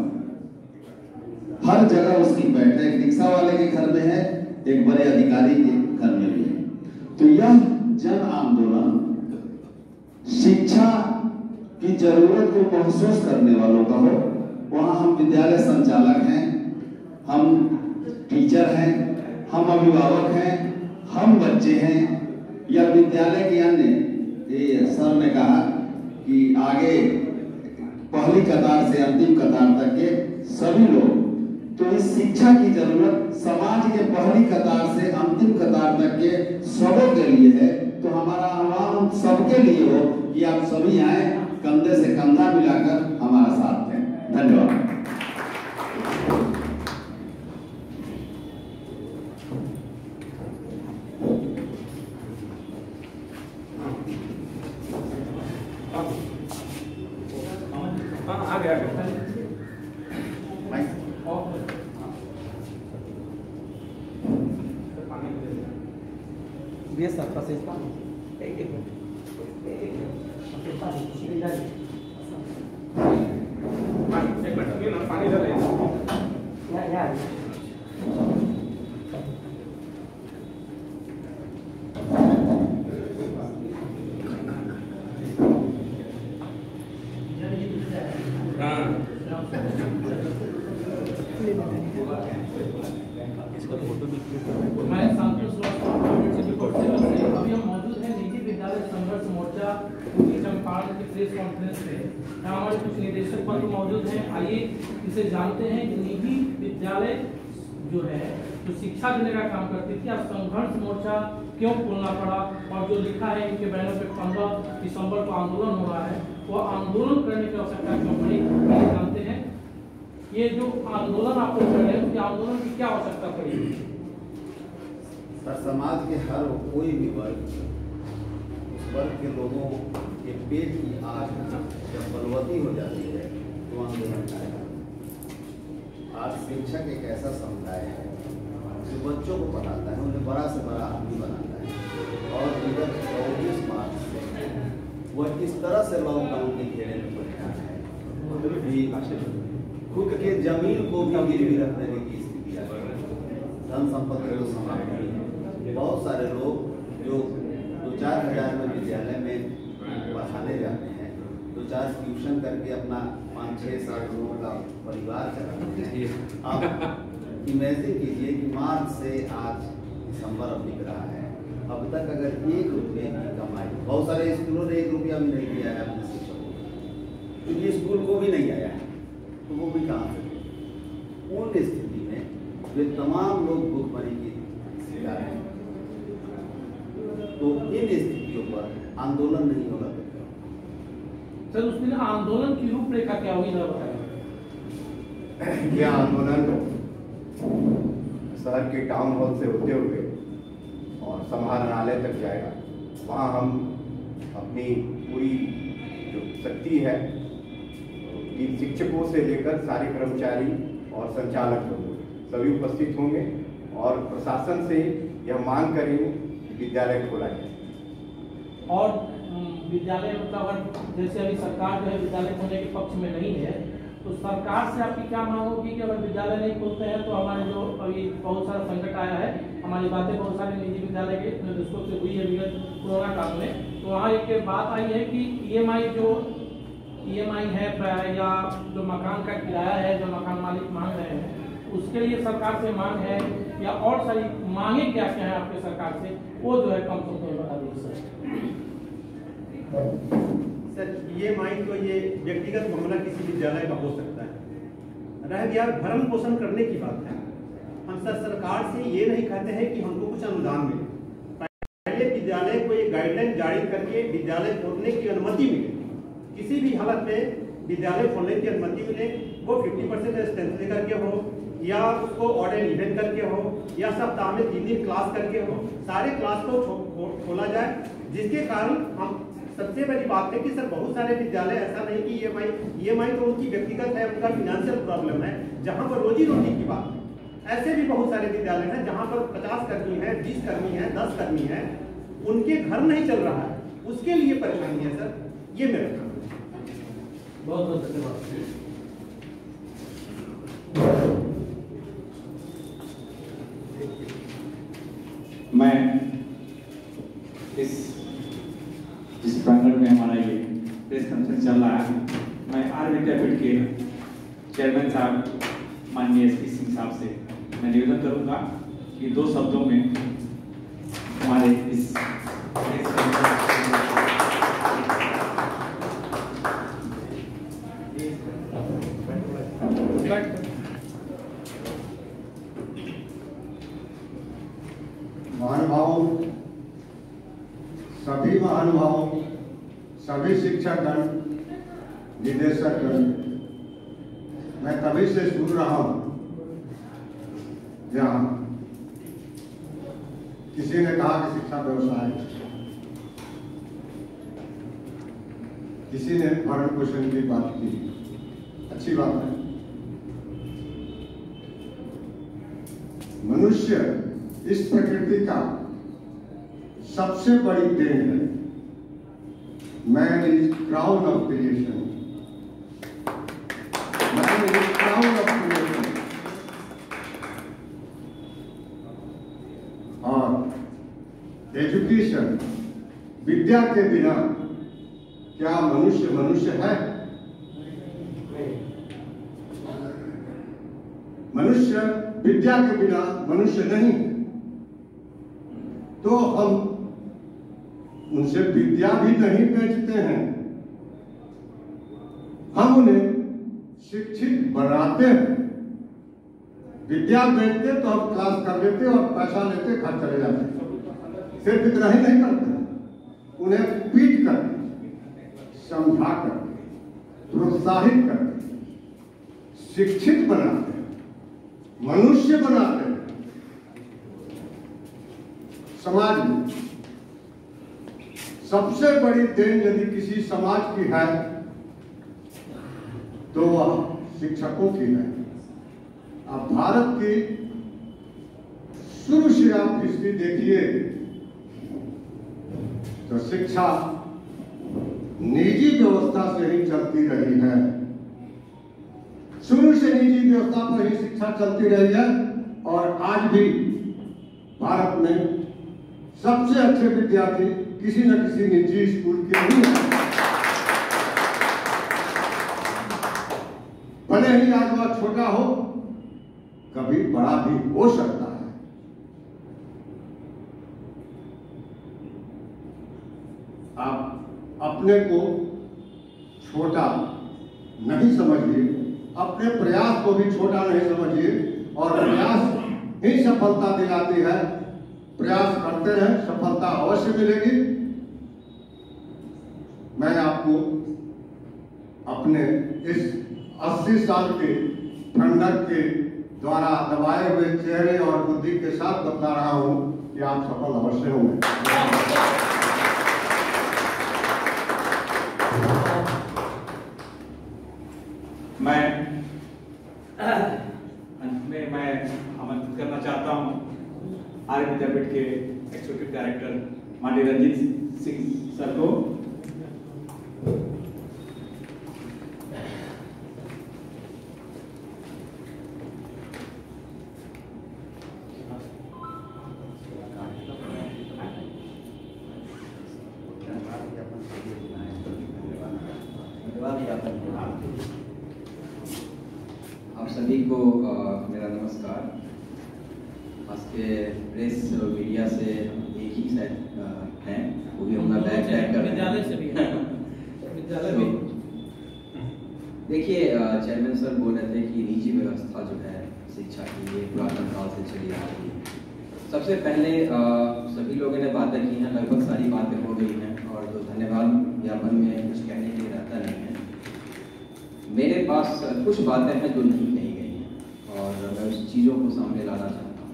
हर जगह उसकी बैठक एक रिक्शा वाले के घर में है, एक बड़े अधिकारी के घर में भी है। तो यह जन आंदोलन शिक्षा की ज़रूरत को महसूस करने वालों का हो। वहाँ हम विद्यालय संचालक हैं, हम टीचर हैं, हम अभिभावक हैं, हम बच्चे हैं। या विद्यालय के अन्य सर ने कहा कि आगे पहली कतार से अंतिम कतार तक के सभी लोग तो इस शिक्षा की ज़रूरत समाज के पहली कतार से अंतिम कतार तक के सबों के लिए है। तो हमारा आह्वान सबके लिए हो कि आप सभी आए कंधे से कंधा मिलाकर हमारा साथ दें। धन्यवाद हाँ आ गया आ गया बीएस सर पास एक एक एक मिनट ये ना पानी इधर ले मैं संतोष से अभी हम मौजूद हैं निजी विद्यालय संघर्ष मोर्चा पूर्वी चंपारण की प्रेस कॉन्फ्रेंस पे यहाँ हमारे कुछ निदेशक पद मौजूद हैं आइए इसे जानते हैं कि निजी विद्यालय जो है, जो शिक्षा देने का काम करती थी, अब संघर्ष मोर्चा क्यों खोलना पड़ा? और जो लिखा है इनके बैनर पे पंद्रह दिसंबर को आंदोलन हो रहा है, वो आंदोलन करने की आवश्यकता क्यों पड़ी? जानते हैं। ये जो आंदोलन आप लोग कर रहे हैं, उसके आंदोलन की क्या आवश्यकता पड़ी? सर, समाज के हर कोई भी वर्ग उस वर्ग के लोगों के पेट की आग जब बलवती हो जाती है तो आंदोलन आज शिक्षक एक ऐसा समुदाय है, जो बच्चों को पढ़ाता है, उन्हें बड़ा से बड़ा आदमी बनाता है। और विगत चौबीस मार्च से वह इस तरह से लॉकडाउन के घेरे में परेशान है। कि खुद के ज़मीन को भी गिरवी रख देने की स्थिति है। धन संपत्ति को समाप्त बहुत सारे लोग जो दो चार हज़ार में विद्यालय में पढ़ाने जाते हैं, दो चार ट्यूशन करके अपना पाँच छः सात लोगों का परिवार चलाते हैं। आप इमेजिन कीजिए कि मार्च से आज दिसंबर अब निकल रहा है। अब तक अगर एक रुपये की कमाई बहुत सारे स्कूलों ने एक रुपया भी नहीं दिया है अपने शिक्षकों को। क्योंकि स्कूल को भी नहीं आया है तो वो भी कहाँ से उन स्थिति में वे तमाम लोग भूखमरी की शिकार हैं तो इन स्थितियों पर आंदोलन नहीं होगा तो होगा? सर उस दिन आंदोलन की रूपरेखा क्या हुई जरा बताइए। यह आंदोलन शहर के टाउन हॉल से होते हुए और समाहरणालय तक जाएगा। वहाँ हम अपनी पूरी जो शक्ति है कि शिक्षकों से लेकर सारे कर्मचारी और संचालक लोग सभी उपस्थित होंगे और प्रशासन से यह मांग करेंगे कि विद्यालय खोला जाए। और विद्यालय मतलब अगर जैसे अभी सरकार जो है विद्यालय खोलने के पक्ष में नहीं है तो सरकार से आपकी क्या मांग होगी कि अगर विद्यालय नहीं खोलते हैं तो हमारे जो अभी बहुत सारा संकट आया है, हमारी बातें बहुत सारे निजी विद्यालय के निर्देशकों से हुई है विगत कोरोना काल में तो वहाँ एक बात आई है कि ईएमआई जो ईएमआई है या जो मकान का किराया है, जो मकान मालिक मांग रहे हैं, उसके लिए सरकार से मांग है, या और सारी मांगे क्या क्या है आपके सरकार से, वो जो है कम से कम बता दीजिए, सर। सर, ये माइंड तो ये व्यक्तिगत मामला किसी विद्यालय का हो सकता है। रह गया भरण पोषण करने की बात है। हम सर, सरकार से ये नहीं कहते हैं कि हमको कुछ अनुदान मिले। पहले विद्यालय को एक गाइडलाइन जारी करके विद्यालय खोलने की अनुमति मिले। किसी भी हालत में विद्यालय खोलने की अनुमति मिले, वो 50 परसेंट स्ट्रेंथ लेकर के हो, या उसको ऑर्डर इवेंट करके हो, या सप्ताह में तीन दिन क्लास करके हो, सारे क्लास को खोला जाए, जिसके कारण हम सबसे बड़ी बात है कि सर बहुत सारे विद्यालय ऐसा नहीं कि ईएमआई ईएमआई तो उनकी व्यक्तिगत है उनका फिनेंशियल प्रॉब्लम है जहाँ पर रोजी रोटी की बात है। ऐसे भी बहुत सारे विद्यालय हैं जहाँ पर पचास कर्मी हैं बीस कर्मी हैं दस कर्मी हैं उनके घर नहीं चल रहा है। उसके लिए परेशानी है सर। ये मेरा बहुत बहुत धन्यवाद। मैं इस प्रांगण में हमारा ये प्रेस कॉन्फ्रेंस चल रहा है। मैं आर विद्यापीठ के चेयरमैन साहब, माननीय एस पी सिंह साहब से मैं निवेदन करूँगा कि दो शब्दों में हमारे इस प्रेस महानुभावों सभी महानुभावों सभी निदेशकगण, मैं तभी से सुन रहा हूँ जहाँ किसी ने कहा कि शिक्षा व्यवसाय किसी ने भरण पोषण की बात की। अच्छी बात है। मनुष्य इस प्रकृति का सबसे बड़ी देन है। Man is crown of creation man is crown of creation और एजुकेशन विद्या के बिना क्या मनुष्य मनुष्य है? मनुष्य विद्या के बिना मनुष्य नहीं। तो हम उनसे विद्या भी नहीं बेचते हैं। हम उन्हें शिक्षित बनाते हैं। विद्या बेचते तो हम क्लास कर लेते और पैसा लेते, घर चले जाते। सिर्फ़ इतना ही नहीं करते। उन्हें पीट कर समझा कर प्रोत्साहित कर शिक्षित बनाते हैं मनुष्य बनाते। हैं समाज में सबसे बड़ी देन यदि किसी समाज की है तो वह शिक्षकों की है। अब भारत की शुरू से आप हिस्ट्री देखिए तो शिक्षा निजी व्यवस्था से ही चलती रही है। शुरू से निजी व्यवस्था पर ही शिक्षा चलती रही है, और आज भी भारत में सबसे अच्छे विद्यार्थी किसी न किसी निजी स्कूल के ही भले ही आज वह छोटा हो, कभी बड़ा भी हो सकता है। आप अपने को छोटा नहीं समझिए, अपने प्रयास को भी छोटा नहीं समझिए और प्रयास ही सफलता दिलाती है। प्रयास करते हैं, सफलता अवश्य मिलेगी। मैं आपको अपने इस 80 साल के ठंडक के द्वारा दबाए हुए चेहरे और बुद्धि के साथ बता रहा हूँ कि आप सफल अवश्य होंगे मैं अंत में मैं आमंत्रित करना चाहता हूँ विद्यापीठ के एग्जीक्यूटिव डायरेक्टर माननीय रंजीत सिंह सर को आप सभी को अ, मेरा नमस्कार आज के प्रेस और मीडिया से एक ही शायद अ, हैं वो भी अपना बैग पैक कर रहे हैं। विद्यालय से भी हैं। विद्यालय तो, भी देखिए अ, चेयरमैन सर बोल रहे थे कि निजी व्यवस्था जो है शिक्षा की ये पुरातन काल से चली आ रही है। सबसे पहले अ, सभी लोगों ने बातें की हैं लगभग सारी बातें हो गई हैं और जो धन्यवाद ज्ञापन में कुछ कहने के लिए रहता नहीं है। मेरे पास कुछ बातें हैं जो नहीं कही गई हैं और मैं उस चीज़ों को सामने लाना चाहता हूँ।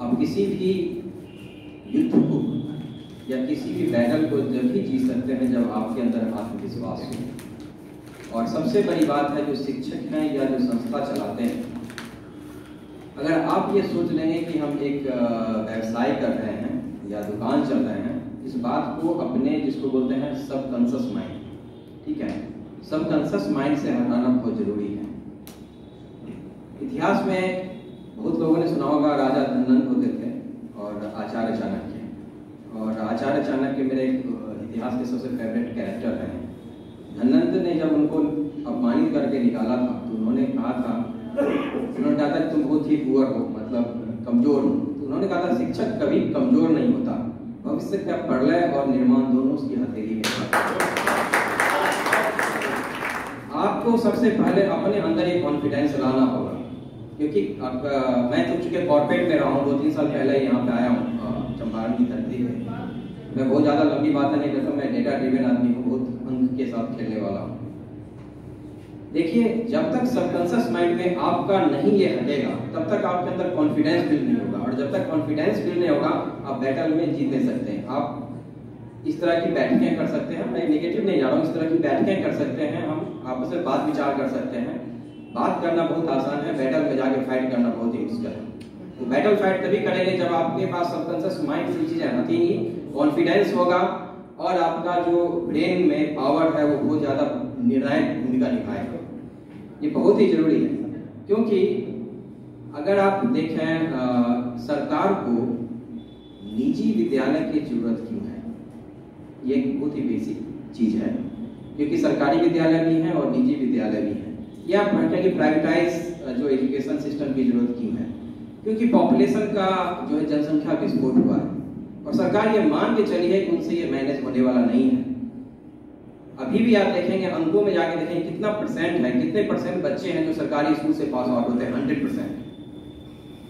अब किसी भी युद्ध को या किसी भी बैटल को जब ही जीत सकते हैं जब आपके अंदर आत्मविश्वास हो। और सबसे बड़ी बात है जो शिक्षक हैं या जो संस्था चलाते हैं अगर आप ये सोच लेंगे कि हम एक व्यवसाय कर रहे हैं या दुकान चल रहे हैं, इस बात को अपने जिसको बोलते हैं सब कॉन्शस माइंड ठीक है? सब कॉन्शस माइंड से हटाना बहुत ज़रूरी है। इतिहास में बहुत लोगों ने सुना होगा, राजा धनंद होते थे और आचार्य चाणक्य। और आचार्य चाणक्य मेरे इतिहास के सबसे फेवरेट कैरेक्टर हैं। धनंद ने जब उनको अपमानित करके निकाला था तो उन्होंने कहा था उन्होंने कहा था तुम बहुत ही पुअर हो मतलब कमज़ोर हो। तो उन्होंने कहा था शिक्षक कभी कमज़ोर नहीं होता। भविष्य का प्रलय और निर्माण दोनों उसकी हथेली में। आपको सबसे पहले अपने अंदर ये कॉन्फिडेंस लाना होगा क्योंकि अब, अ, मैं तो चूँकि कॉर्पोरेट में रहा हूँ दो तीन साल पहले यहाँ पे आया हूँ चंपारण की धरती पे। मैं बहुत ज़्यादा लंबी बातें नहीं करता मैं डेटा ड्रिवन आदमी हूँ बहुत अंक के साथ खेलने वाला हूँ। देखिए, जब तक सबकॉन्शियस माइंड में आपका नहीं ये हटेगा, तब तक आपके अंदर कॉन्फिडेंस बिल्ड नहीं होगा। और जब तक कॉन्फिडेंस बिल्ड नहीं होगा, आप बैटल में जीत नहीं सकते। हैं आप इस तरह की बैठकें कर सकते हैं। मैं नेगेटिव नहीं जा रहा हूँ, इस तरह की बैठकें कर सकते हैं। हम आपस में बात विचार कर सकते हैं। बात करना बहुत आसान है बैटल में जाके फाइट करना बहुत ही मुश्किल है। तो बैटल फाइट तभी करेंगे जब आपके पास सबकॉन्शियस माइंड से चीज़ें आती ही। कॉन्फिडेंस होगा और आपका जो ब्रेन में पावर है, वो बहुत ज़्यादा निर्णायक भूमिका निभाएगा। ये बहुत ही ज़रूरी है। क्योंकि अगर आप देखें सरकार को निजी विद्यालय की ज़रूरत क्यों है? ये बहुत ही बेसिक चीज़ है। क्योंकि सरकारी विद्यालय भी हैं और निजी विद्यालय भी हैं। ये आप कि प्राइवेटाइज जो एजुकेशन सिस्टम की ज़रूरत क्यों है? क्योंकि पॉपुलेशन का जो है जनसंख्या विस्फोट हुआ है। और सरकार ये मान के चली है कि उनसे ये मैनेज होने वाला नहीं है। अभी भी आप देखेंगे, अंकों में जाके देखेंगे, कितना परसेंट है, कितने परसेंट बच्चे हैं जो सरकारी स्कूल से पास आउट होते हैं हंड्रेड परसेंट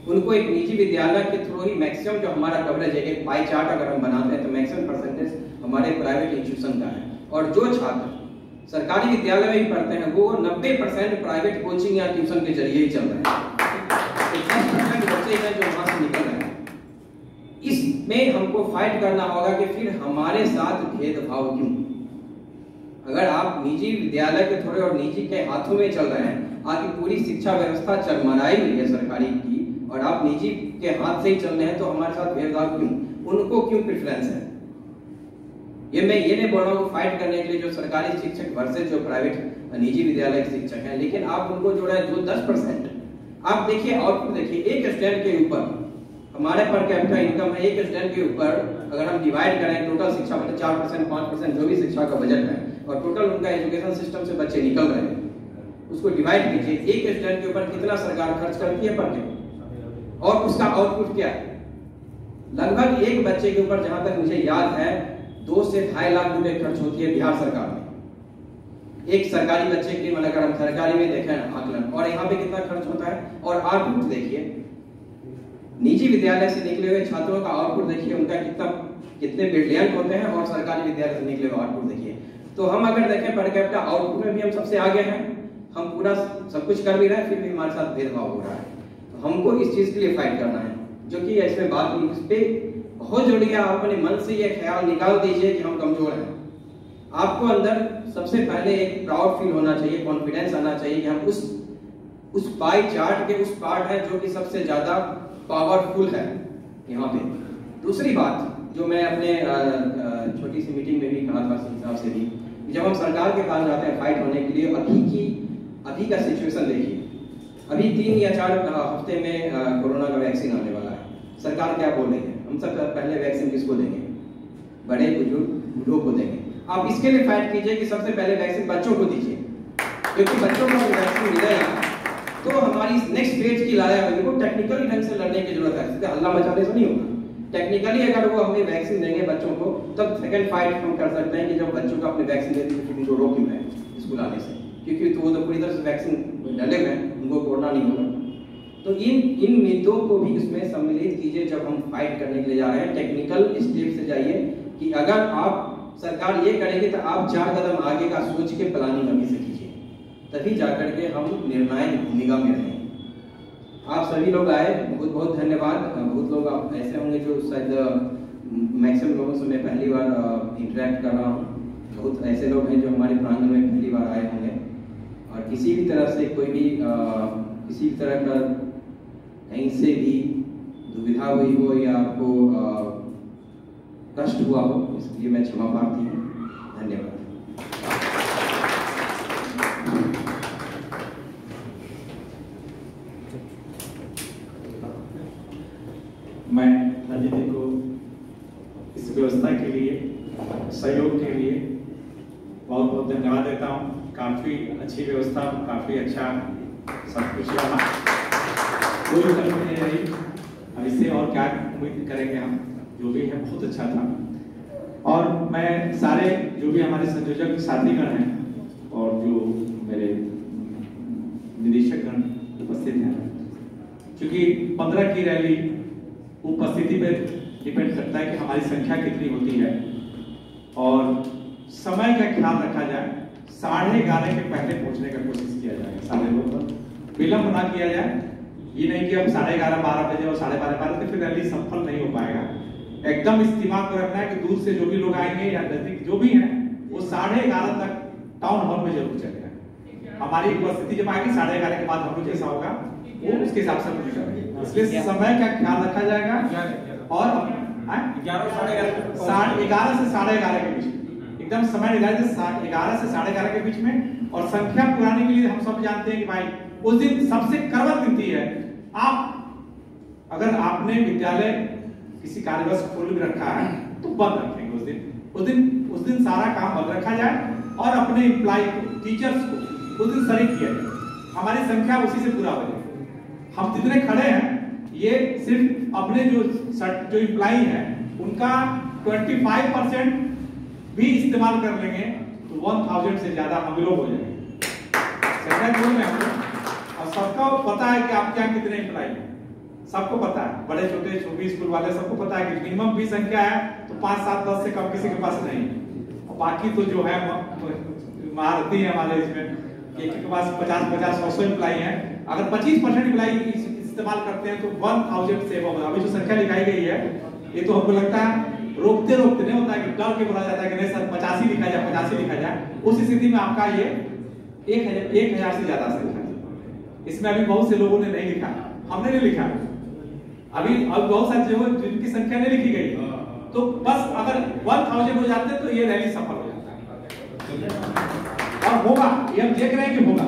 उनको एक निजी विद्यालय के थ्रू ही मैक्सिमम जो हमारा कवरेज है, एक पाई चार्ट अगर हम बनाते हैं तो मैक्सिमम परसेंटेज हमारे प्राइवेट इंस्टीट्यूशन का है। और जो छात्र सरकारी विद्यालय में ही पढ़ते हैं, वो 90 परसेंट प्राइवेट कोचिंग या ट्यूशन के ज़रिए ही चल रहे 10% बच्चे हैं जो वहाँ से निकल रहे हैं। इसमें हमको फाइट करना होगा कि फिर हमारे साथ भेदभाव क्यों? अगर आप निजी विद्यालय के थोड़े और निजी के हाथों में चल रहे हैं, आपकी पूरी शिक्षा व्यवस्था चरमराई हुई है सरकारी की, और आप निजी के हाथ से ही चल रहे हैं तो हमारे साथ भेदभाव क्यों? उनको क्यों प्रेफरेंस है? ये मैं, ये नहीं बोल रहा हूँ फाइट करने के लिए जो सरकारी शिक्षक वर्सेज जो प्राइवेट निजी विद्यालय के शिक्षक हैं, लेकिन आप उनको जोड़ा है, जो दस परसेंट आप देखिए आउटपुट देखिए, एक स्टैंड के ऊपर, हमारे पर कैपिटा इनकम है, एक स्टैंड के ऊपर, अगर हम डिवाइड करें टोटल शिक्षा मतलब चार परसेंट पाँच परसेंट जो भी शिक्षा का बजट है और टोटल उनका एजुकेशन सिस्टम से बच्चे निकल रहे हैं। उसको डिवाइड कीजिए, एक स्टूडेंट के ऊपर कितना सरकार खर्च करती है डे और उसका आउटपुट क्या है? लगभग एक बच्चे के ऊपर जहाँ तक मुझे याद है, दो से ढाई लाख रुपए खर्च होती है बिहार सरकार में। एक सरकारी बच्चे के मतलब अगर हम सरकारी में देखें आकलन, और यहाँ पे कितना खर्च होता है? और आउटपुट देखिए। निजी विद्यालय से निकले हुए छात्रों का आउटपुट देखिए, उनका कितना, कितने ब्रिलियंट होते हैं, और सरकारी विद्यालय से निकले हुए आउटपुट देखिए। तो हम अगर देखें पर कैपिटा आउटपुट में भी हम सबसे आगे हैं, हम पूरा सब कुछ कर भी रहे हैं, फिर भी हमारे साथ भेदभाव हो रहा है। तो हमको इस चीज़ के लिए फाइट करना है, जो कि इसमें बात इस पे बहुत ज़रूरी है आप अपने मन से ये ख्याल निकाल दीजिए कि हम कमज़ोर हैं। आपको अंदर सबसे पहले एक प्राउड फील होना चाहिए कॉन्फिडेंस आना चाहिए कि हम उस उस पाई चार्ट के उस पार्ट है जो कि सबसे ज़्यादा पावरफुल है यहाँ पे। दूसरी बात जो मैं अपने छोटी सी मीटिंग में भी कहा था इस हिसाब से भी जब हम सरकार के पास जाते हैं फाइट होने के लिए, अभी की, अभी का सिचुएशन देखिए। अभी तीन या चार हफ़्ते में कोरोना का वैक्सीन आने वाला है। सरकार क्या बोल रही है? हम सब पहले वैक्सीन किसको देंगे? बड़े, बुज़ुर्ग, बूढ़ों को देंगे। आप इसके लिए फाइट कीजिए कि सबसे पहले वैक्सीन बच्चों को दीजिए। क्योंकि बच्चों को वैक्सीन मिलेगा तो हमारी नेक्स्ट फ़ेज़ की होगी वो टेक्निकली ढंग से लड़ने की ज़रूरत है। हल्ला मचाने से नहीं होगा। टेक्निकली अगर वो हमें वैक्सीन देंगे बच्चों को, तब सेकंड फाइट हम कर सकते हैं कि जब बच्चों को अपने वैक्सीन देते हैं उनको रोक है स्कूल आने से। क्योंकि तो वो तो पूरी तरह से वैक्सीन डले हुए हैं, उनको कोरोना नहीं होगा। तो इन इन मुद्दों को भी इसमें सम्मिलित कीजिए जब हम फाइट करने के लिए जा रहे हैं। टेक्निकल स्टेप से जाइए कि अगर आप, सरकार ये करेगी तो आप चार कदम आगे का सोच के प्लानिंग अभी से कीजिए। तभी जाकर के हम निर्णायक भूमिका में रहें आप सभी लोग आए बहुत बहुत धन्यवाद। बहुत लोग आप ऐसे होंगे जो शायद मैक्सिमम लोगों से मैं पहली बार इंटरेक्ट कर रहा हूँ। बहुत ऐसे लोग हैं जो हमारे प्रांगण में पहली बार आए होंगे। और किसी भी तरह से कोई भी अ, किसी भी तरह का कहीं से भी दुविधा हुई हो या आपको कष्ट हुआ हो इसलिए मैं क्षमा प्रार्थी हूँ धन्यवाद मैं राजनीति को इस व्यवस्था के लिए सहयोग के लिए बहुत बहुत धन्यवाद देता हूँ काफ़ी अच्छी व्यवस्था, काफ़ी अच्छा सब कुछ रहा। कोई कमी नहीं रही अब इससे और क्या उम्मीद करेंगे हम? जो भी है, बहुत अच्छा था। और मैं सारे जो भी हमारे संयोजक साथीगण हैं, और जो मेरे निदेशकगण उपस्थित हैं, क्योंकि पंद्रह की रैली उपस्थिति पर डिपेंड करता है कि हमारी संख्या कितनी होती है। और समय का ख्याल रखा जाए साढ़े ग्यारह के पहले पहुँचने का कोशिश किया जाए सारे लोग पर। विलंब ना किया जाए ये नहीं कि अब साढ़े ग्यारह बारह बजे और साढ़े बारह बारह तो फिर रैली सफल नहीं हो पाएगा। एकदम इस दिमाग को रखना है कि दूर से जो भी लोग आएँगे या नज़दीक जो भी हैं वो साढ़े ग्यारह तक टाउन हॉल में ज़रूर चले जाए। हमारी उपस्थिति जब आएगी साढ़े ग्यारह के बाद हम लोग जैसा होगा वो उसके हिसाब से हम करेंगे इसलिए समय का ख्याल रखा जाएगा और ग्यारह साढ़े ग्यारह से साढ़े ग्यारह के बीच। एकदम समय निर्धारित ग्यारह से साढ़े ग्यारह के बीच में। और संख्या पुराने के लिए हम सब जानते हैं कि भाई, उस दिन सबसे करवट गिनती है आप, अगर आपने विद्यालय किसी कार्यवश खोल भी रखा है तो बंद रखेंगे उस दिन। उस दिन उस दिन सारा काम बंद रखा जाए और अपने एम्प्लॉय को टीचर्स को, उस दिन शरीक किया जाए। हमारी संख्या उसी से पूरा हो जाए। हम जितने खड़े हैं, ये सिर्फ़ अपने जो जो इम्प्लाई है, उनका 25 परसेंट भी इस्तेमाल कर लेंगे तो 1000 से ज़्यादा हम लोग हो जाएँगे। सेकंड में और सबको पता है कि आप क्या कितने इम्प्लाई हैं। सबको पता है। बड़े, छोटे, छोटी स्कूल वाले, सबको पता है कि मिनिमम भी संख्या है तो पाँच, सात, दस से कम किसी के पास नहीं और बाकी तो जो है महारथी है हमारे इसमें एक के पास पचास पचास, सौ सौ इम्प्लाई है। अगर पच्चीस परसेंट इम्प्लाई इस्तेमाल करते हैं तो वन थाउज़ेंड से अभी जो संख्या लिखाई गई है, ये तो हमको लगता है रोकते रोकते नहीं होता है कि डर के बोला जाता है कि नहीं सर पचासी लिखा जाए पचासी लिखा जाए। उस स्थिति में आपका ये एक हज़ार एक हज़ार से ज़्यादा संख्या है। इसमें अभी बहुत से लोगों ने नहीं लिखा। हमने नहीं लिखा। अभी अब बहुत सारे जो जिनकी संख्या नहीं लिखी गई। तो बस अगर वन थाउज़ेंड हो जाते तो ये रैली सफल हो जाता। है और होगा ये हम देख रहे हैं कि होगा।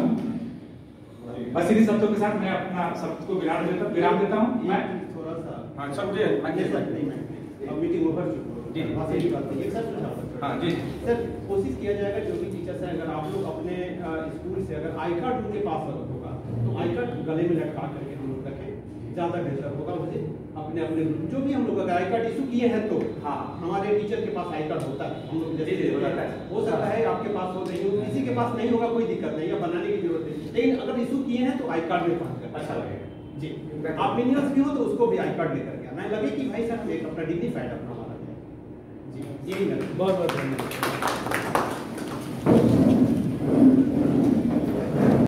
बस इन्हीं शब्दों के साथ मैं अपना शब्द को विराम देता विराम देता हूँ। मैं थोड़ा सा हाँ सब मीटिंग ओवर है। ही है। हाँ, जी। सर कोशिश किया जाएगा जो भी टीचर्स हैं अगर आप लोग अपने स्कूल से अगर आई कार्ड उनके पास होगा तो आई कार्ड गले में लटका करके हम लोग रखें। ज़्यादा बेहतर होगा मुझे अपने अपने जो भी हम लोग अगर आई कार्ड इशू किए हैं तो हाँ हमारे टीचर के पास आई कार्ड होता है। हम लोग जैसे जी, जी, होता है। हो सकता है आपके पास हो नहीं हो किसी के पास नहीं होगा कोई दिक्कत नहीं है बनाने की ज़रूरत नहीं। लेकिन अगर इशू किए हैं तो आई कार्ड में पहुँच कर अच्छा। लगेगा जी। आप मिनिमस भी हो तो उसको भी आई कार्ड लेकर मैं लगे कि भाई सर हमें अपना डिग्निफाइड अपना वाला जी यही बहुत बहुत धन्यवाद।